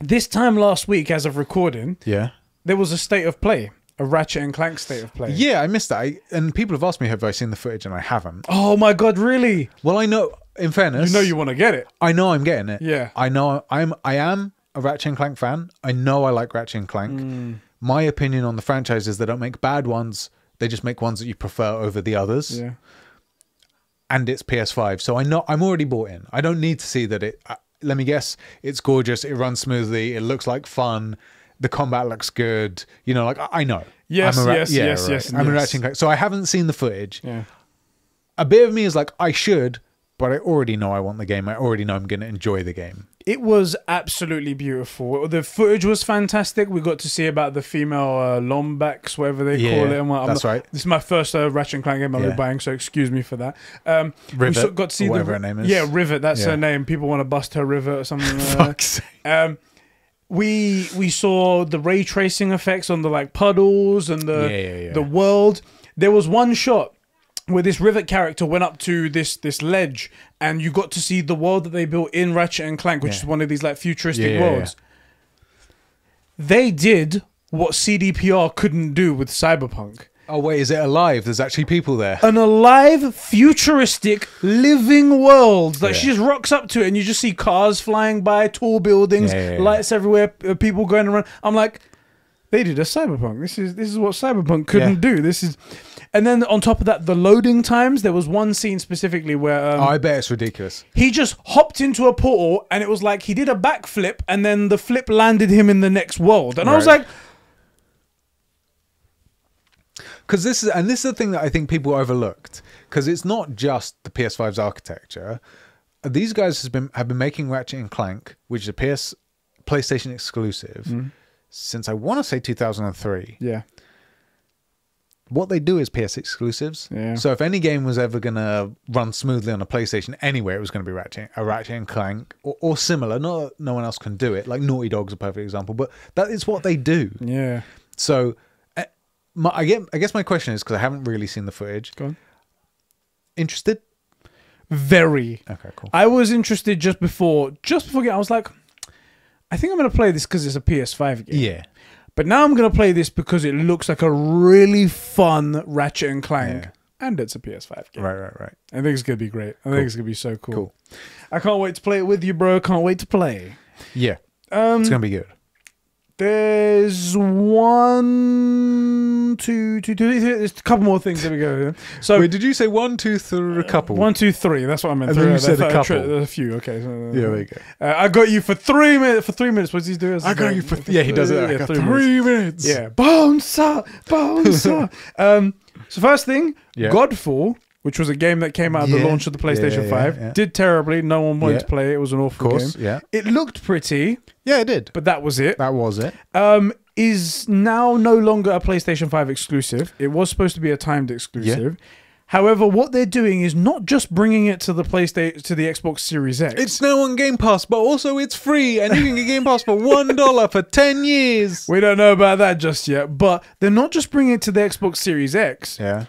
Speaker 1: this time last week, as of recording,
Speaker 2: yeah.
Speaker 1: there was a state of play, a Ratchet and Clank state of play.
Speaker 2: Yeah, I missed that. I, and people have asked me, have I seen the footage? And I haven't.
Speaker 1: Oh my god, really?
Speaker 2: Well, I know, in fairness,
Speaker 1: You know you want to get it.
Speaker 2: I know I'm getting it.
Speaker 1: Yeah.
Speaker 2: I know I'm I am a Ratchet and Clank fan. I know I like Ratchet and Clank.
Speaker 1: Mm.
Speaker 2: My opinion on the franchise is they don't make bad ones. They just make ones that you prefer over the others.
Speaker 1: Yeah.
Speaker 2: And it's PS5, so I know I'm already bought in. I don't need to see that it. Uh, let me guess. It's gorgeous. It runs smoothly. It looks like fun. The combat looks good. You know, like I, know.
Speaker 1: Yes,
Speaker 2: I'm Ra-
Speaker 1: yes,
Speaker 2: yeah,
Speaker 1: yes,
Speaker 2: right.
Speaker 1: yes,
Speaker 2: I'm a
Speaker 1: yes.
Speaker 2: Ratchet and Clank. So I haven't seen the footage.
Speaker 1: Yeah.
Speaker 2: A bit of me is like I should, but I already know I want the game. I already know I'm going to enjoy the game.
Speaker 1: It was absolutely beautiful. The footage was fantastic. We got to see about the female uh, Lombax, whatever they
Speaker 2: Yeah,
Speaker 1: call it. I'm
Speaker 2: that's
Speaker 1: not-
Speaker 2: right.
Speaker 1: This is my first uh, Ratchet and Clank game be
Speaker 2: Yeah.
Speaker 1: buying, so excuse me for that. Um, we
Speaker 2: Rivet,
Speaker 1: so- got to see
Speaker 2: whatever
Speaker 1: the
Speaker 2: her name is.
Speaker 1: Yeah, Rivet. That's
Speaker 2: Yeah.
Speaker 1: her name. People want to bust her Rivet or something. like.
Speaker 2: Fuck's sake.
Speaker 1: Um, we we saw the ray tracing effects on the like puddles and the
Speaker 2: Yeah, yeah, yeah.
Speaker 1: the world. There was one shot where this Rivet character went up to this this ledge, and you got to see the world that they built in Ratchet and Clank, which is one of these like futuristic worlds. They did what CDPR couldn't do with Cyberpunk.
Speaker 2: Oh wait, is it alive? There's actually people there.
Speaker 1: An alive, futuristic, living world. Like she just rocks up to it, and you just see cars flying by, tall buildings,
Speaker 2: Yeah, yeah, yeah.
Speaker 1: lights everywhere, uh, people going around. I'm like, they did a cyberpunk. This is this is what cyberpunk couldn't do. This is, and then on top of that, the loading times. There was one scene specifically where um,
Speaker 2: Oh, I bet it's ridiculous.
Speaker 1: he just hopped into a portal, and it was like he did a backflip, and then the flip landed him in the next world. And I was like,
Speaker 2: Because this is, and this is the thing that I think people overlooked. Because it's not just the PS5's architecture. These guys has been have been making Ratchet and Clank, which is a PS PlayStation exclusive,
Speaker 1: Mm-hmm.
Speaker 2: since I want to say 2003.
Speaker 1: yeah,
Speaker 2: What they do is PS exclusives.
Speaker 1: Yeah.
Speaker 2: So if any game was ever gonna run smoothly on a PlayStation anywhere, it was going to be Ratchet, a Ratchet and Clank or, or similar. Not that no one else can do it. Like Naughty Dog's a perfect example, but that is what they do.
Speaker 1: yeah.
Speaker 2: So, my, I get. I guess my question is because I haven't really seen the footage.
Speaker 1: Go on.
Speaker 2: Interested?
Speaker 1: Very.
Speaker 2: Okay, cool.
Speaker 1: I was interested just before, just before. I was like, I think I'm gonna play this because it's a PS5 game.
Speaker 2: Yeah,
Speaker 1: But now I'm gonna play this because it looks like a really fun Ratchet and Clank,
Speaker 2: Yeah.
Speaker 1: and it's a PS5 game.
Speaker 2: right, right, right.
Speaker 1: I think it's gonna be great. I think it's gonna be so cool.
Speaker 2: Cool.
Speaker 1: I can't wait to play it with you, bro. Can't wait to play.
Speaker 2: Yeah,
Speaker 1: Um,
Speaker 2: it's gonna be good.
Speaker 1: There's one, two, two, two. There's a couple more things. There we go. So
Speaker 2: Wait, did you say one, two, three, a couple?
Speaker 1: one, two, three. That's what I meant.
Speaker 2: And then
Speaker 1: Three,
Speaker 2: you said a
Speaker 1: uh,
Speaker 2: couple.
Speaker 1: A few. Okay. So,
Speaker 2: Yeah, there you go.
Speaker 1: Uh, I got you for three minutes. For three minutes. what What's he doing?
Speaker 2: I got you for. Yeah, he does it. I got three, minutes.
Speaker 1: Yeah, bouncer, bouncer. um, so first thing,
Speaker 2: Yeah.
Speaker 1: Godfall, which was a game that came out at the launch of the PlayStation
Speaker 2: yeah,
Speaker 1: Five,
Speaker 2: yeah.
Speaker 1: did terribly. No one wanted to play it. It was an
Speaker 2: of
Speaker 1: awful
Speaker 2: course.
Speaker 1: game.
Speaker 2: Yeah,
Speaker 1: It looked pretty,
Speaker 2: yeah, it did.
Speaker 1: but that was it.
Speaker 2: That was it.
Speaker 1: Um, is now no longer a PlayStation Five exclusive. It was supposed to be a timed exclusive. However, what they're doing is not just bringing it to the PlayStation to the Xbox Series X.
Speaker 2: It's now on Game Pass, but also it's free, and you can get Game Pass for one dollar for ten years.
Speaker 1: we don't know about that just yet, but they're not just bringing it to the Xbox Series X.
Speaker 2: Yeah.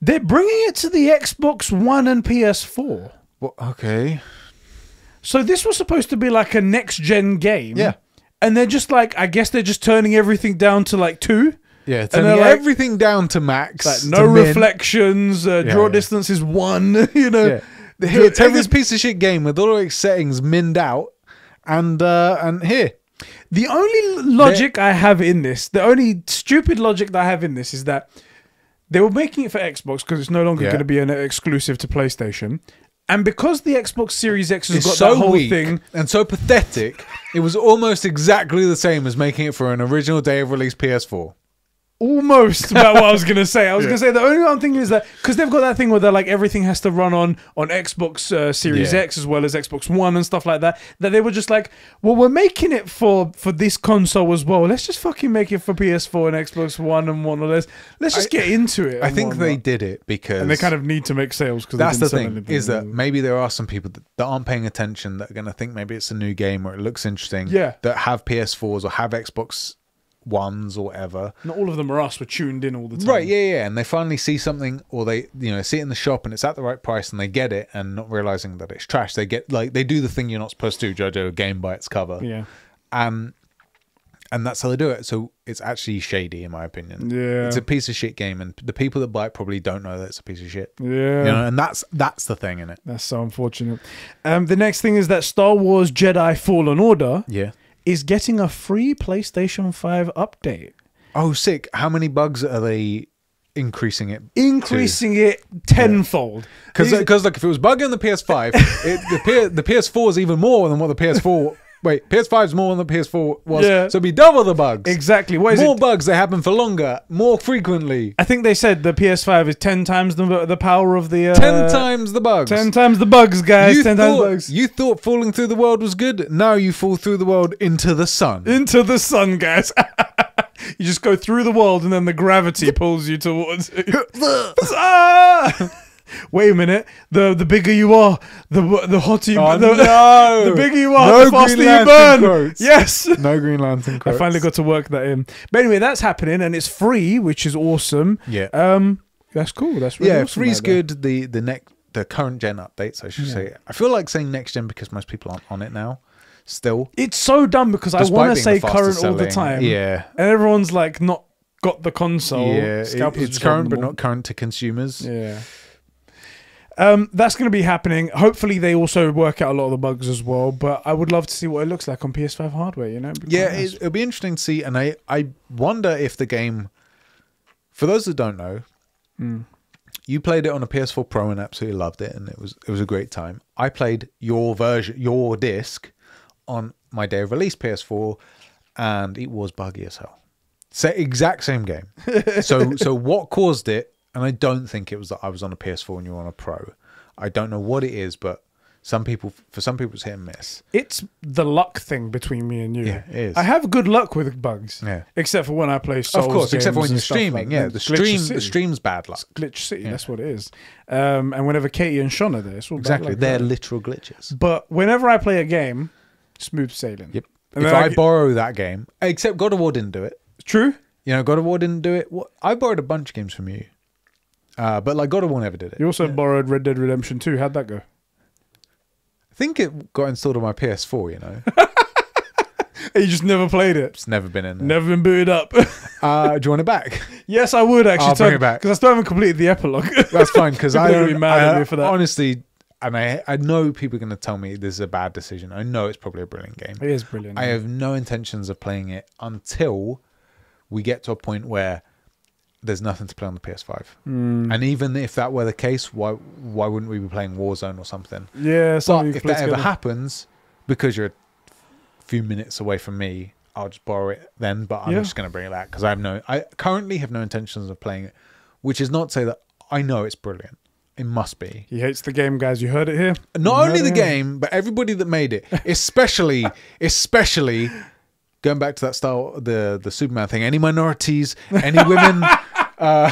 Speaker 1: They're bringing it to the Xbox One and PS4.
Speaker 2: Well, okay.
Speaker 1: So this was supposed to be like a next gen game.
Speaker 2: Yeah.
Speaker 1: And they're just like, I guess they're just turning everything down to like two.
Speaker 2: Yeah,
Speaker 1: And
Speaker 2: turning
Speaker 1: they're like-
Speaker 2: everything down to max.
Speaker 1: Like no reflections, uh,
Speaker 2: Yeah,
Speaker 1: draw
Speaker 2: yeah.
Speaker 1: distance is one, you know.
Speaker 2: Yeah. Here, take
Speaker 1: Every-
Speaker 2: this piece of shit game with all its settings minned out, and uh and here.
Speaker 1: The only logic I have in this, the only stupid logic that I have in this is that they were making it for Xbox because it's no longer
Speaker 2: Yeah.
Speaker 1: going to be an exclusive to PlayStation. And because the Xbox Series X has
Speaker 2: It's
Speaker 1: got
Speaker 2: so
Speaker 1: that whole
Speaker 2: weak
Speaker 1: thing,
Speaker 2: and so pathetic. it was almost exactly the same as making it for an original day of release PS4.
Speaker 1: Almost about what I was going to say. I was going to say the only one thing is that because they've got that thing where they're like everything has to run on on Xbox uh, Series
Speaker 2: Yeah.
Speaker 1: X as well as Xbox One and stuff like that. That they were just like, well, we're making it for for this console as well. Let's just fucking make it for PS4 and Xbox One and one. Or let's let's just
Speaker 2: I-
Speaker 1: get into it.
Speaker 2: I think they did it because
Speaker 1: and they kind of need to make sales because
Speaker 2: that's the thing is that maybe there are some people that, that aren't paying attention that are going to think maybe it's a new game or it looks interesting.
Speaker 1: Yeah.
Speaker 2: that have PS4s or have Xbox Ones or whatever.
Speaker 1: not all of them are us. We're tuned in all the time.
Speaker 2: Right, yeah, yeah, and they finally see something, or they, you know, see it in the shop and it's at the right price, and they get it, and not realizing that it's trash. They get like they do the thing you're not supposed to judge a game by its cover,
Speaker 1: Yeah.
Speaker 2: and and that's how they do it. So it's actually shady, in my opinion.
Speaker 1: Yeah.
Speaker 2: it's a piece of shit game, and the people that buy it probably don't know that it's a piece of shit.
Speaker 1: Yeah.
Speaker 2: You know, and that's that's the thing in it.
Speaker 1: That's so unfortunate. Um, the next thing is that Star Wars Jedi Fallen Order
Speaker 2: Yeah.
Speaker 1: Is getting a free PlayStation 5 update.
Speaker 2: Oh, sick! How many bugs are they increasing it?
Speaker 1: increasing it tenfold.
Speaker 2: Because
Speaker 1: These- uh,
Speaker 2: because like if it was bugging the PS5, it, the P, the PS4 is even more than what the PS4. Wait, PS5 is more than the PS4 was.
Speaker 1: Yeah.
Speaker 2: So it'd be double the bugs.
Speaker 1: exactly. What is
Speaker 2: more
Speaker 1: it?
Speaker 2: bugs. that happen for longer, more frequently.
Speaker 1: I think they said the PS5 is ten times the the power of the uh,
Speaker 2: Ten times the bugs.
Speaker 1: Ten times the bugs, guys.
Speaker 2: you
Speaker 1: ten
Speaker 2: thought,
Speaker 1: times the bugs.
Speaker 2: You thought falling through the world was good. Now you fall through the world into the sun.
Speaker 1: Into the sun, guys. you just go through the world, and then the gravity pulls you towards. it. Ah! Wait a minute. The the bigger you are, the the hotter you.
Speaker 2: Oh,
Speaker 1: the,
Speaker 2: no.
Speaker 1: the bigger you are,
Speaker 2: No
Speaker 1: the faster you burn.
Speaker 2: quotes.
Speaker 1: Yes.
Speaker 2: no Green Lantern. Quotes.
Speaker 1: I finally got to work that in. But anyway, that's happening and it's free, which is awesome.
Speaker 2: Yeah.
Speaker 1: Um, that's cool. That's really
Speaker 2: yeah,
Speaker 1: awesome
Speaker 2: free's
Speaker 1: there.
Speaker 2: good. The the next the current gen updates, I should say. I feel like saying next gen because most people aren't on it now. Still,
Speaker 1: It's so dumb because I want to say current all the time.
Speaker 2: Yeah.
Speaker 1: and everyone's like not got the console.
Speaker 2: yeah, it- it's current but not current to consumers.
Speaker 1: Yeah. Um, that's going to be happening. Hopefully, they also work out a lot of the bugs as well. But I would love to see what it looks like on PS5 hardware. You know?
Speaker 2: Yeah,
Speaker 1: nice.
Speaker 2: it, it'll be interesting to see, and I I wonder if the game, for those that don't know,
Speaker 1: Hmm.
Speaker 2: you played it on a PS4 Pro and absolutely loved it, and it was it was a great time. I played your version, your disc, on my day of release PS4, and it was buggy as hell. Sa exact same game. so so what caused it? And I don't think it was that I was on a PS4 and you were on a Pro. I don't know what it is, but some people, for some people, it's hit and miss.
Speaker 1: It's the luck thing between me and you.
Speaker 2: Yeah, it is.
Speaker 1: I have good luck with bugs.
Speaker 2: Yeah.
Speaker 1: Except for when I play Souls
Speaker 2: of course, except for when you're streaming.
Speaker 1: like
Speaker 2: yeah, the stream,
Speaker 1: City.
Speaker 2: the stream's bad luck.
Speaker 1: Glitch City. That's what it is. Um, and whenever Katie and Sean are there, it's all
Speaker 2: Exactly, they're literal glitches.
Speaker 1: But whenever I play a game, smooth sailing.
Speaker 2: Yep.
Speaker 1: And
Speaker 2: if I
Speaker 1: I-
Speaker 2: borrow that game, except God of War didn't do it.
Speaker 1: True.
Speaker 2: You know, God of War didn't do it. What I borrowed a bunch of games from you, uh, but like God of War never did it.
Speaker 1: You also borrowed Red Dead Redemption 2. How'd that go?
Speaker 2: I think it got installed on my PS4. You know,
Speaker 1: You just never played it.
Speaker 2: it's never been in. There.
Speaker 1: Never been booted up.
Speaker 2: Uh, do you want it back?
Speaker 1: yes, I would actually.
Speaker 2: I'll bring it back.
Speaker 1: because I still haven't completed the epilogue.
Speaker 2: That's fine because I
Speaker 1: are gonna
Speaker 2: don't.
Speaker 1: be mad at
Speaker 2: I-
Speaker 1: me for that.
Speaker 2: Honestly, and I I know people are going to tell me this is a bad decision. I know it's probably a brilliant game.
Speaker 1: it is brilliant.
Speaker 2: I have no intentions of playing it until we get to a point where there's nothing to play on the PS5.
Speaker 1: Hmm.
Speaker 2: And even if that were the case, why why wouldn't we be playing Warzone or something?
Speaker 1: yeah,
Speaker 2: But
Speaker 1: something you
Speaker 2: if that ever happens, because you're a few minutes away from me, I'll just borrow it then. But I'm
Speaker 1: Yeah.
Speaker 2: just going to bring it back because I have no. I currently have no intentions of playing it, which is not to say that I know it's brilliant. It must be.
Speaker 1: He hates the game, guys. You heard it here.
Speaker 2: Not
Speaker 1: You
Speaker 2: only the
Speaker 1: here.
Speaker 2: game, but everybody that made it, especially, especially going back to that style, the the Superman thing. Any minorities, any women, uh,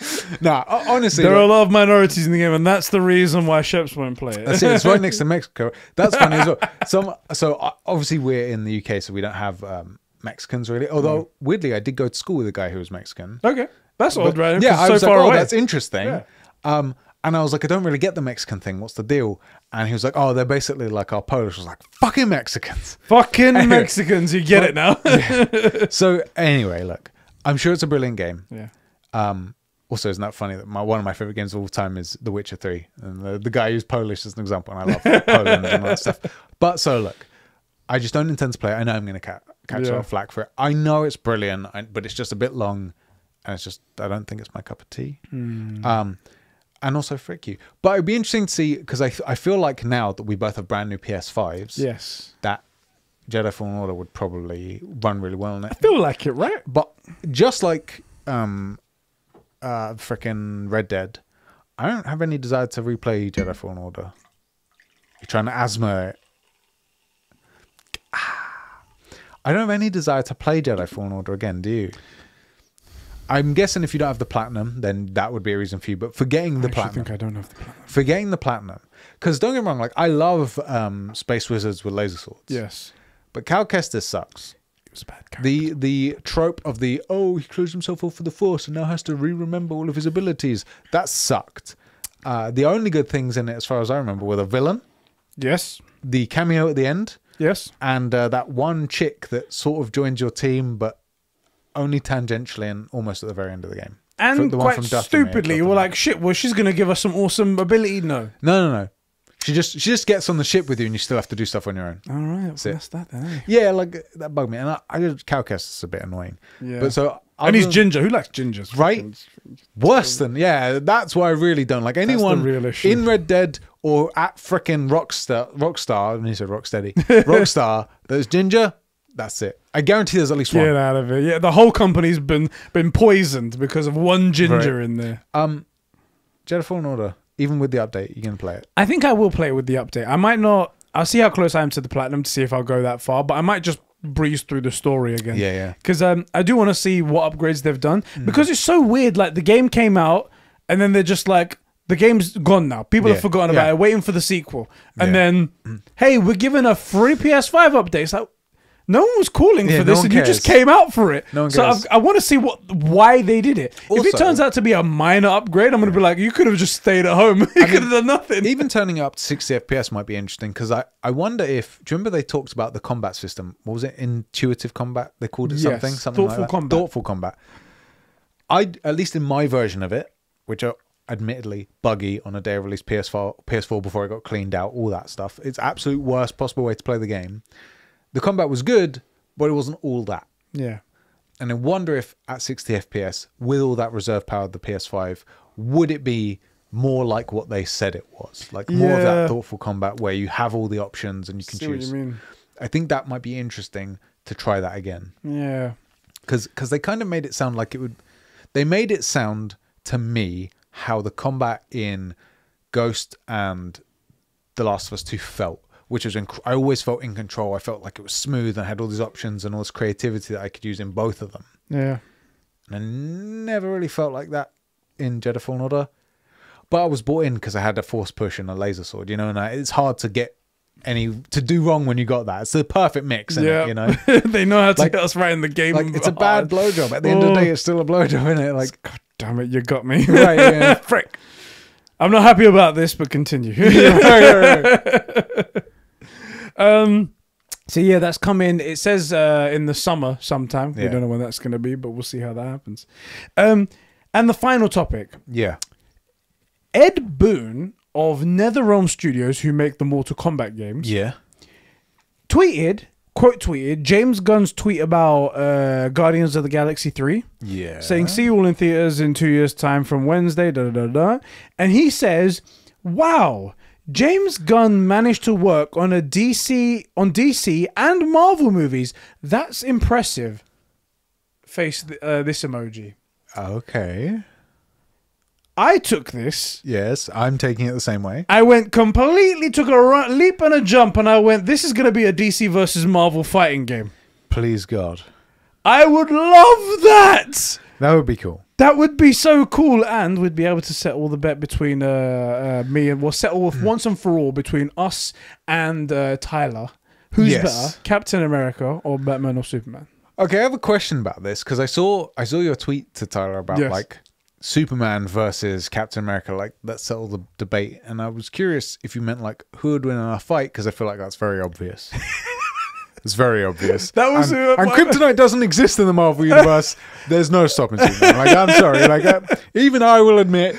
Speaker 2: nah, honestly,
Speaker 1: There are a lot of minorities in the game, and that's the reason why Sheps won't play it.
Speaker 2: that's it. It's right next to Mexico. That's funny as well. Some, so uh, obviously we're in the UK, so we don't have um, Mexicans really. Although weirdly, I did go to school with a guy who was Mexican.
Speaker 1: okay, that's odd, right?
Speaker 2: Yeah, I
Speaker 1: so
Speaker 2: was
Speaker 1: far
Speaker 2: like, oh,
Speaker 1: away.
Speaker 2: that's interesting.
Speaker 1: Yeah.
Speaker 2: Um, and I was like, I don't really get the Mexican thing. What's the deal? And he was like, oh, they're basically like our Polish. I was like, fucking Mexicans.
Speaker 1: Fucking
Speaker 2: Anyway.
Speaker 1: Mexicans, you get it now.
Speaker 2: so anyway, look, I'm sure it's a brilliant game.
Speaker 1: yeah.
Speaker 2: Um, also, isn't that funny that my one of my favorite games of all time is The Witcher Three, and the, the guy who's Polish is an example, and I love Poland and all that stuff. But so look, I just don't intend to play it. I know I'm going to ca- catch a
Speaker 1: Yeah.
Speaker 2: lot of flack for it. I know it's brilliant, I, but it's just a bit long, and it's just I don't think it's my cup of tea.
Speaker 1: Hmm.
Speaker 2: Um, and also frick you. But it'd be interesting to see because I I feel like now that we both have brand new PS5s,
Speaker 1: Yes.
Speaker 2: that Jedi Fallen Order would probably run really well on it.
Speaker 1: I feel like it, right?
Speaker 2: But just like um uh freaking Red Dead, I don't have any desire to replay Jedi Fallen Order. You're trying to asthma it. Ah. I don't have any desire to play Jedi Fallen Order again, do you? I'm guessing if you don't have the platinum, then that would be a reason for you. But forgetting the
Speaker 1: I
Speaker 2: platinum,
Speaker 1: think I don't have the plan.
Speaker 2: forgetting the platinum, because don't get me wrong, like I love um, space wizards with laser swords.
Speaker 1: Yes.
Speaker 2: but Cal Kestis sucks.
Speaker 1: It was a bad character.
Speaker 2: The the trope of the oh he closed himself off for the force and now has to re-remember all of his abilities that sucked. Uh, the only good things in it, as far as I remember, were the villain,
Speaker 1: yes.
Speaker 2: the cameo at the end,
Speaker 1: Yes.
Speaker 2: and uh, that one chick that sort of joins your team, but only tangentially and almost at the very end of the game.
Speaker 1: And
Speaker 2: the
Speaker 1: quite stupidly, we're like, shit, well, she's going to give us some awesome ability. No.
Speaker 2: No, no, no. She just she just gets on the ship with you, and you still have to do stuff on your own.
Speaker 1: All right.
Speaker 2: it.
Speaker 1: That's that then. eh?
Speaker 2: Yeah, like that bugged me, and I, I just Cal Kestis is a bit annoying.
Speaker 1: Yeah.
Speaker 2: But so
Speaker 1: And he's ginger. Who likes gingers?
Speaker 2: Right? Worse than yeah, that's why I really don't like anyone in Red Dead or at frickin' Rockstar Rockstar. And he said Rocksteady, Rockstar. There's Ginger. That's it. I guarantee there's at least
Speaker 1: Get
Speaker 2: one.
Speaker 1: out of it. Yeah, the whole company's been been poisoned because of one ginger
Speaker 2: Right.
Speaker 1: in there.
Speaker 2: Um, Jedi Fallen Order. Even with the update, you can play it.
Speaker 1: I think I will play it with the update. I might not. I'll see how close I am to the platinum to see if I'll go that far, but I might just breeze through the story again.
Speaker 2: Yeah, yeah.
Speaker 1: Because um, I do want to see what upgrades they've done
Speaker 2: Mm.
Speaker 1: because it's so weird. Like the game came out and then they're just like the game's gone now. People have
Speaker 2: Yeah,
Speaker 1: forgotten
Speaker 2: yeah.
Speaker 1: about it, waiting for the sequel, and
Speaker 2: Yeah.
Speaker 1: then hey, we're giving a free PS5 update. It's like no one was calling
Speaker 2: Yeah,
Speaker 1: for this,
Speaker 2: one
Speaker 1: and you just came out for it.
Speaker 2: No one
Speaker 1: so
Speaker 2: cares.
Speaker 1: I've, I want to see what why they did it. if it turns out to be a minor upgrade, I'm gonna be like, you could have just stayed at home. you could have done nothing.
Speaker 2: Even turning up to 60 FPS might be interesting because I, I wonder if. Do you remember they talked about the combat system? What was it? Intuitive combat? They called it
Speaker 1: Yes,
Speaker 2: something? Something
Speaker 1: thoughtful
Speaker 2: like
Speaker 1: combat.
Speaker 2: Thoughtful combat. I at least in my version of it, which are admittedly buggy on a day of release PS4, PS4 before it got cleaned out, all that stuff. It's absolute worst possible way to play the game. The combat was good, but it wasn't all that.
Speaker 1: yeah.
Speaker 2: And I wonder if at 60 FPS, with all that reserve power of the PS5, would it be more like what they said it was? Like more of that thoughtful combat where you have all the options and you can
Speaker 1: See
Speaker 2: choose.
Speaker 1: you mean?
Speaker 2: I think that might be interesting to try that again.
Speaker 1: Yeah.
Speaker 2: Because they kind of made it sound like it would. They made it sound to me how the combat in Ghost and The Last of Us 2 felt, which was inc- I always felt in control. I felt like it was smooth and I had all these options and all this creativity that I could use in both of them.
Speaker 1: Yeah.
Speaker 2: And I never really felt like that in Jedi Fallen Order. But I was bought in because I had a force push and a laser sword, you know, and I, it's hard to get any to do wrong when you got that. It's the perfect mix,
Speaker 1: yeah.
Speaker 2: it? You know,
Speaker 1: they know how to
Speaker 2: Like-
Speaker 1: get us right in the game.
Speaker 2: like it's a bad blowjob. At the end of the
Speaker 1: Oh.
Speaker 2: day, it's still a blowjob, isn't it? Like,
Speaker 1: God damn it, you got me.
Speaker 2: right, yeah.
Speaker 1: Frick. I'm not happy about this, but continue.
Speaker 2: right, right, right.
Speaker 1: Um, so yeah, that's coming. It says uh, in the summer sometime. We don't know when that's going to be, but we'll see how that happens. Um, and the final topic:
Speaker 2: Yeah,
Speaker 1: Ed Boon of NetherRealm Studios, who make the Mortal Kombat games,
Speaker 2: yeah,
Speaker 1: tweeted, quote tweeted, James Gunn's tweet about uh, Guardians of the Galaxy Three.
Speaker 2: yeah.
Speaker 1: saying see you all in theaters in two years time from wednesday da, da, da, da. and he says wow james gunn managed to work on a dc on dc and marvel movies that's impressive face th- uh, this emoji
Speaker 2: okay.
Speaker 1: i took this
Speaker 2: Yes, I'm taking it the same way.
Speaker 1: I went completely took a run, leap and a jump, and I went. This is going to be a DC versus Marvel fighting game.
Speaker 2: Please God,
Speaker 1: I would love that.
Speaker 2: that would be cool.
Speaker 1: That would be so cool, and we'd be able to settle the bet between uh, uh, me and we'll settle
Speaker 2: Hmm.
Speaker 1: once and for all between us and uh, Tyler. Who's
Speaker 2: Yes.
Speaker 1: better, Captain America or Batman or Superman?
Speaker 2: Okay, I have a question about this because I saw I saw your tweet to Tyler about
Speaker 1: Yes.
Speaker 2: like Superman versus Captain America, like let's settle the debate. And I was curious if you meant like who would win in a fight because I feel like that's very obvious. it's very obvious.
Speaker 1: That was,
Speaker 2: and,
Speaker 1: uh,
Speaker 2: and kryptonite doesn't exist in the Marvel universe. There's no stopping Superman. Like I'm sorry, like uh, even I will admit,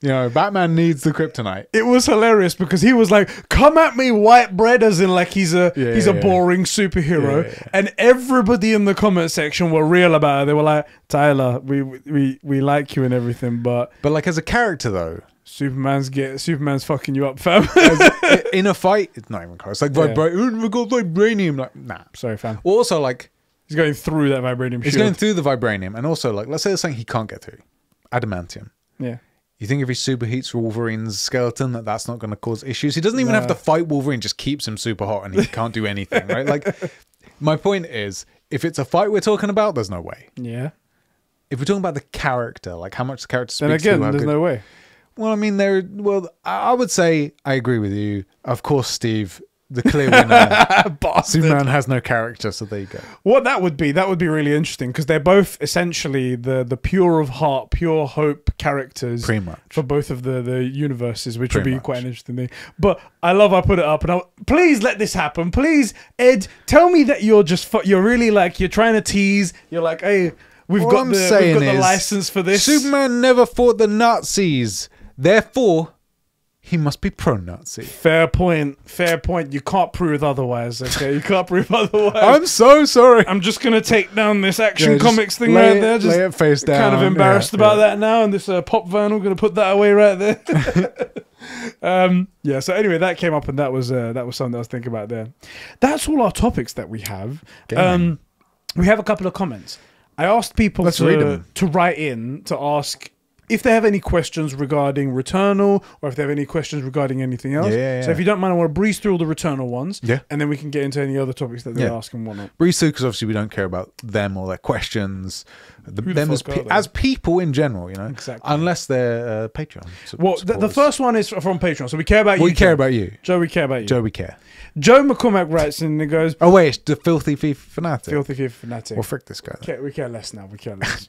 Speaker 2: you know, Batman needs the kryptonite.
Speaker 1: It was hilarious because he was like, "Come at me, white bread," as in like he's a
Speaker 2: Yeah,
Speaker 1: he's a
Speaker 2: yeah.
Speaker 1: boring superhero,
Speaker 2: yeah.
Speaker 1: and everybody in the comment section were real about it. They were like, "Tyler, we we we like you and everything, but
Speaker 2: But like as a character though,
Speaker 1: Superman's get Superman's fucking you up, fam."
Speaker 2: in a fight, it's not even close. Like
Speaker 1: Yeah.
Speaker 2: vibra- oh, we got vibranium. Like nah.
Speaker 1: Sorry, fam.
Speaker 2: Also like.
Speaker 1: He's going through that vibranium
Speaker 2: He's
Speaker 1: shield.
Speaker 2: going through the vibranium, and also like let's say there's something he can't get through, adamantium.
Speaker 1: yeah.
Speaker 2: You think if he superheats Wolverine's skeleton, that that's not going to cause issues? He doesn't even have to fight Wolverine; just keeps him super hot, and he can't do anything, right? Like, my point is, if it's a fight we're talking about, there's no way.
Speaker 1: Yeah.
Speaker 2: If we're talking about the character, like how much the character
Speaker 1: then again,
Speaker 2: to,
Speaker 1: there's
Speaker 2: good-
Speaker 1: no way.
Speaker 2: Well, I mean, there. Well, I would say I agree with you. Of course, Steve, the clear winner. Superman has no character, so there you go.
Speaker 1: What that would be, that would be really interesting because they're both essentially the the pure of heart, pure hope characters
Speaker 2: Pretty much.
Speaker 1: for both of the the universes, which would be
Speaker 2: much.
Speaker 1: quite an interesting thing. But I love I put it up and I please let this happen, please Ed, tell me that you're just you're really like you're trying to tease. You're like, hey, we've
Speaker 2: All
Speaker 1: got
Speaker 2: I'm
Speaker 1: the we've got the license for this.
Speaker 2: Superman never fought the Nazis. Therefore, he must be pro-Nazi.
Speaker 1: Fair point. Fair point. You can't prove otherwise. Okay, you can't prove otherwise.
Speaker 2: I'm so sorry.
Speaker 1: I'm just gonna take down this action
Speaker 2: Yeah,
Speaker 1: comics thing right
Speaker 2: it-
Speaker 1: there. Just
Speaker 2: lay it face down.
Speaker 1: kind of embarrassed
Speaker 2: Yeah,
Speaker 1: about
Speaker 2: yeah.
Speaker 1: that now. And this uh, pop vinyl, gonna put that away right there. um, yeah. So anyway, that came up, and that was uh, that was something I was thinking about there. That's all our topics that we have. Um, we have a couple of comments. I asked people
Speaker 2: Let's
Speaker 1: to, to write in to ask if they have any questions regarding Returnal or if they have any questions regarding anything else.
Speaker 2: Yeah, yeah,
Speaker 1: So if you don't mind, I want to breeze through all the Returnal ones.
Speaker 2: Yeah.
Speaker 1: And then we can get into any other topics that they
Speaker 2: Yeah.
Speaker 1: ask and whatnot.
Speaker 2: Breeze through because obviously we don't care about them or their questions. The,
Speaker 1: the
Speaker 2: them as, pe- as people in general, you know,
Speaker 1: Exactly.
Speaker 2: unless they're uh, Patreon.
Speaker 1: Well, the, the first one is from Patreon, so we care about you.
Speaker 2: we care
Speaker 1: Joe.
Speaker 2: about you,
Speaker 1: Joe. We care about you. Joe.
Speaker 2: We care.
Speaker 1: Joe McCormack writes in and goes,
Speaker 2: Oh wait, it's the filthy thief fanatic.
Speaker 1: "Filthy FIFA fanatic."
Speaker 2: Well, frick this guy. then.
Speaker 1: Care- we care less now. We care less.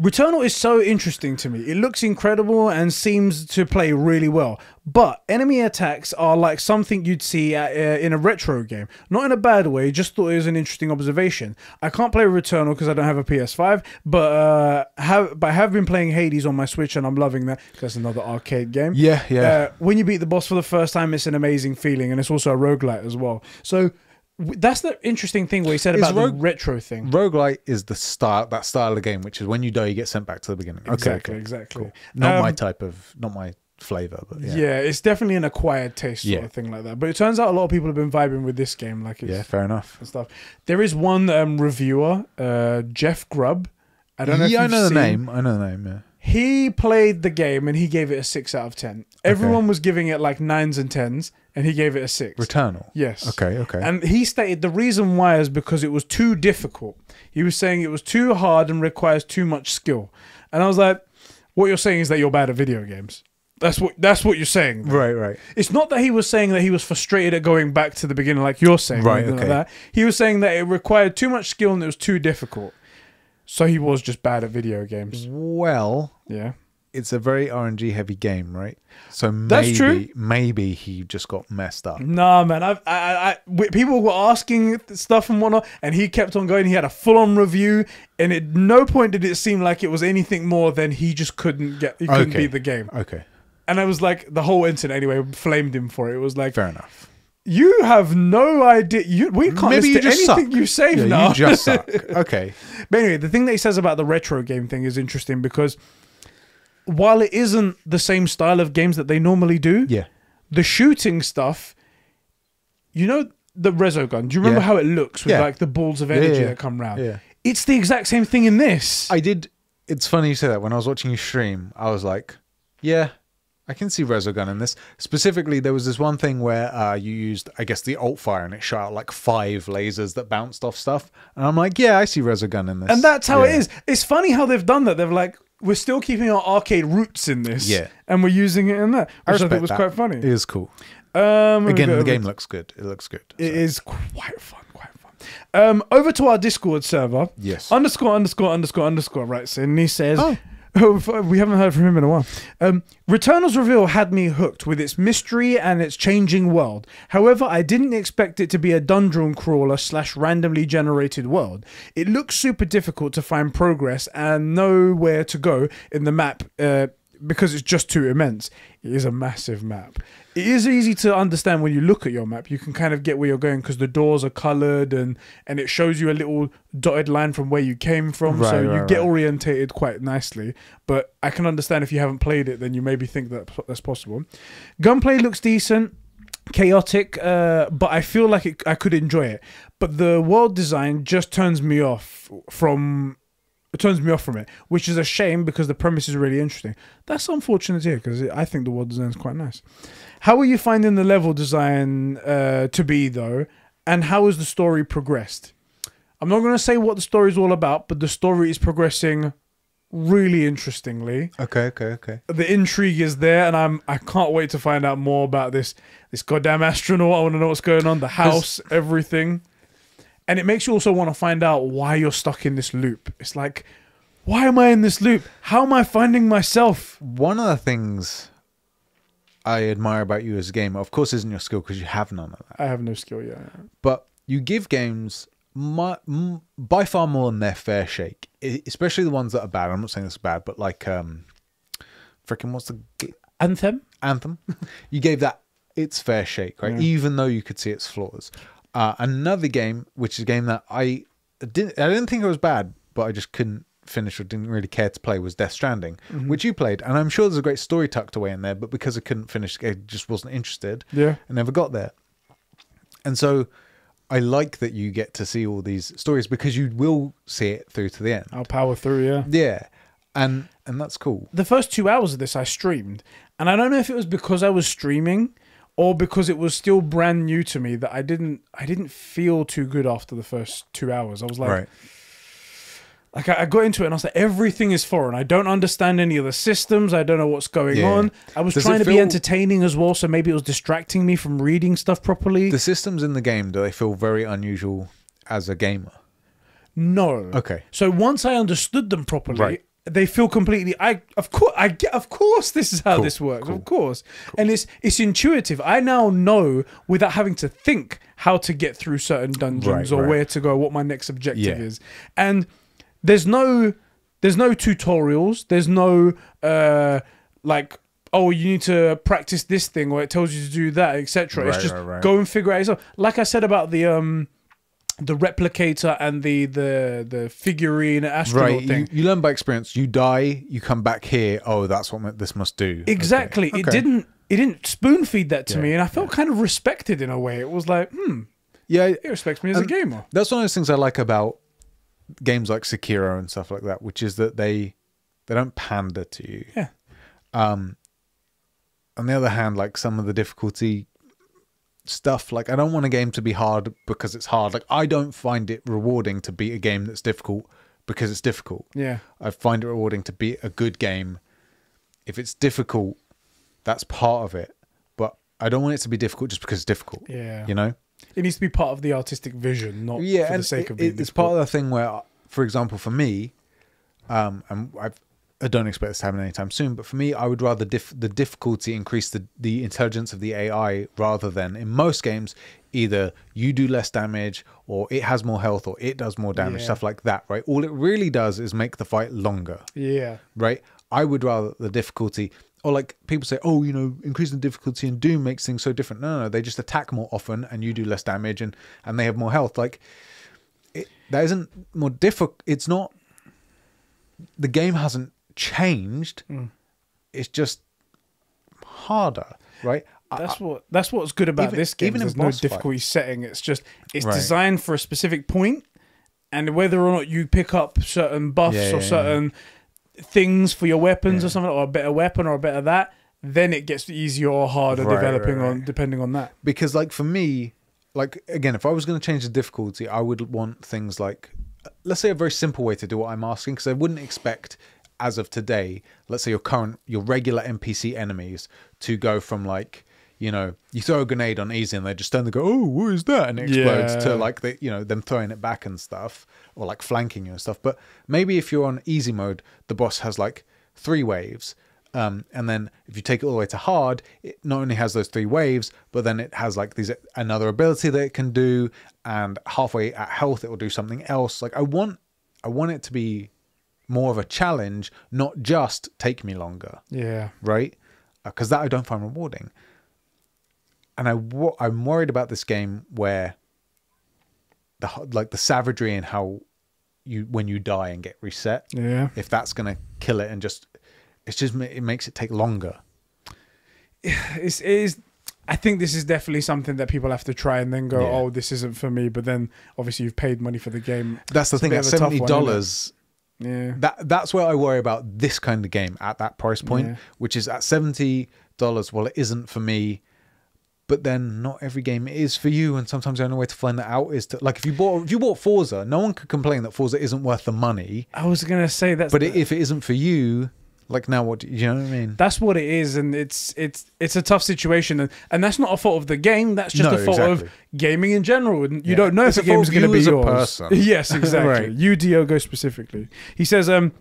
Speaker 1: Returnal is so interesting to me. It looks incredible and seems to play really well. But enemy attacks are like something you'd see at, uh, in a retro game. Not in a bad way, just thought it was an interesting observation. I can't play Returnal because I don't have a PS5, but uh, have but I have been playing Hades on my Switch and I'm loving that 'cause that's another arcade game.
Speaker 2: Yeah, yeah.
Speaker 1: Uh, when you beat the boss for the first time, it's an amazing feeling, and it's also a roguelite as well. So that's the interesting thing what he said
Speaker 2: Is
Speaker 1: about the
Speaker 2: rogue-
Speaker 1: retro thing.
Speaker 2: Roguelite is the style that style of game, which is when you die, you get sent back to the beginning. Okay,
Speaker 1: Exactly,
Speaker 2: okay,
Speaker 1: exactly.
Speaker 2: cool. Not my
Speaker 1: Um,
Speaker 2: type of, not my flavor, but
Speaker 1: Yeah.
Speaker 2: yeah,
Speaker 1: it's definitely an acquired taste sort
Speaker 2: Yeah.
Speaker 1: of thing like that. But it turns out a lot of people have been vibing with this game, like it's
Speaker 2: yeah, fair enough.
Speaker 1: and stuff. There is one um, reviewer, uh, Jeff Grubb. I don't know.
Speaker 2: yeah, I know the name. I know the name. Yeah.
Speaker 1: He played the game and he gave it a six out of ten. Everyone was giving it like nines and tens, and he gave it a six.
Speaker 2: Returnal.
Speaker 1: yes.
Speaker 2: Okay, okay.
Speaker 1: And he stated the reason why is because it was too difficult. He was saying it was too hard and requires too much skill. And I was like, what you're saying is that you're bad at video games. That's what that's what you're saying.
Speaker 2: right, right.
Speaker 1: It's not that he was saying that he was frustrated at going back to the beginning like you're saying.
Speaker 2: Right,
Speaker 1: anything
Speaker 2: okay.
Speaker 1: That. He was saying that it required too much skill and it was too difficult. So he was just bad at video games.
Speaker 2: Well,
Speaker 1: Yeah.
Speaker 2: it's a very RNG heavy game, right? So maybe,
Speaker 1: That's true.
Speaker 2: maybe he just got messed up.
Speaker 1: Nah, man. I, I, I, people were asking stuff and whatnot, and he kept on going. He had a full-on review, and at no point did it seem like it was anything more than he just couldn't get, he couldn't
Speaker 2: Okay.
Speaker 1: beat the game.
Speaker 2: Okay,
Speaker 1: And I was like, the whole internet anyway flamed him for it. It was like,
Speaker 2: fair enough.
Speaker 1: You have no idea. You, we can't
Speaker 2: Maybe you just
Speaker 1: anything
Speaker 2: suck.
Speaker 1: you say
Speaker 2: Yeah,
Speaker 1: now.
Speaker 2: you just suck. Okay,
Speaker 1: But anyway, the thing that he says about the retro game thing is interesting because while it isn't the same style of games that they normally do,
Speaker 2: yeah.
Speaker 1: the shooting stuff, you know, the Resogun. Do you remember
Speaker 2: Yeah.
Speaker 1: how it looks with
Speaker 2: Yeah.
Speaker 1: like the balls of energy that come round?
Speaker 2: yeah.
Speaker 1: It's the exact same thing in this.
Speaker 2: I did. It's funny you say that. When I was watching you stream, I was like, yeah, I can see Resogun in this. Specifically, there was this one thing where uh, you used, I guess, the alt fire and it shot out like five lasers that bounced off stuff. And I'm like, yeah, I see Resogun in this.
Speaker 1: And that's how it
Speaker 2: Yeah.
Speaker 1: is. It's funny how they've done that. They've like, we're still keeping our arcade roots in this.
Speaker 2: Yeah.
Speaker 1: And we're using it in that,
Speaker 2: I
Speaker 1: which I,
Speaker 2: respect
Speaker 1: think was
Speaker 2: that.
Speaker 1: quite funny.
Speaker 2: It is cool.
Speaker 1: Um,
Speaker 2: Again, the game looks good. It looks good.
Speaker 1: It
Speaker 2: So-
Speaker 1: is quite fun, quite fun. Um, over to our Discord server.
Speaker 2: Yes.
Speaker 1: Underscore underscore underscore underscore and He says,
Speaker 2: Oh.
Speaker 1: "Oh, we haven't heard from him in a while." Um, Returnal's reveal had me hooked with its mystery and its changing world. However, I didn't expect it to be a dungeon crawler slash randomly generated world. It looks super difficult to find progress and know where to go in the map. Uh, because it's just too immense. It is a massive map. It is easy to understand when you look at your map. You can kind of get where you're going because the doors are colored and and it shows you a little dotted line from where you came from, so
Speaker 2: Right,
Speaker 1: you
Speaker 2: right,
Speaker 1: get orientated quite nicely. But I can understand if you haven't played it, then you maybe think that that's possible. Gunplay looks decent chaotic, uh, but I feel like it, I could enjoy it. But the world design just turns me off from. It turns me off from it, which is a shame because the premise is really interesting. That's unfortunate here because I think the world design is quite nice. How are you finding the level design uh, to be though, and how has the story progressed? I'm not going to say what the story is all about, but the story is progressing really interestingly
Speaker 2: Okay, okay, okay.
Speaker 1: the intrigue is there, and I'm I can't wait to find out more about this this goddamn astronaut. I want to know what's going on, the house, everything, and it makes you also want to find out why you're stuck in this loop. It's like, why am I in this loop? How am I finding myself?
Speaker 2: One of the things I admire about you as a gamer, of course, isn't your skill because you have none of that.
Speaker 1: I have no skill yet.
Speaker 2: but you give games mu- m- by far more than their fair shake, especially the ones that are bad. I'm not saying this is bad, but like, um, freaking what's the g-
Speaker 1: Anthem.
Speaker 2: anthem? you gave that its fair shake, right? Even though you could see its flaws. Uh, another game, which is a game that I didn't, I didn't think it was bad, but I just couldn't finish or didn't really care to play was Death Stranding, which you played, and I'm sure there's a great story tucked away in there, but because I couldn't finish, I just wasn't interested.
Speaker 1: Yeah.
Speaker 2: I never got there. And so I like that you get to see all these stories because you will see it through to the end.
Speaker 1: I'll power through. Yeah.
Speaker 2: Yeah. And and that's cool.
Speaker 1: the first two hours of this I streamed, and I don't know if it was because I was streaming or because it was still brand new to me that I didn't I didn't feel too good after the first two hours. I was like,
Speaker 2: right.
Speaker 1: like I, I got into it and I was like, everything is foreign. I don't understand any of the systems. I don't know what's going
Speaker 2: Yeah.
Speaker 1: on. I was
Speaker 2: Does
Speaker 1: trying to be entertaining as well, so maybe it was distracting me from reading stuff properly.
Speaker 2: The systems in the game, do they feel very unusual as a gamer?
Speaker 1: no.
Speaker 2: Okay.
Speaker 1: So once I understood them properly,
Speaker 2: Right.
Speaker 1: They feel completely. I of course I get. Of course, this is how
Speaker 2: Cool,
Speaker 1: this works.
Speaker 2: cool,
Speaker 1: Of course, and it's it's intuitive. I now know without having to think how to get through certain dungeons
Speaker 2: Right,
Speaker 1: or
Speaker 2: right.
Speaker 1: where to go, what my next objective
Speaker 2: Yeah.
Speaker 1: is, and there's no there's no tutorials. There's no uh like. Oh, you need to practice this thing, or it tells you to do that, etc. It's just
Speaker 2: right, right.
Speaker 1: go and figure it out yourself. Like I said about the um, the replicator and the the the figurine astronaut
Speaker 2: Right.
Speaker 1: thing.
Speaker 2: You, you learn by experience. You die, you come back here. Oh, that's what this must do. Okay.
Speaker 1: Exactly. It
Speaker 2: Okay.
Speaker 1: didn't. It didn't spoon feed that to
Speaker 2: Yeah,
Speaker 1: me, and I felt kind of respected in a way. It was like, hmm,
Speaker 2: Yeah.
Speaker 1: it respects me as a gamer.
Speaker 2: That's one of those things I like about games like Sekiro and stuff like that, which is that they they don't pander to you.
Speaker 1: Yeah.
Speaker 2: Um, on the other hand, like some of the difficulty stuff, like I don't want a game to be hard because it's hard. Like I don't find it rewarding to beat a game that's difficult because it's difficult.
Speaker 1: Yeah.
Speaker 2: I find it rewarding to beat a good game. If it's difficult, that's part of it. But I don't want it to be difficult just because it's difficult.
Speaker 1: Yeah.
Speaker 2: You know?
Speaker 1: It needs to be part of the artistic vision, not
Speaker 2: yeah,
Speaker 1: for the sake
Speaker 2: it-
Speaker 1: of being.
Speaker 2: it- it's part of the thing where, for example, for me, um, and I've, I don't expect this to happen anytime soon, but for me, I would rather dif- the difficulty increase the the intelligence of the AI rather than in most games either you do less damage or it has more health or it does more damage,
Speaker 1: Yeah.
Speaker 2: stuff like that, right? All it really does is make the fight longer,
Speaker 1: yeah.
Speaker 2: right? I would rather the difficulty. Or like people say, oh, you know, increasing the difficulty in Doom makes things so different. No, no, no, they just attack more often, and you do less damage, and and they have more health. Like it, that isn't more difficult. It's not. The game hasn't changed.
Speaker 1: Hmm.
Speaker 2: It's just harder, right? I-
Speaker 1: That's what. That's what's good about
Speaker 2: even-
Speaker 1: this game.
Speaker 2: even
Speaker 1: There's no difficulty setting. It's just it's
Speaker 2: Right.
Speaker 1: designed for a specific point, and whether or not you pick up certain buffs
Speaker 2: Yeah,
Speaker 1: or
Speaker 2: yeah,
Speaker 1: certain things for your weapons
Speaker 2: Yeah.
Speaker 1: or something, or a better weapon or a better that, then it gets easier or harder
Speaker 2: Right,
Speaker 1: developing
Speaker 2: right,
Speaker 1: on depending on that.
Speaker 2: because like for me like again if i was going to change the difficulty i would want things like let's say a very simple way to do what i'm asking because i wouldn't expect as of today let's say your current your regular npc enemies to go from like you know you throw a grenade on easy and they just stand and go oh what is that and it explodes
Speaker 1: Yeah.
Speaker 2: to like the you know them throwing it back and stuff or like flanking you and stuff but maybe if you're on easy mode the boss has like three waves um, and then if you take it all the way to hard, it not only has those three waves, but then it has like these another ability that it can do, and halfway at health it will do something else. Like I want, I want it to be more of a challenge, not just take me longer,
Speaker 1: Yeah.
Speaker 2: right? Uh, because that I don't find rewarding. And I wo- I'm worried about this game where the like the savagery and how you when you die and get reset
Speaker 1: Yeah.
Speaker 2: if that's gonna kill it and just it's just it makes it take longer
Speaker 1: It's, it is. I think this is definitely something that people have to try and then go,
Speaker 2: Yeah.
Speaker 1: oh, this isn't for me. But then obviously you've paid money for the game.
Speaker 2: that's the
Speaker 1: It's
Speaker 2: thing at
Speaker 1: of a tough one,
Speaker 2: seventy dollars
Speaker 1: Yeah.
Speaker 2: that that's where i worry about this kind of game at that price point
Speaker 1: Yeah.
Speaker 2: which is at seventy dollars well it isn't for me but then not every game is for you and sometimes the only way to find that out is to like if you bought if you bought forza no one could complain that forza isn't worth the money
Speaker 1: I was gonna say that,
Speaker 2: but if it isn't for you like now what do you know what i mean
Speaker 1: that's what it is, and it's it's it's a tough situation, and, and that's not a fault of the game. That's just
Speaker 2: No,
Speaker 1: a fault
Speaker 2: exactly.
Speaker 1: of gaming in general. And you
Speaker 2: Yeah.
Speaker 1: don't know
Speaker 2: It's
Speaker 1: if the game's going to be yours.
Speaker 2: person.
Speaker 1: yes, exactly.
Speaker 2: Right.
Speaker 1: You Diogo specifically. He says, um.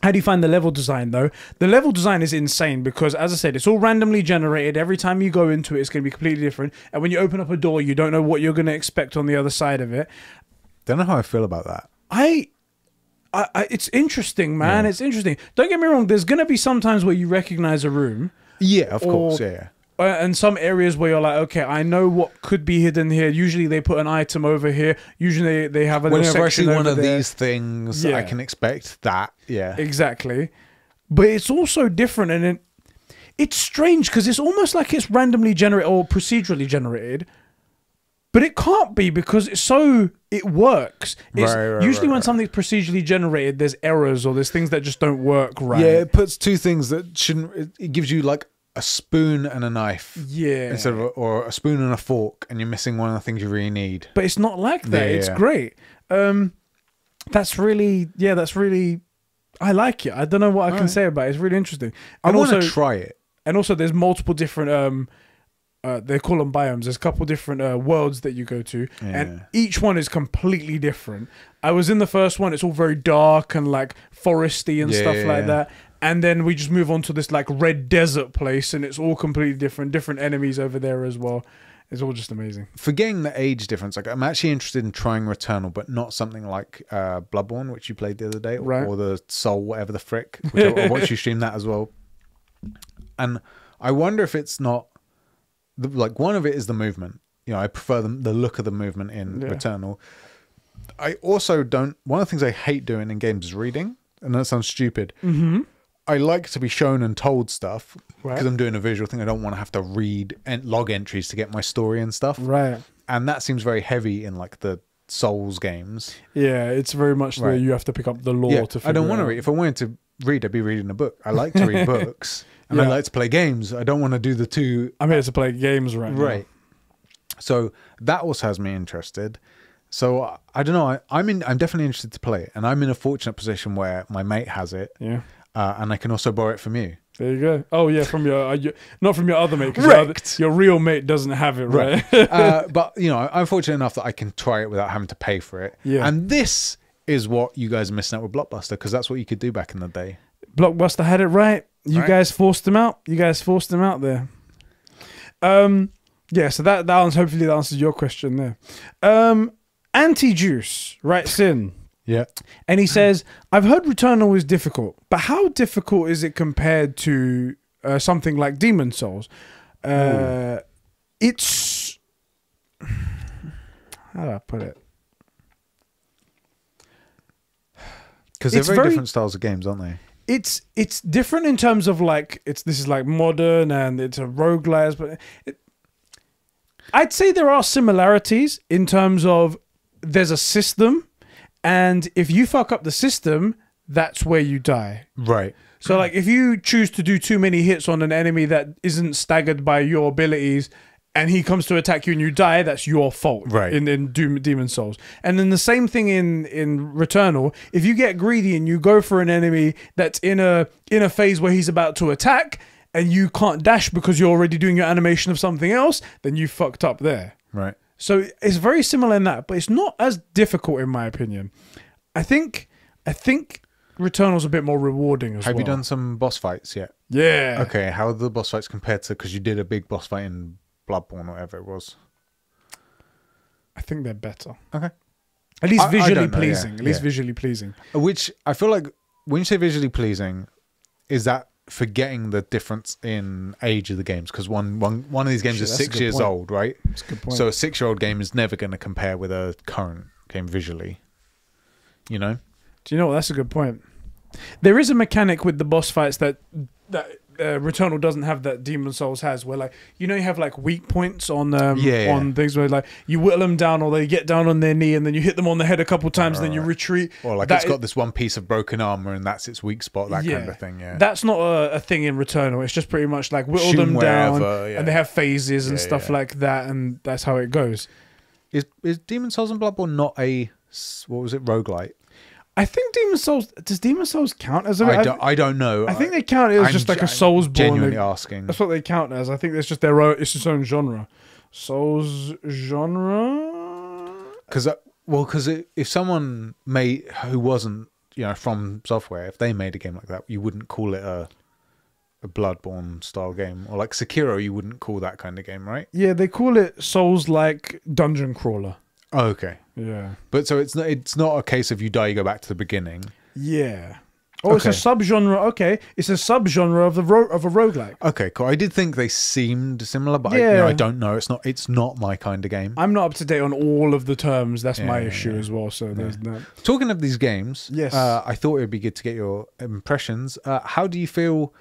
Speaker 1: How do you find the level design though? The level design is insane because, as I said, it's all randomly generated. Every time you go into it, it's going to be completely different. And when you open up a door, you don't know what you're going to expect on the other side of it.
Speaker 2: don't know how i feel about that
Speaker 1: I, I, I it's interesting, man.
Speaker 2: Yeah.
Speaker 1: It's interesting. Don't get me wrong. There's going to be some times where you recognize a room,
Speaker 2: yeah of
Speaker 1: Or-
Speaker 2: course yeah, yeah
Speaker 1: uh, and some areas where you're like, okay, I know what could be hidden here. Usually they put an item over here. Usually they have a
Speaker 2: whenever i see
Speaker 1: section
Speaker 2: one of
Speaker 1: there.
Speaker 2: these things i can expect that yeah
Speaker 1: exactly, but it's also different, and it, it's strange because it's almost like it's randomly generated or procedurally generated. But it can't be because it's so it works. It's
Speaker 2: Right, right,
Speaker 1: usually
Speaker 2: right,
Speaker 1: when something's procedurally generated, there's errors or there's things that just don't work right.
Speaker 2: Yeah, it puts two things that shouldn't. It, it gives you like a spoon and a knife
Speaker 1: yeah.
Speaker 2: instead of, a, or a spoon and a fork, and you're missing one of the things you really need.
Speaker 1: but it's not like that.
Speaker 2: Yeah,
Speaker 1: it's
Speaker 2: yeah.
Speaker 1: great. Um, that's really yeah. That's really. I like it. I don't know what I can say about it. It's really interesting.
Speaker 2: I
Speaker 1: And
Speaker 2: want
Speaker 1: also,
Speaker 2: to try it.
Speaker 1: and also, there's multiple different. Um, uh, they call them biomes. There's a couple different uh, worlds that you go to, and each one is completely different. I was in the first one; it's all very dark and like foresty and
Speaker 2: Yeah,
Speaker 1: stuff
Speaker 2: yeah,
Speaker 1: like
Speaker 2: yeah.
Speaker 1: that. And then we just move on to this like red desert place, and it's all completely different. Different enemies over there as well. It's all just amazing.
Speaker 2: Forgetting the age difference, like I'm actually interested in trying Returnal, but not something like uh, Bloodborne, which you played the other day, or,
Speaker 1: Right.
Speaker 2: or the Soul, whatever the frick. Which I, I watched you stream that as well. And I wonder if it's not the, like one of it is the movement. You know, I prefer the, the look of the movement in
Speaker 1: Yeah.
Speaker 2: Returnal. I also don't. One of the things I hate doing in games is reading, and that sounds stupid.
Speaker 1: Mm-hmm.
Speaker 2: I like to be shown and told stuff
Speaker 1: Right.
Speaker 2: because I'm doing a visual thing. I don't want to have to read and log entries to get my story and stuff.
Speaker 1: Right.
Speaker 2: And that seems very heavy in like the Souls games.
Speaker 1: Yeah, it's very much the
Speaker 2: Right.
Speaker 1: you have to pick up the law
Speaker 2: yeah,
Speaker 1: to.
Speaker 2: I don't want to read. If I wanted to read, I'd be reading a book. I like to read books, and I like to play games. I don't want to do the two.
Speaker 1: I'm here to play games right now.
Speaker 2: Right. So that also has me interested. So I- I don't know. I, I'm in. I'm definitely interested to play it, and I'm in a fortunate position where my mate has it,
Speaker 1: Yeah.
Speaker 2: uh, and I can also borrow it from you.
Speaker 1: There you go. Oh yeah, from your, uh, your not from your other mate. 'cause your, your real mate doesn't have it, right?
Speaker 2: uh, but you know, I'm fortunate enough that I can try it without having to pay for it.
Speaker 1: Yeah.
Speaker 2: And this is what you guys are missing out with Blockbuster because that's what you could do back in the day.
Speaker 1: Blockbuster had it right. You
Speaker 2: Right.
Speaker 1: guys forced them out. You guys forced them out there. Um, yeah. So that that answers, hopefully that answers your question there. Um, Anti Juice writes in.
Speaker 2: Yeah.
Speaker 1: And he says, I've heard Returnal is difficult, but how difficult is it compared to uh, something like Demon Souls? Uh, it's. How do I put it?
Speaker 2: Because they're very,
Speaker 1: very-
Speaker 2: different styles of games, aren't they?
Speaker 1: It's it's different in terms of like it's this is like modern and it's a rogue roguelite, but it, I'd say there are similarities in terms of there's a system, and if you fuck up the system, that's where you die.
Speaker 2: Right.
Speaker 1: So like if you choose to do too many hits on an enemy that isn't staggered by your abilities and he comes to attack you and you die, that's your fault.
Speaker 2: Right.
Speaker 1: In in Doom Demon Souls. And then the same thing in in Returnal. If you get greedy and you go for an enemy that's in a in a phase where he's about to attack and you can't dash because you're already doing your animation of something else, then you fucked up there.
Speaker 2: Right.
Speaker 1: So it's very similar in that, but it's not as difficult in my opinion. I think I think Returnal's a bit more rewarding as
Speaker 2: Have
Speaker 1: well.
Speaker 2: you done some boss fights yet?
Speaker 1: Yeah.
Speaker 2: Okay. How are the boss fights compared to because you did a big boss fight in Bloodborne or whatever it was?
Speaker 1: I think they're better.
Speaker 2: Okay.
Speaker 1: At least
Speaker 2: I- I
Speaker 1: visually
Speaker 2: don't know, yeah,
Speaker 1: pleasing. At least
Speaker 2: yeah.
Speaker 1: visually pleasing.
Speaker 2: Which I feel like when you say visually pleasing, is that forgetting the difference in age of the games? Because one, one, one of these games
Speaker 1: Shit,
Speaker 2: is six years
Speaker 1: point.
Speaker 2: old, right?
Speaker 1: That's a good point.
Speaker 2: So a six year old game is never going to compare with a current game visually. You know?
Speaker 1: Do you know what? That's a good point. There is a mechanic with the boss fights that that uh, Returnal doesn't have that Demon Souls has, where like you know you have like weak points on um,
Speaker 2: Yeah, yeah.
Speaker 1: on things where like you whittle them down or they get down on their knee and then you hit them on the head a couple times, and then you retreat.
Speaker 2: Or like
Speaker 1: That
Speaker 2: it's got this one piece of broken armor and that's its weak spot, that kind of thing. Yeah.
Speaker 1: That's not a, a thing in Returnal. It's just pretty much like whittle
Speaker 2: Shoot
Speaker 1: them
Speaker 2: 'em
Speaker 1: down,
Speaker 2: wherever, yeah.
Speaker 1: and they have phases and
Speaker 2: Yeah,
Speaker 1: stuff
Speaker 2: yeah.
Speaker 1: like that, and that's how it goes.
Speaker 2: is is Demon Souls and Bloodborne not a what was it roguelite?
Speaker 1: I think Demon Souls does Demon Souls count as a?
Speaker 2: I don't I don't know.
Speaker 1: I think they count it as
Speaker 2: I'm
Speaker 1: just like a Souls born.
Speaker 2: Genuinely asking.
Speaker 1: That's what they count as. I think it's just their own. It's its own genre. Souls genre.
Speaker 2: Because uh, well, because if someone made who wasn't you know FromSoftware, if they made a game like that, you wouldn't call it a a Bloodborne style game, or like Sekiro, you wouldn't call that kind of game, right?
Speaker 1: Yeah, they call it Souls like dungeon crawler.
Speaker 2: Oh, okay.
Speaker 1: Yeah.
Speaker 2: But so it's not it's not a case of you die, you go back to the beginning.
Speaker 1: Yeah. Oh, it's a
Speaker 2: Okay.
Speaker 1: subgenre. Okay, it's a subgenre of the ro- of a roguelike.
Speaker 2: Okay, cool. I did think they seemed similar, but I, you know,
Speaker 1: Yeah.
Speaker 2: I don't know. It's not it's not my kind of game.
Speaker 1: I'm not up to date on all of the terms. That's my
Speaker 2: Yeah,
Speaker 1: issue
Speaker 2: yeah.
Speaker 1: as well. So there's that.
Speaker 2: Talking of these games,
Speaker 1: Yes.
Speaker 2: uh, I thought it would be good to get your impressions. Uh, how do you feel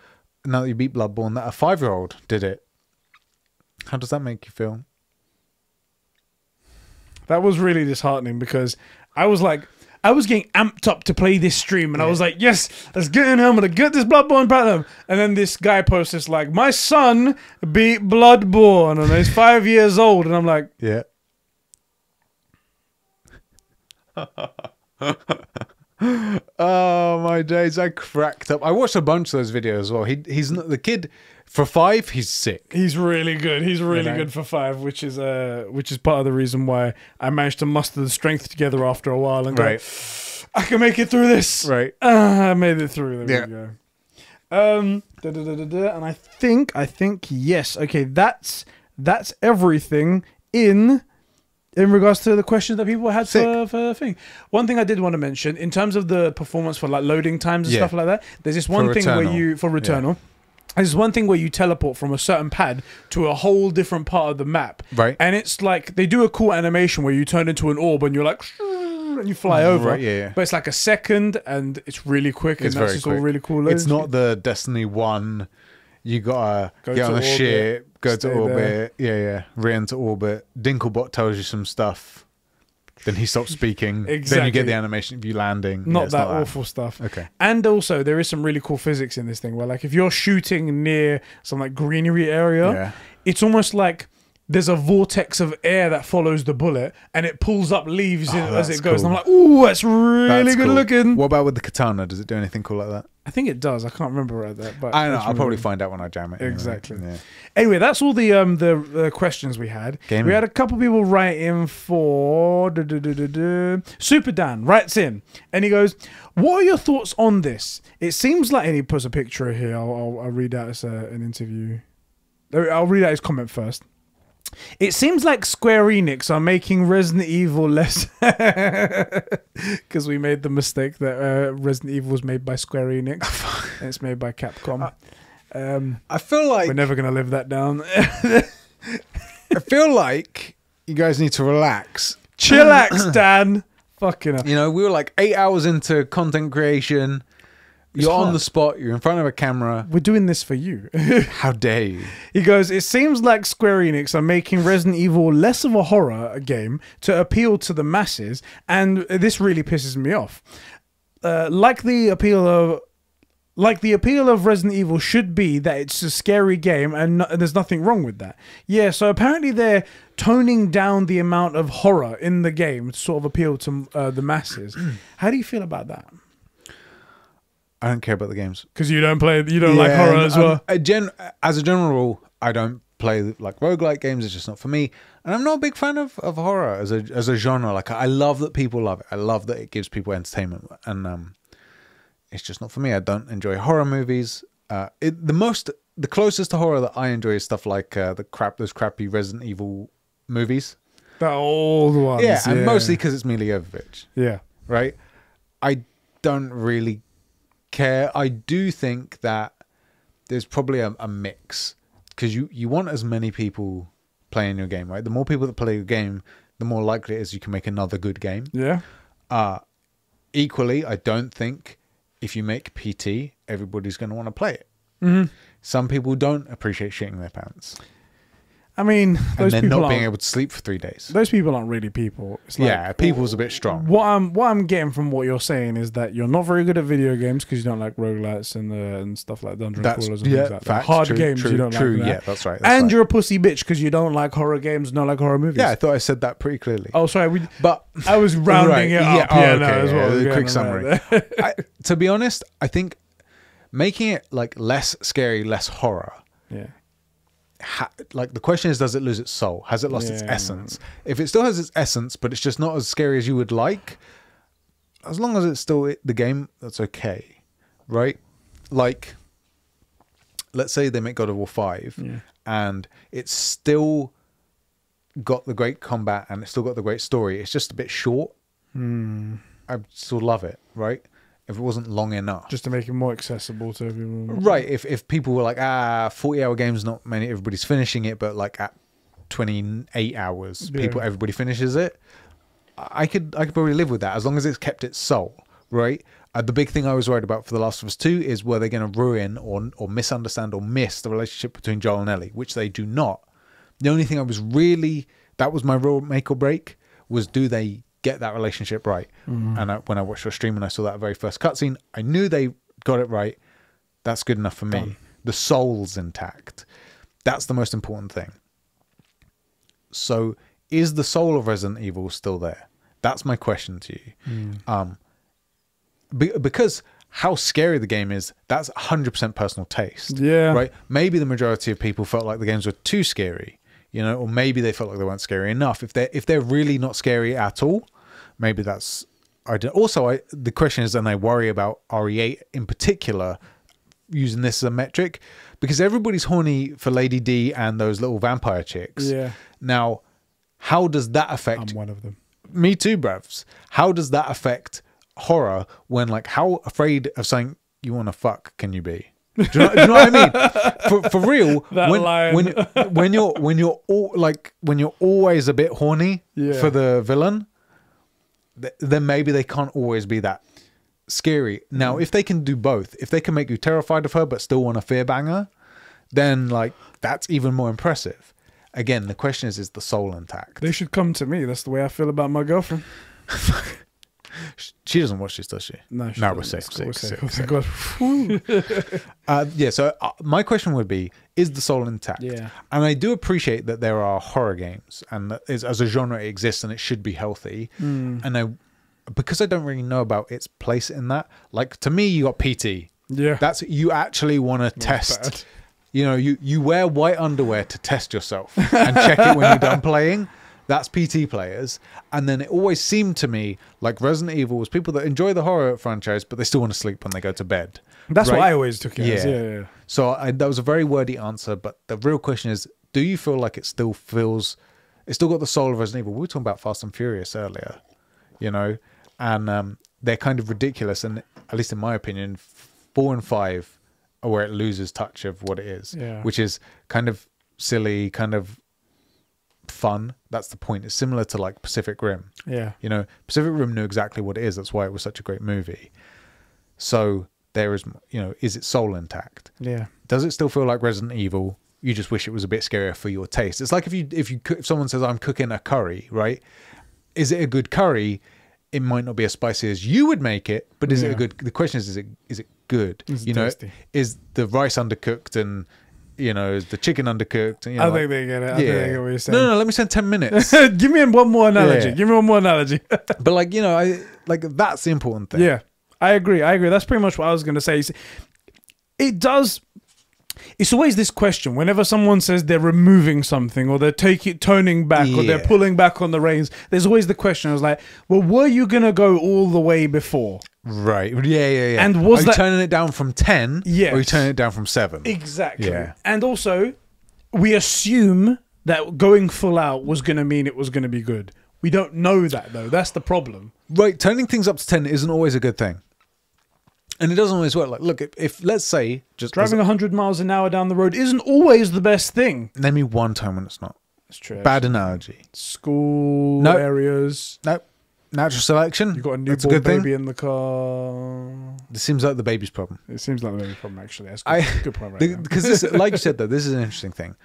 Speaker 2: now that you beat Bloodborne that a five year old did it? How does that make you feel?
Speaker 1: That was really disheartening because I was like, I was getting amped up to play this stream, and I was like, yes, let's get in here. I'm gonna get this Bloodborne Platinum. And then this guy posts this like, my son beat Bloodborne, and he's five years old, and I'm like,
Speaker 2: Yeah. oh my days! I cracked up. I watched a bunch of those videos as well. He he's not the kid for five. He's sick.
Speaker 1: he's really good. He's really good for five, which is uh, which is part of the reason why I managed to muster the strength together after a while and go, I can make it through this.
Speaker 2: right.
Speaker 1: Ah, I made it through. There
Speaker 2: Yeah.
Speaker 1: we go. Um, da, da, da, da, da, and I think, I think, yes. Okay, that's that's everything in in regards to the questions that people had
Speaker 2: Sick.
Speaker 1: for for thing. One thing I did want to mention in terms of the performance for like loading times and
Speaker 2: Yeah.
Speaker 1: stuff like that. There's this one thing where you for Returnal. There's one thing where you teleport from a certain pad to a whole different part of the map.
Speaker 2: Right.
Speaker 1: And it's like they do a cool animation where you turn into an orb and you're like and you fly over.
Speaker 2: Right, yeah, yeah.
Speaker 1: But it's like a second and it's really quick
Speaker 2: It's
Speaker 1: and that's just all really cool.
Speaker 2: It's not the Destiny One. You gotta
Speaker 1: Go
Speaker 2: get
Speaker 1: to
Speaker 2: on a
Speaker 1: orbit,
Speaker 2: ship, go to orbit. Yeah, yeah. Re-enter orbit. Dinklebot tells you some stuff. Then he stops speaking. Then you get the animation of you landing. Yeah,
Speaker 1: not
Speaker 2: it's
Speaker 1: that awful stuff.
Speaker 2: Okay.
Speaker 1: And also there is some really cool physics in this thing where like if you're shooting near some like greenery area,
Speaker 2: Yeah.
Speaker 1: it's almost like there's a vortex of air that follows the bullet and it pulls up leaves in,
Speaker 2: Oh,
Speaker 1: as it goes. And. I'm like, ooh, that's really
Speaker 2: That's
Speaker 1: good
Speaker 2: cool.
Speaker 1: looking.
Speaker 2: What about with the katana? Does it do anything cool like that?
Speaker 1: I think it does. I can't remember right there, but
Speaker 2: I know. I'll probably find out when I jam it. anyway.
Speaker 1: Exactly.
Speaker 2: Yeah.
Speaker 1: Anyway, that's all the um the uh, questions we had.
Speaker 2: Gaming.
Speaker 1: We had a couple people write in for duh, duh, duh. Super Dan writes in and he goes, "What are your thoughts on this? It seems like." And he puts a picture here. I'll, I'll, I'll read out as a, an interview. I'll read out his comment first. It seems like Square Enix are making Resident Evil less because we made the mistake that uh, Resident Evil was made by Square Enix and it's made by Capcom. Um,
Speaker 2: I feel like
Speaker 1: we're never gonna live that down.
Speaker 2: I feel like you guys need to relax.
Speaker 1: Chillax, Dan. Fucking hell.
Speaker 2: You know, we were like eight hours into content creation. You're on the spot. You're in front of a camera.
Speaker 1: We're doing this for you.
Speaker 2: How dare you?
Speaker 1: he goes, It seems like Square Enix are making Resident Evil less of a horror game to appeal to the masses, and this really pisses me off. uh, like the appeal of like the appeal of Resident Evil should be that it's a scary game and, no, and there's nothing wrong with that. Yeah, so apparently they're toning down the amount of horror in the game to sort of appeal to uh, the masses. How do you feel about that?
Speaker 2: I don't care about the games.
Speaker 1: Because you don't play, you don't like
Speaker 2: Yeah,
Speaker 1: horror
Speaker 2: and,
Speaker 1: as well.
Speaker 2: a gen- as a general rule, I don't play like roguelike games. It's just not for me. And I'm not a big fan of, of horror as a as a genre. Like I love that people love it. I love that it gives people entertainment. And um, it's just not for me. I don't enjoy horror movies. Uh, it, the most the closest to horror that I enjoy is stuff like uh, the crap those crappy Resident Evil movies.
Speaker 1: the old ones.
Speaker 2: yeah, and mostly because it's Milla Jovovich
Speaker 1: Yeah.
Speaker 2: right? I don't really care. I do think that there's probably a, a mix because you you want as many people playing your game, right? The more people that play your game, the more likely it is you can make another good game.
Speaker 1: Yeah.
Speaker 2: Uh equally, I don't think if you make PT, everybody's going to want to play it.
Speaker 1: Mm-hmm.
Speaker 2: Some people don't appreciate shitting their pants
Speaker 1: I mean,
Speaker 2: and
Speaker 1: those
Speaker 2: then
Speaker 1: people
Speaker 2: not being able to sleep for three days.
Speaker 1: those people aren't really people. It's like,
Speaker 2: yeah, people's a bit strong.
Speaker 1: What I'm what I'm getting from what you're saying is that you're not very good at video games because you don't like roguelites and uh, and stuff like Dungeon
Speaker 2: That's
Speaker 1: Crawlers and
Speaker 2: yeah,
Speaker 1: things like that.
Speaker 2: facts,
Speaker 1: Hard
Speaker 2: true,
Speaker 1: games
Speaker 2: true,
Speaker 1: you don't
Speaker 2: true,
Speaker 1: like. that.
Speaker 2: Yeah, that's right. That's
Speaker 1: and
Speaker 2: right.
Speaker 1: you're a pussy bitch because you don't like horror games, don't like horror movies.
Speaker 2: yeah, I thought I said that pretty clearly.
Speaker 1: Oh, sorry. We,
Speaker 2: But
Speaker 1: I was rounding
Speaker 2: Right,
Speaker 1: it
Speaker 2: yeah,
Speaker 1: up.
Speaker 2: oh,
Speaker 1: Yeah,
Speaker 2: okay,
Speaker 1: no, as
Speaker 2: yeah,
Speaker 1: well. We're
Speaker 2: quick summary. I, to be honest, I think making it like less scary, less horror.
Speaker 1: yeah.
Speaker 2: Ha- like the question is, does it lose its soul? Has it lost its essence? If it still has its essence, but it's just not as scary as you would like, as long as it's still it, the game, that's okay, right? Like, let's say they make God of War five,
Speaker 1: Yeah.
Speaker 2: and it's still got the great combat and it's still got the great story. It's just a bit short.
Speaker 1: Hmm.
Speaker 2: I still love it, right? If it wasn't long enough.
Speaker 1: Just to make it more accessible to everyone.
Speaker 2: right, if if people were like, ah, 40 hour games not many everybody's finishing it, but like at 28 hours,
Speaker 1: Yeah.
Speaker 2: people everybody finishes it. I could I could probably live with that as long as it's kept its soul, right? Uh, the big thing I was worried about for The Last of Us 2 is were they going to ruin or or misunderstand or miss the relationship between Joel and Ellie, which they do not. The only thing I was really that was my real make or break was do they get that relationship right? And I, when I watched your stream and I saw that very first cutscene, I knew they got it right. That's good enough for me.
Speaker 1: Done.
Speaker 2: The soul's intact. That's the most important thing. So, is the soul of Resident Evil still there? That's my question to you. Um, be, because how scary the game is, that's 100% personal taste.
Speaker 1: Yeah.
Speaker 2: Right? Maybe the majority of people felt like the games were too scary, you know, or maybe they felt like they weren't scary enough. If they're if they're really not scary at all, maybe that's I don't, also I the question is and I worry about RE8 in particular using this as a metric because everybody's horny for Lady D and those little vampire chicks.
Speaker 1: Yeah.
Speaker 2: Now, how does that affect
Speaker 1: I'm one of them.
Speaker 2: me too, brevs. How does that affect horror when, like, how afraid of saying you want to fuck can you be? Do you know, do you know what I mean? For, for real,
Speaker 1: That
Speaker 2: when,
Speaker 1: line.
Speaker 2: when when you're when you're all like when you're always a bit horny
Speaker 1: Yeah.
Speaker 2: for the villain, th- then maybe they can't always be that scary.
Speaker 1: Mm.
Speaker 2: Now, if they can do both, if they can make you terrified of her but still want to fear bang her, then like that's even more impressive. Again, the question is: Is the soul intact?
Speaker 1: They should come to me. That's the way I feel about my girlfriend.
Speaker 2: She doesn't watch this, does she?
Speaker 1: No, she
Speaker 2: no, we're
Speaker 1: doesn't.
Speaker 2: safe.
Speaker 1: We're
Speaker 2: safe,
Speaker 1: safe.
Speaker 2: safe, safe. Uh, yeah. So uh, my question would be: Is the soul intact?
Speaker 1: Yeah.
Speaker 2: And I do appreciate that there are horror games, and that is, as a genre, it exists and it should be healthy.
Speaker 1: Hmm.
Speaker 2: And I, because I don't really know about its place in that. Like to me, you got PT.
Speaker 1: Yeah.
Speaker 2: That's you actually want to test.
Speaker 1: bad.
Speaker 2: You know, you you wear white underwear to test yourself and check it when you're done playing. That's PT players, and then it always seemed to me like Resident Evil was people that enjoy the horror franchise, but they still want to sleep when they go to bed.
Speaker 1: That's what? I always took it as.
Speaker 2: Yeah.
Speaker 1: Yeah, yeah.
Speaker 2: So I, that was a very wordy answer, but the real question is: Do you feel like it still feels? It's still got the soul of Resident Evil. We were talking about Fast and Furious earlier, you know, and um, they're kind of ridiculous. And at least in my opinion, four and five are where it loses touch of what it is,
Speaker 1: Yeah.
Speaker 2: which is kind of silly, kind of fun. That's the point. It's similar to like Pacific Rim.
Speaker 1: Yeah.
Speaker 2: You know, Pacific Rim knew exactly what it is. That's why it was such a great movie. So there is, you know, is its soul intact?
Speaker 1: Yeah.
Speaker 2: Does it still feel like Resident Evil? You just wish it was a bit scarier for your taste. It's like if you if you if someone says I'm cooking a curry, right? Is it a good curry? it might not be as spicy as you would make it, but is it a good? The question is, is it is it good?
Speaker 1: Is it
Speaker 2: you know, is the rice undercooked and you know is the chicken undercooked? You know,
Speaker 1: I
Speaker 2: like-
Speaker 1: think they get it. I think they get what you're saying.
Speaker 2: No, no, let me spend ten minutes.
Speaker 1: Give me one more analogy.
Speaker 2: Yeah.
Speaker 1: Give me one more analogy.
Speaker 2: but like you know, I like that's the important thing.
Speaker 1: yeah, I agree. I agree. That's pretty much what I was going to say. It does. It's always this question whenever someone says they're removing something or they're taking toning back or they're pulling back on the reins. There's always the question. I was like, well, were you gonna go all the way before?
Speaker 2: Right. Yeah, yeah, yeah.
Speaker 1: And was
Speaker 2: Are you turning it down from ten?
Speaker 1: Yes.
Speaker 2: Or are you turning it down from seven?
Speaker 1: Exactly.
Speaker 2: Yeah.
Speaker 1: And also, we assume that going full out was gonna mean it was gonna be good. We don't know that though. That's the problem.
Speaker 2: Right, turning things up to 10 isn't always a good thing. And it doesn't always work. Like, look, if, if let's say, just
Speaker 1: Driving 100 miles an hour down the road isn't always the best thing.
Speaker 2: name me one time when it's not.
Speaker 1: That's true.
Speaker 2: Bad analogy.
Speaker 1: School
Speaker 2: No.
Speaker 1: areas.
Speaker 2: No, natural selection.
Speaker 1: You've got a
Speaker 2: That's a
Speaker 1: newborn
Speaker 2: good thing.
Speaker 1: baby in the car.
Speaker 2: This seems like the baby's problem.
Speaker 1: It seems like the baby's problem actually. That's good,
Speaker 2: I-
Speaker 1: good point right.
Speaker 2: Because like you said, though, this is an interesting thing.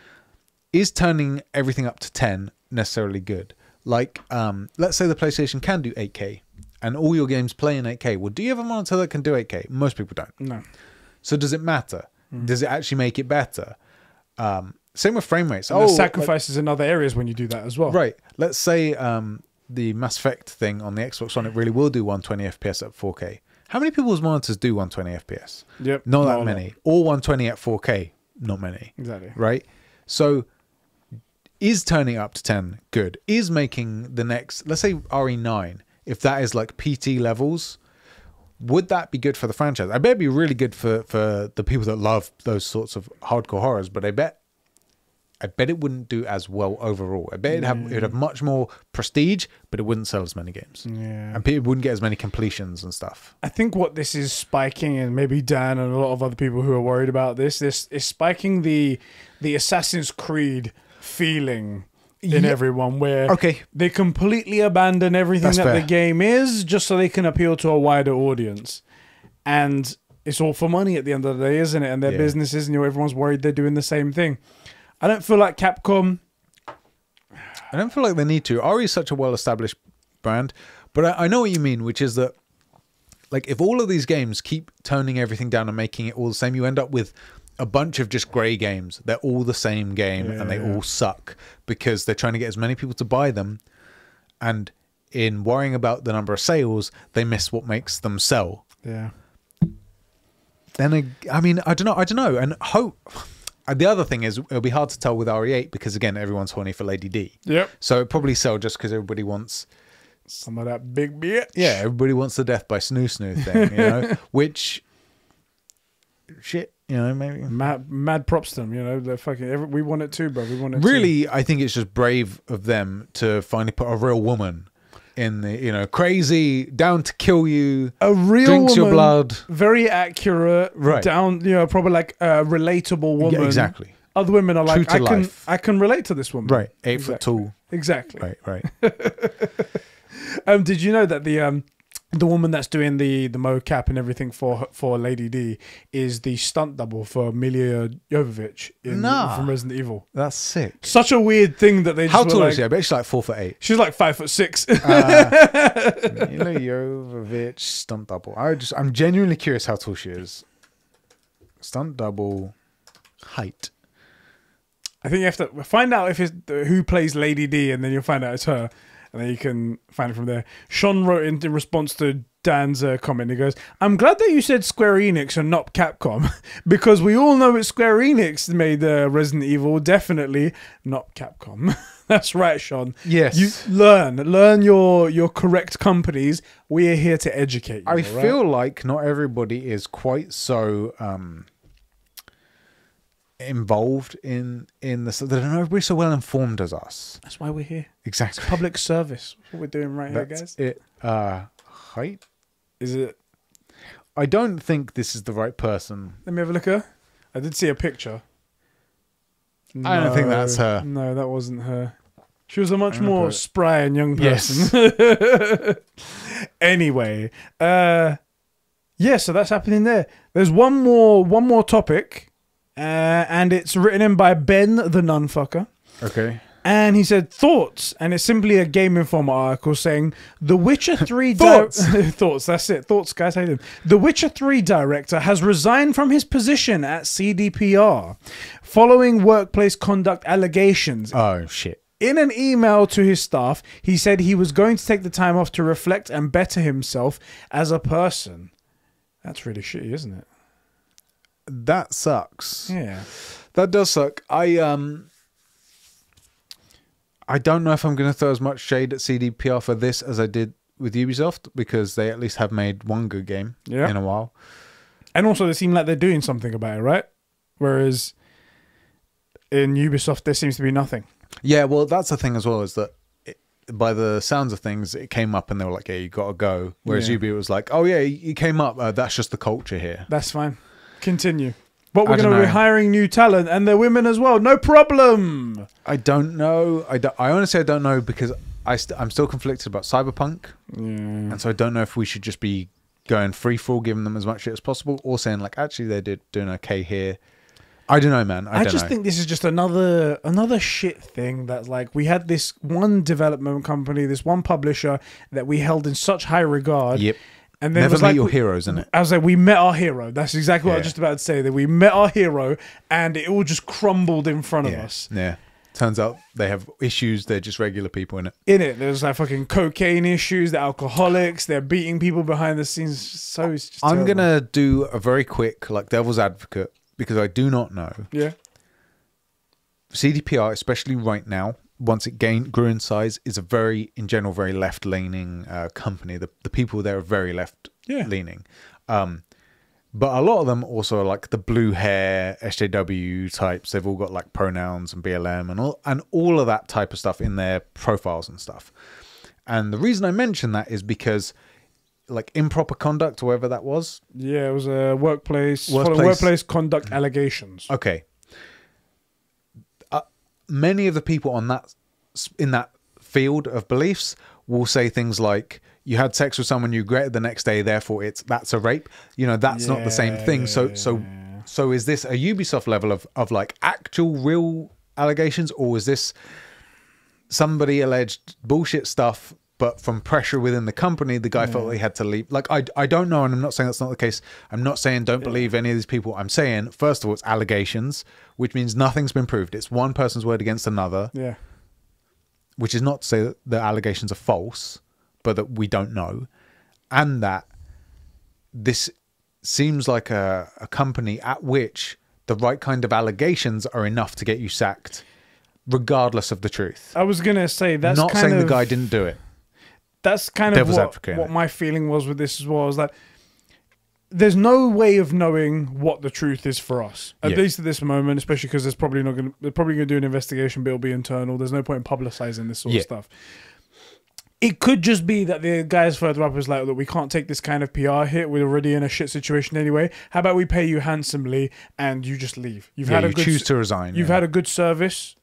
Speaker 2: Is turning everything up to 10 necessarily good? Like, um, let's say the PlayStation can do 8K and all your games play in 8K. Well, do you have a monitor that can do 8K? Most people don't.
Speaker 1: No.
Speaker 2: So does it matter?
Speaker 1: Hmm.
Speaker 2: Does it actually make it better? Um, same with frame rates.
Speaker 1: And
Speaker 2: oh,
Speaker 1: there's
Speaker 2: like-
Speaker 1: sacrifices in other areas when you do that as well.
Speaker 2: right. Let's say um, the Mass Effect thing on the Xbox One, it really will do 120 FPS at 4K. How many people's monitors do 120 FPS?
Speaker 1: Yep.
Speaker 2: Not that many. Or 120 at 4K? Not many.
Speaker 1: Exactly.
Speaker 2: Right? So is turning up to 10 good? Is making the next, let's say RE9, if that is like PT levels, would that be good for the franchise? I bet it'd be really good for, for the people that love those sorts of hardcore horrors, but I bet I bet it wouldn't do as well overall. I bet it'd have it'd have mm. much more prestige, but it wouldn't sell as many games.
Speaker 1: Yeah.
Speaker 2: And people wouldn't get as many completions and stuff.
Speaker 1: I think what this is spiking, and maybe Dan and a lot of other people who are worried about this, this is spiking the the Assassin's Creed feeling in
Speaker 2: Yeah.
Speaker 1: everyone, where
Speaker 2: Okay.
Speaker 1: they completely abandon everything
Speaker 2: That's
Speaker 1: that
Speaker 2: fair.
Speaker 1: the game is just so they can appeal to a wider audience, and it's all for money at the end of the day, isn't it? And their
Speaker 2: Yeah.
Speaker 1: businesses, and you know, everyone's worried they're doing the same thing. I don't feel like Capcom.
Speaker 2: I don't feel like they need to. RE is such a well established brand, but I, I know what you mean, which is that like if all of these games keep toning everything down and making it all the same, you end up with a bunch of just grey games. They're all the same game and they
Speaker 1: Yeah.
Speaker 2: all suck because they're trying to get as many people to buy them. And in worrying about the number of sales, they miss what makes them sell.
Speaker 1: Yeah.
Speaker 2: Then ag- I mean, I don't know, I don't know, and hope. The other thing is, it'll be hard to tell with RE8 because again, everyone's horny for Lady D.
Speaker 1: Yep.
Speaker 2: So it probably sell just because everybody wants,
Speaker 1: Some of that big bitch.
Speaker 2: yeah, everybody wants the death by snoo snoo thing, you know, which shit, you know, maybe.
Speaker 1: Mad, mad props to them, you know. They're fucking. Every, we want it too, bro. We want it. too.
Speaker 2: Really, I think it's just brave of them to finally put a real woman in the, you know, crazy, down to kill you,
Speaker 1: a real
Speaker 2: drinks your
Speaker 1: woman,
Speaker 2: blood.
Speaker 1: very accurate,
Speaker 2: Right.
Speaker 1: Down, you know, probably like a relatable woman.
Speaker 2: Yeah, exactly.
Speaker 1: Other women are
Speaker 2: True
Speaker 1: like, I can. I can relate to this woman.
Speaker 2: Right. Eight foot tall.
Speaker 1: Exactly.
Speaker 2: Right, right.
Speaker 1: Um, did you know that the um, the woman that's doing the the mocap and everything for for Lady D is the stunt double for Milla Jovovich in
Speaker 2: Nah.
Speaker 1: from Resident Evil?
Speaker 2: That's sick.
Speaker 1: Such a weird thing that they just
Speaker 2: How
Speaker 1: were
Speaker 2: tall
Speaker 1: like,
Speaker 2: is she? I bet she's like four foot eight.
Speaker 1: She's like five foot six.
Speaker 2: Ah. Milla Jovovich stunt double. I just I'm genuinely curious how tall she is. Stunt double height.
Speaker 1: I think you have to find out if it's who plays Lady D, and then you'll find out it's her, and then you can find it from there. Sean wrote in, in response to Dan's uh, comment. He goes, "I'm glad that you said Square Enix and not Capcom, because we all know it's Square Enix that made uh, Resident Evil. Definitely not Capcom." That's right, Sean.
Speaker 2: Yes.
Speaker 1: You learn, learn your your correct companies. We are here to educate you.
Speaker 2: I
Speaker 1: right?
Speaker 2: feel like not everybody is quite so um involved in in the that not so well informed as us.
Speaker 1: that's why we're here.
Speaker 2: Exactly.
Speaker 1: Public service. That's what we're doing right here,
Speaker 2: That's
Speaker 1: guys.
Speaker 2: it. Uh height.
Speaker 1: Is it?
Speaker 2: I don't think this is the right person.
Speaker 1: Let me have a look at her. I did see a picture.
Speaker 2: I don't think that's her.
Speaker 1: No, that wasn't her. She was a much more spry and young person.
Speaker 2: Yes.
Speaker 1: person. anyway, uh, yeah, so that's happening there. There's one more, one more topic, uh, and it's written in by Ben the Nunfucker.
Speaker 2: Okay.
Speaker 1: And he said thoughts, and it's simply a Game Informer article saying The Witcher Three
Speaker 2: Thoughts.
Speaker 1: thoughts. That's it. Thoughts, guys. How you doing? The Witcher Three director has resigned from his position at CDPR following workplace conduct allegations.
Speaker 2: Oh shit.
Speaker 1: In an email to his staff, he said he was going to take the time off to reflect and better himself as a person. That's really shitty, isn't it?
Speaker 2: That sucks.
Speaker 1: Yeah.
Speaker 2: That does suck. I um I don't know if I'm going to throw as much shade at CDPR for this as I did with Ubisoft because they at least have made one good game
Speaker 1: Yeah.
Speaker 2: in a while.
Speaker 1: And also, they seem like they're doing something about it, right? Whereas in Ubisoft, there seems to be nothing.
Speaker 2: Yeah, well, that's the thing as well is that it, by the sounds of things, it came up and they were like, "Yeah, you got to go." Whereas
Speaker 1: Yeah.
Speaker 2: Ubi was like, "Oh yeah, you came up. Uh, that's just the culture here."
Speaker 1: That's fine. Continue. But we're going to be hiring new talent, and they're women as well. No problem.
Speaker 2: I don't know. I, don't- I honestly I don't know because I st- I'm still conflicted about Cyberpunk,
Speaker 1: Yeah.
Speaker 2: and so I don't know if we should just be going free for all, giving them as much shit as possible, or saying like, actually they did doing okay here. I don't know, man. I,
Speaker 1: I, just
Speaker 2: know.
Speaker 1: think this is just another another shit thing that's like we had this one development company, this one publisher that we held in such high regard.
Speaker 2: Yep.
Speaker 1: And then it
Speaker 2: Never
Speaker 1: was
Speaker 2: meet
Speaker 1: like
Speaker 2: your heroes in it.
Speaker 1: I was like, we met our hero. That's exactly what I was just about to say. That we met our hero, and it all just crumbled in front of us.
Speaker 2: Yeah. Turns out they have issues. They're just regular people in it.
Speaker 1: In it, there's like fucking cocaine issues. They're alcoholics. They're beating people behind the scenes. So it's just
Speaker 2: I'm
Speaker 1: terrible.
Speaker 2: gonna do a very quick like devil's advocate because I do not know
Speaker 1: yeah.
Speaker 2: CDPR, especially right now, once it gained grew in size, is a very, in general, very left leaning uh, company. The the people there are very left
Speaker 1: Yeah.
Speaker 2: leaning. Um, but a lot of them also are like the blue hair SJW types. They've all got like pronouns and BLM and all and all of that type of stuff in their profiles and stuff. And the reason I mention that is because like improper conduct, whatever that was,
Speaker 1: Yeah, it was a workplace
Speaker 2: Workplace-
Speaker 1: workplace, workplace conduct allegations.
Speaker 2: Okay. Many of the people on that in that field of beliefs will say things like you had sex with someone you regretted the next day therefore it's that's a rape. You know that's not the same thing. So so so is this a ubisoft level of of like actual real allegations or is this somebody alleged bullshit stuff but from pressure within the company the guy felt mm. he had to leave. Like I, I don't know and i'm not saying that's not the case. I'm not saying don't believe any of these people. I'm saying first of all it's allegations which means nothing's been proved. It's one person's word against another.
Speaker 1: Yeah.
Speaker 2: which is not to say that the allegations are false but that we don't know. And that this seems like a, a company at which the right kind of allegations are enough to get you sacked regardless of the truth.
Speaker 1: I was gonna say that's
Speaker 2: not saying
Speaker 1: of,
Speaker 2: the guy didn't do it.
Speaker 1: That's kind
Speaker 2: Devil's
Speaker 1: of what,
Speaker 2: advocate,
Speaker 1: what my feeling was with this as well. Is that there's no way of knowing what the truth is for us, at
Speaker 2: Yeah.
Speaker 1: least at this moment, especially because there's probably not going to they're probably going to do an investigation, but it'll be internal. There's no point in publicizing this sort
Speaker 2: Yeah.
Speaker 1: of stuff. It could just be that the guys further up is like, that we can't take this kind of PR hit. We're already in a shit situation anyway. How about we pay you handsomely and you just leave? You've
Speaker 2: Yeah,
Speaker 1: had a
Speaker 2: you
Speaker 1: good
Speaker 2: choose to resign.
Speaker 1: You've had a good service.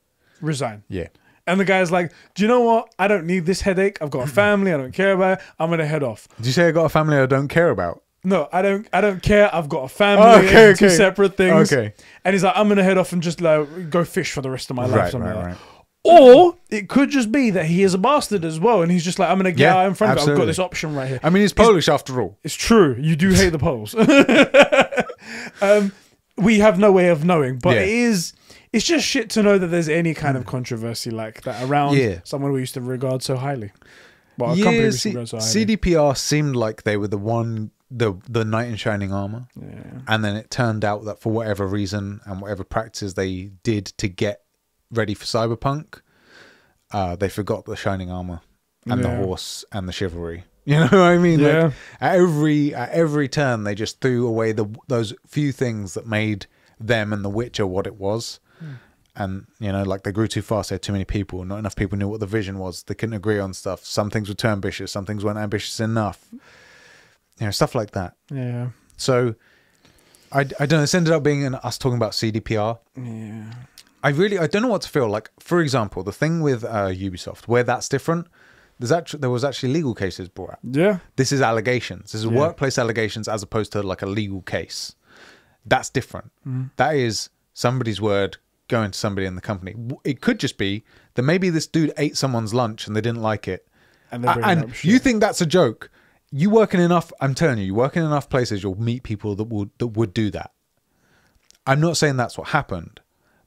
Speaker 1: Resign.
Speaker 2: yeah.
Speaker 1: And the guy's like, Do you know what? I don't need this headache. I've got a family. I don't care about it. I'm gonna head off.
Speaker 2: Did you say I got a family I don't care about?
Speaker 1: No, I don't. I don't care. I've got a family.
Speaker 2: Oh, okay,
Speaker 1: Two
Speaker 2: okay.
Speaker 1: separate things.
Speaker 2: Okay.
Speaker 1: And he's like, I'm gonna head off and just like go fish for the rest of my life.
Speaker 2: Right, right,
Speaker 1: like
Speaker 2: right.
Speaker 1: Or it could just be that he is a bastard as well, and he's just like, I'm gonna get
Speaker 2: Yeah,
Speaker 1: out in front of it. I've got this option right here.
Speaker 2: I mean, he's Polish after all.
Speaker 1: It's true. You do hate the Poles. um, we have no way of knowing, but
Speaker 2: Yeah.
Speaker 1: it is. It's just shit to know that there's any kind of controversy like that around
Speaker 2: Yeah.
Speaker 1: someone we used to regard so highly. Well, a company we
Speaker 2: Yeah, C-
Speaker 1: regard so highly.
Speaker 2: CDPR seemed like they were the one, the the knight in shining armor,
Speaker 1: yeah.
Speaker 2: and then it turned out that for whatever reason and whatever practices they did to get ready for Cyberpunk, uh, they forgot the shining armor and the horse and the chivalry. You know what I mean?
Speaker 1: Yeah.
Speaker 2: Like at every at every turn, they just threw away the those few things that made them and The Witcher what it was.
Speaker 1: Hmm.
Speaker 2: And you know, like they grew too fast. They had too many people. Not enough people knew what the vision was. They couldn't agree on stuff. Some things were too ambitious. Some things weren't ambitious enough. You know, stuff like that.
Speaker 1: Yeah.
Speaker 2: So, I, I don't know. This ended up being an, us talking about CDPR.
Speaker 1: Yeah.
Speaker 2: I really I don't know what to feel like. For example, the thing with uh, Ubisoft, where that's different. There's actually there was actually legal cases brought up.
Speaker 1: Yeah.
Speaker 2: This is allegations. This is
Speaker 1: Yeah.
Speaker 2: workplace allegations as opposed to like a legal case. That's different.
Speaker 1: Mm-hmm.
Speaker 2: That is somebody's word going to somebody in the company. It could just be that maybe this dude ate someone's lunch and they didn't like it.
Speaker 1: And they're
Speaker 2: A-
Speaker 1: bringing
Speaker 2: and you think that's a joke. You work in enough, I'm telling you, you work in enough places, you'll meet people that would that would do that. I'm not saying that's what happened,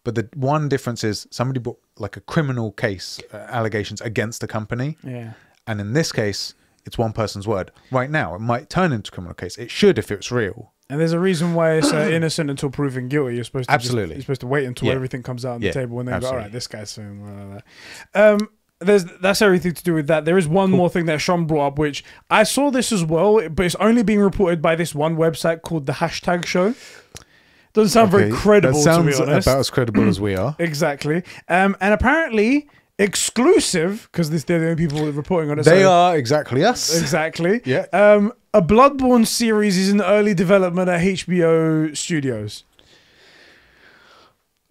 Speaker 2: but the one difference is somebody brought like a criminal case uh, allegations against a company.
Speaker 1: Yeah.
Speaker 2: And in this case, it's one person's word. Right now, it might turn into a criminal case. It should if it's real.
Speaker 1: And there's a reason why it's uh, innocent until proven guilty. You're supposed to just-
Speaker 2: Absolutely.
Speaker 1: you're supposed to wait until
Speaker 2: Yeah.
Speaker 1: everything comes out on
Speaker 2: Yeah,
Speaker 1: the table and then go, all right, this guy's saying. Blah, blah, blah." Um, there's that's everything to do with that. There is one more thing that Sean brought up, which I saw this as well, but it's only being reported by this one website called the Hashtag Show. Doesn't sound very credible,
Speaker 2: That sounds
Speaker 1: to be honest.
Speaker 2: about as credible as we are.
Speaker 1: exactly. Um, and apparently exclusive because this they're the only people reporting on it.
Speaker 2: They
Speaker 1: so-
Speaker 2: are exactly us.
Speaker 1: exactly.
Speaker 2: Yeah.
Speaker 1: Um, a Bloodborne series is in early development at HBO Studios.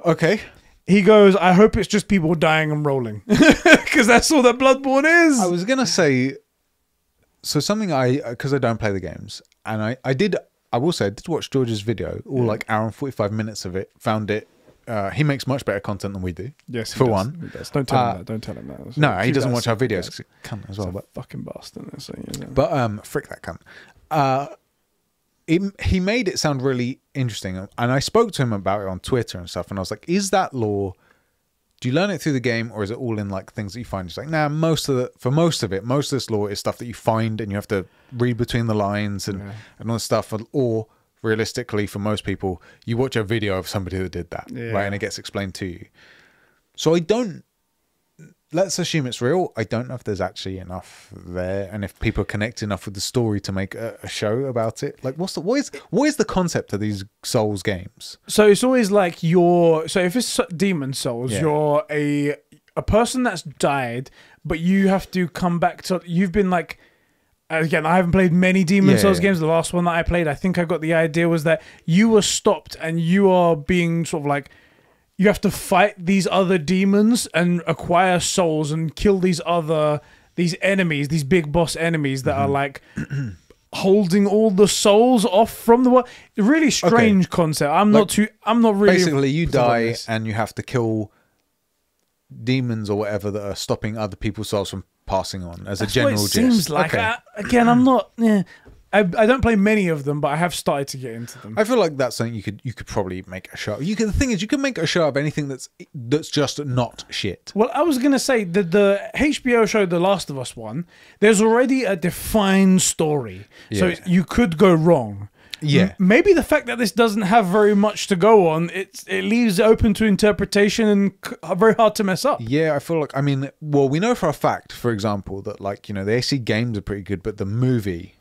Speaker 2: Okay.
Speaker 1: He goes, I hope it's just people dying and rolling. Because that's all that Bloodborne is.
Speaker 2: I was gonna say, so something I because I don't play the games, and I I did I will say I did watch George's video, all like hour and forty five minutes of it. Found it. Uh, he makes much better content than we do.
Speaker 1: yes, he
Speaker 2: for
Speaker 1: does.
Speaker 2: one.
Speaker 1: Don't tell
Speaker 2: Uh,
Speaker 1: him that. Don't tell him that.
Speaker 2: No, he doesn't watch our videos. he cunt as well, but
Speaker 1: fucking bastard.
Speaker 2: But um, frick that cunt. Uh, it, he made it sound really interesting, and I spoke to him about it on Twitter and stuff, and I was like, "Is that lore? Do you learn it through the game, or is it all in like things that you find?" He's like, "Nah, most of the for most of it, most of this lore is stuff that you find, and you have to read between the lines and
Speaker 1: Yeah.
Speaker 2: and all this stuff, or." Realistically, for most people, you watch a video of somebody that did that,
Speaker 1: Yeah.
Speaker 2: right, and it gets explained to you. So I don't let's assume it's real. I don't know if there's actually enough there, and if people connect enough with the story to make a, a show about it. Like, what's the what is what is the concept of these Souls games?
Speaker 1: So it's always like you're. So if it's Demon Souls,
Speaker 2: Yeah.
Speaker 1: you're a a person that's died, but you have to come back to. You've been like. Again, I haven't played many Demon
Speaker 2: Yeah,
Speaker 1: Souls
Speaker 2: yeah.
Speaker 1: games. The last one that I played, I think I got the idea was that you were stopped and you are being sort of like you have to fight these other demons and acquire souls and kill these other these enemies, these big boss enemies that are
Speaker 2: Mm-hmm.
Speaker 1: like holding all the souls off from the world. Really strange concept. I'm not
Speaker 2: Like,
Speaker 1: too. I'm not really.
Speaker 2: Basically, you die and you have to kill demons or whatever that are stopping other people's souls from passing on as
Speaker 1: That's
Speaker 2: a general
Speaker 1: what it
Speaker 2: gist.
Speaker 1: seems like.
Speaker 2: Okay.
Speaker 1: I- again, I'm not. Yeah, I, I don't play many of them, but I have started to get into them.
Speaker 2: I feel like that's something you could you could probably make a show. You could the thing is you can make a show of anything that's that's just not shit.
Speaker 1: Well, I was gonna say that the HBO show, The Last of Us one, there's already a defined story, so you could go wrong.
Speaker 2: Yeah.
Speaker 1: Maybe the fact that this doesn't have very much to go on, it's it leaves it open to interpretation and c- very hard to mess up.
Speaker 2: Yeah, I feel like I mean, well, we know for a fact, for example, that like you know the AC games are pretty good, but the movie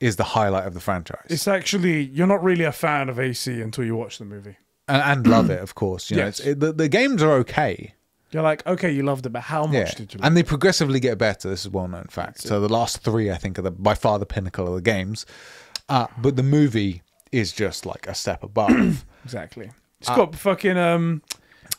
Speaker 2: is the highlight of the franchise,
Speaker 1: It's actually you're not really a fan of AC until you watch the movie.
Speaker 2: and, and love it, of course. You know,
Speaker 1: Yes.
Speaker 2: it's, it, the the games are okay.
Speaker 1: You're like, okay, you loved it, but how much
Speaker 2: Yeah,
Speaker 1: did you? Love
Speaker 2: and they progressively get better. This is well known fact. So the last three, I think, are the by far the pinnacle of the games. Uh, but the movie is just like a step above.
Speaker 1: exactly. It's
Speaker 2: Uh,
Speaker 1: got fucking um,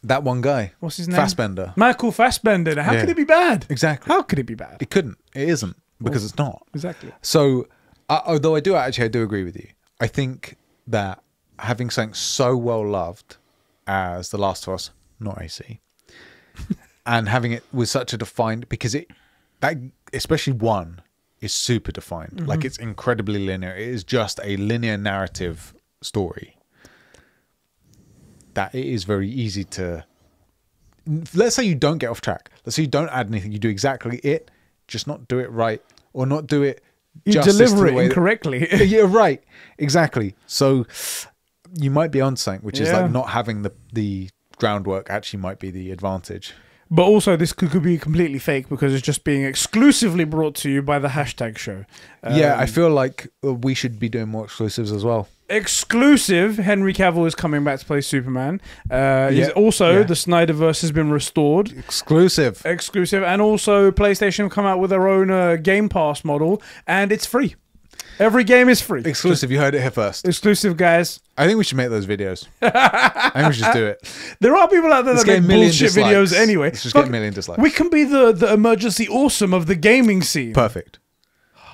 Speaker 2: that one guy,
Speaker 1: what's his name?
Speaker 2: Fassbender.
Speaker 1: Michael Fassbender. How
Speaker 2: Yeah.
Speaker 1: could it be bad?
Speaker 2: Exactly.
Speaker 1: How could it be bad?
Speaker 2: It couldn't. It isn't because it's not.
Speaker 1: Exactly.
Speaker 2: So, uh, although I do actually, I do agree with you. I think that having something so well loved as The Last of Us, not AC, and having it with such a defined because it that especially one is super defined. Like mm-hmm. it's incredibly linear. It is just a linear narrative story. That it is very easy to. Let's say you don't get off track. Let's say you don't add anything. You do exactly it, just not do it right, or not do it.
Speaker 1: You deliver it
Speaker 2: that-
Speaker 1: incorrectly.
Speaker 2: yeah, right. Exactly. So you might be on something, which is like not having the the groundwork actually might be the advantage.
Speaker 1: But also, this could, could be completely fake because it's just being exclusively brought to you by the hashtag show.
Speaker 2: yeah, I
Speaker 1: Um,
Speaker 2: feel like uh, we should be doing more exclusives as well.
Speaker 1: exclusive. Henry Cavill is coming back to play Superman. Uh, he's
Speaker 2: Yeah,
Speaker 1: also
Speaker 2: yeah.
Speaker 1: the Snyderverse has been restored.
Speaker 2: Exclusive.
Speaker 1: Exclusive, and also PlayStation have come out with their own uh, Game Pass model, and it's free. Every game is free.
Speaker 2: Exclusive. You heard it here first.
Speaker 1: Exclusive, guys.
Speaker 2: I think we should make those videos. I think we should just do it.
Speaker 1: There are people out there
Speaker 2: Let's
Speaker 1: that make
Speaker 2: million
Speaker 1: bullshit
Speaker 2: dislikes.
Speaker 1: videos anyway.
Speaker 2: Let's just
Speaker 1: Fuck-
Speaker 2: get a million dislikes.
Speaker 1: we can be the, the emergency awesome of the gaming scene.
Speaker 2: Perfect.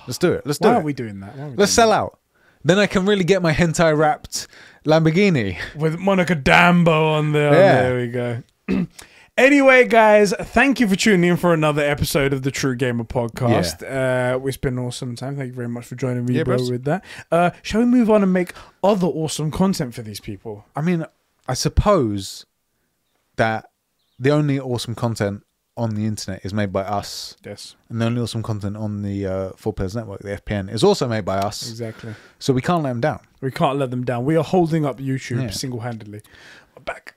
Speaker 2: Let's do it. Let's do it.
Speaker 1: Why
Speaker 2: it.
Speaker 1: are we doing that? Why are we
Speaker 2: Let's
Speaker 1: doing
Speaker 2: sell out. Then I can really get my hentai wrapped Lamborghini.
Speaker 1: with Monica Dambo on there.
Speaker 2: Yeah.
Speaker 1: There we go. anyway, guys, thank you for tuning in for another episode of the True Gamer podcast. Uh, it's been an awesome time. Thank you very much for joining me,
Speaker 2: Yeah,
Speaker 1: bro, with that. Uh, shall we move on and make other awesome content for these people?
Speaker 2: I mean, I suppose that the only awesome content on the internet is made by us,
Speaker 1: Yes,
Speaker 2: and the only awesome content on the uh, Four Pillars Network, the FPN, is also made by us.
Speaker 1: exactly.
Speaker 2: So we can't let them down.
Speaker 1: We can't let them down. We are holding up YouTube
Speaker 2: Yeah.
Speaker 1: single handedly. Back.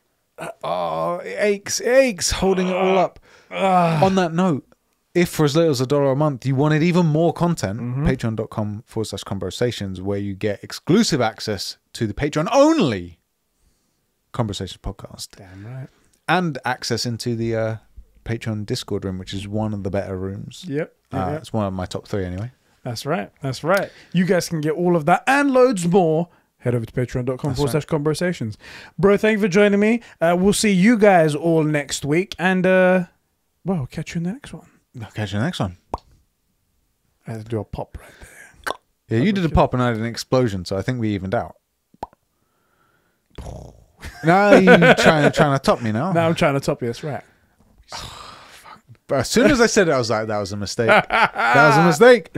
Speaker 2: Oh, it aches, it aches, holding it all up.
Speaker 1: Ah.
Speaker 2: On that note, if for as little as a dollar a month you wanted even more content,
Speaker 1: Mm-hmm.
Speaker 2: patreon.com forward slash conbrosations, where you get exclusive access to the Patreon only Conbrosations podcast
Speaker 1: Damn right.
Speaker 2: and access into the uh, Patreon Discord room, which is one of the better rooms.
Speaker 1: Yep.
Speaker 2: Uh,
Speaker 1: yep.
Speaker 2: It's one of my top three anyway.
Speaker 1: That's right. That's right. You guys can get all of that and loads more. Head over to patreon.com forward slash conbrosations. Bro, thank you for joining me. Uh, we'll see you guys all next week. And, uh, well, we'll catch you in the next one.
Speaker 2: I'll catch you in the next one.
Speaker 1: I had to do a pop right there.
Speaker 2: Yeah, you did a pop and I did an explosion, so I think we evened out. now you trying trying to top me now.
Speaker 1: Now I'm trying to top you. That's right.
Speaker 2: But as soon as I said it, I was like, that was a mistake. that was a mistake.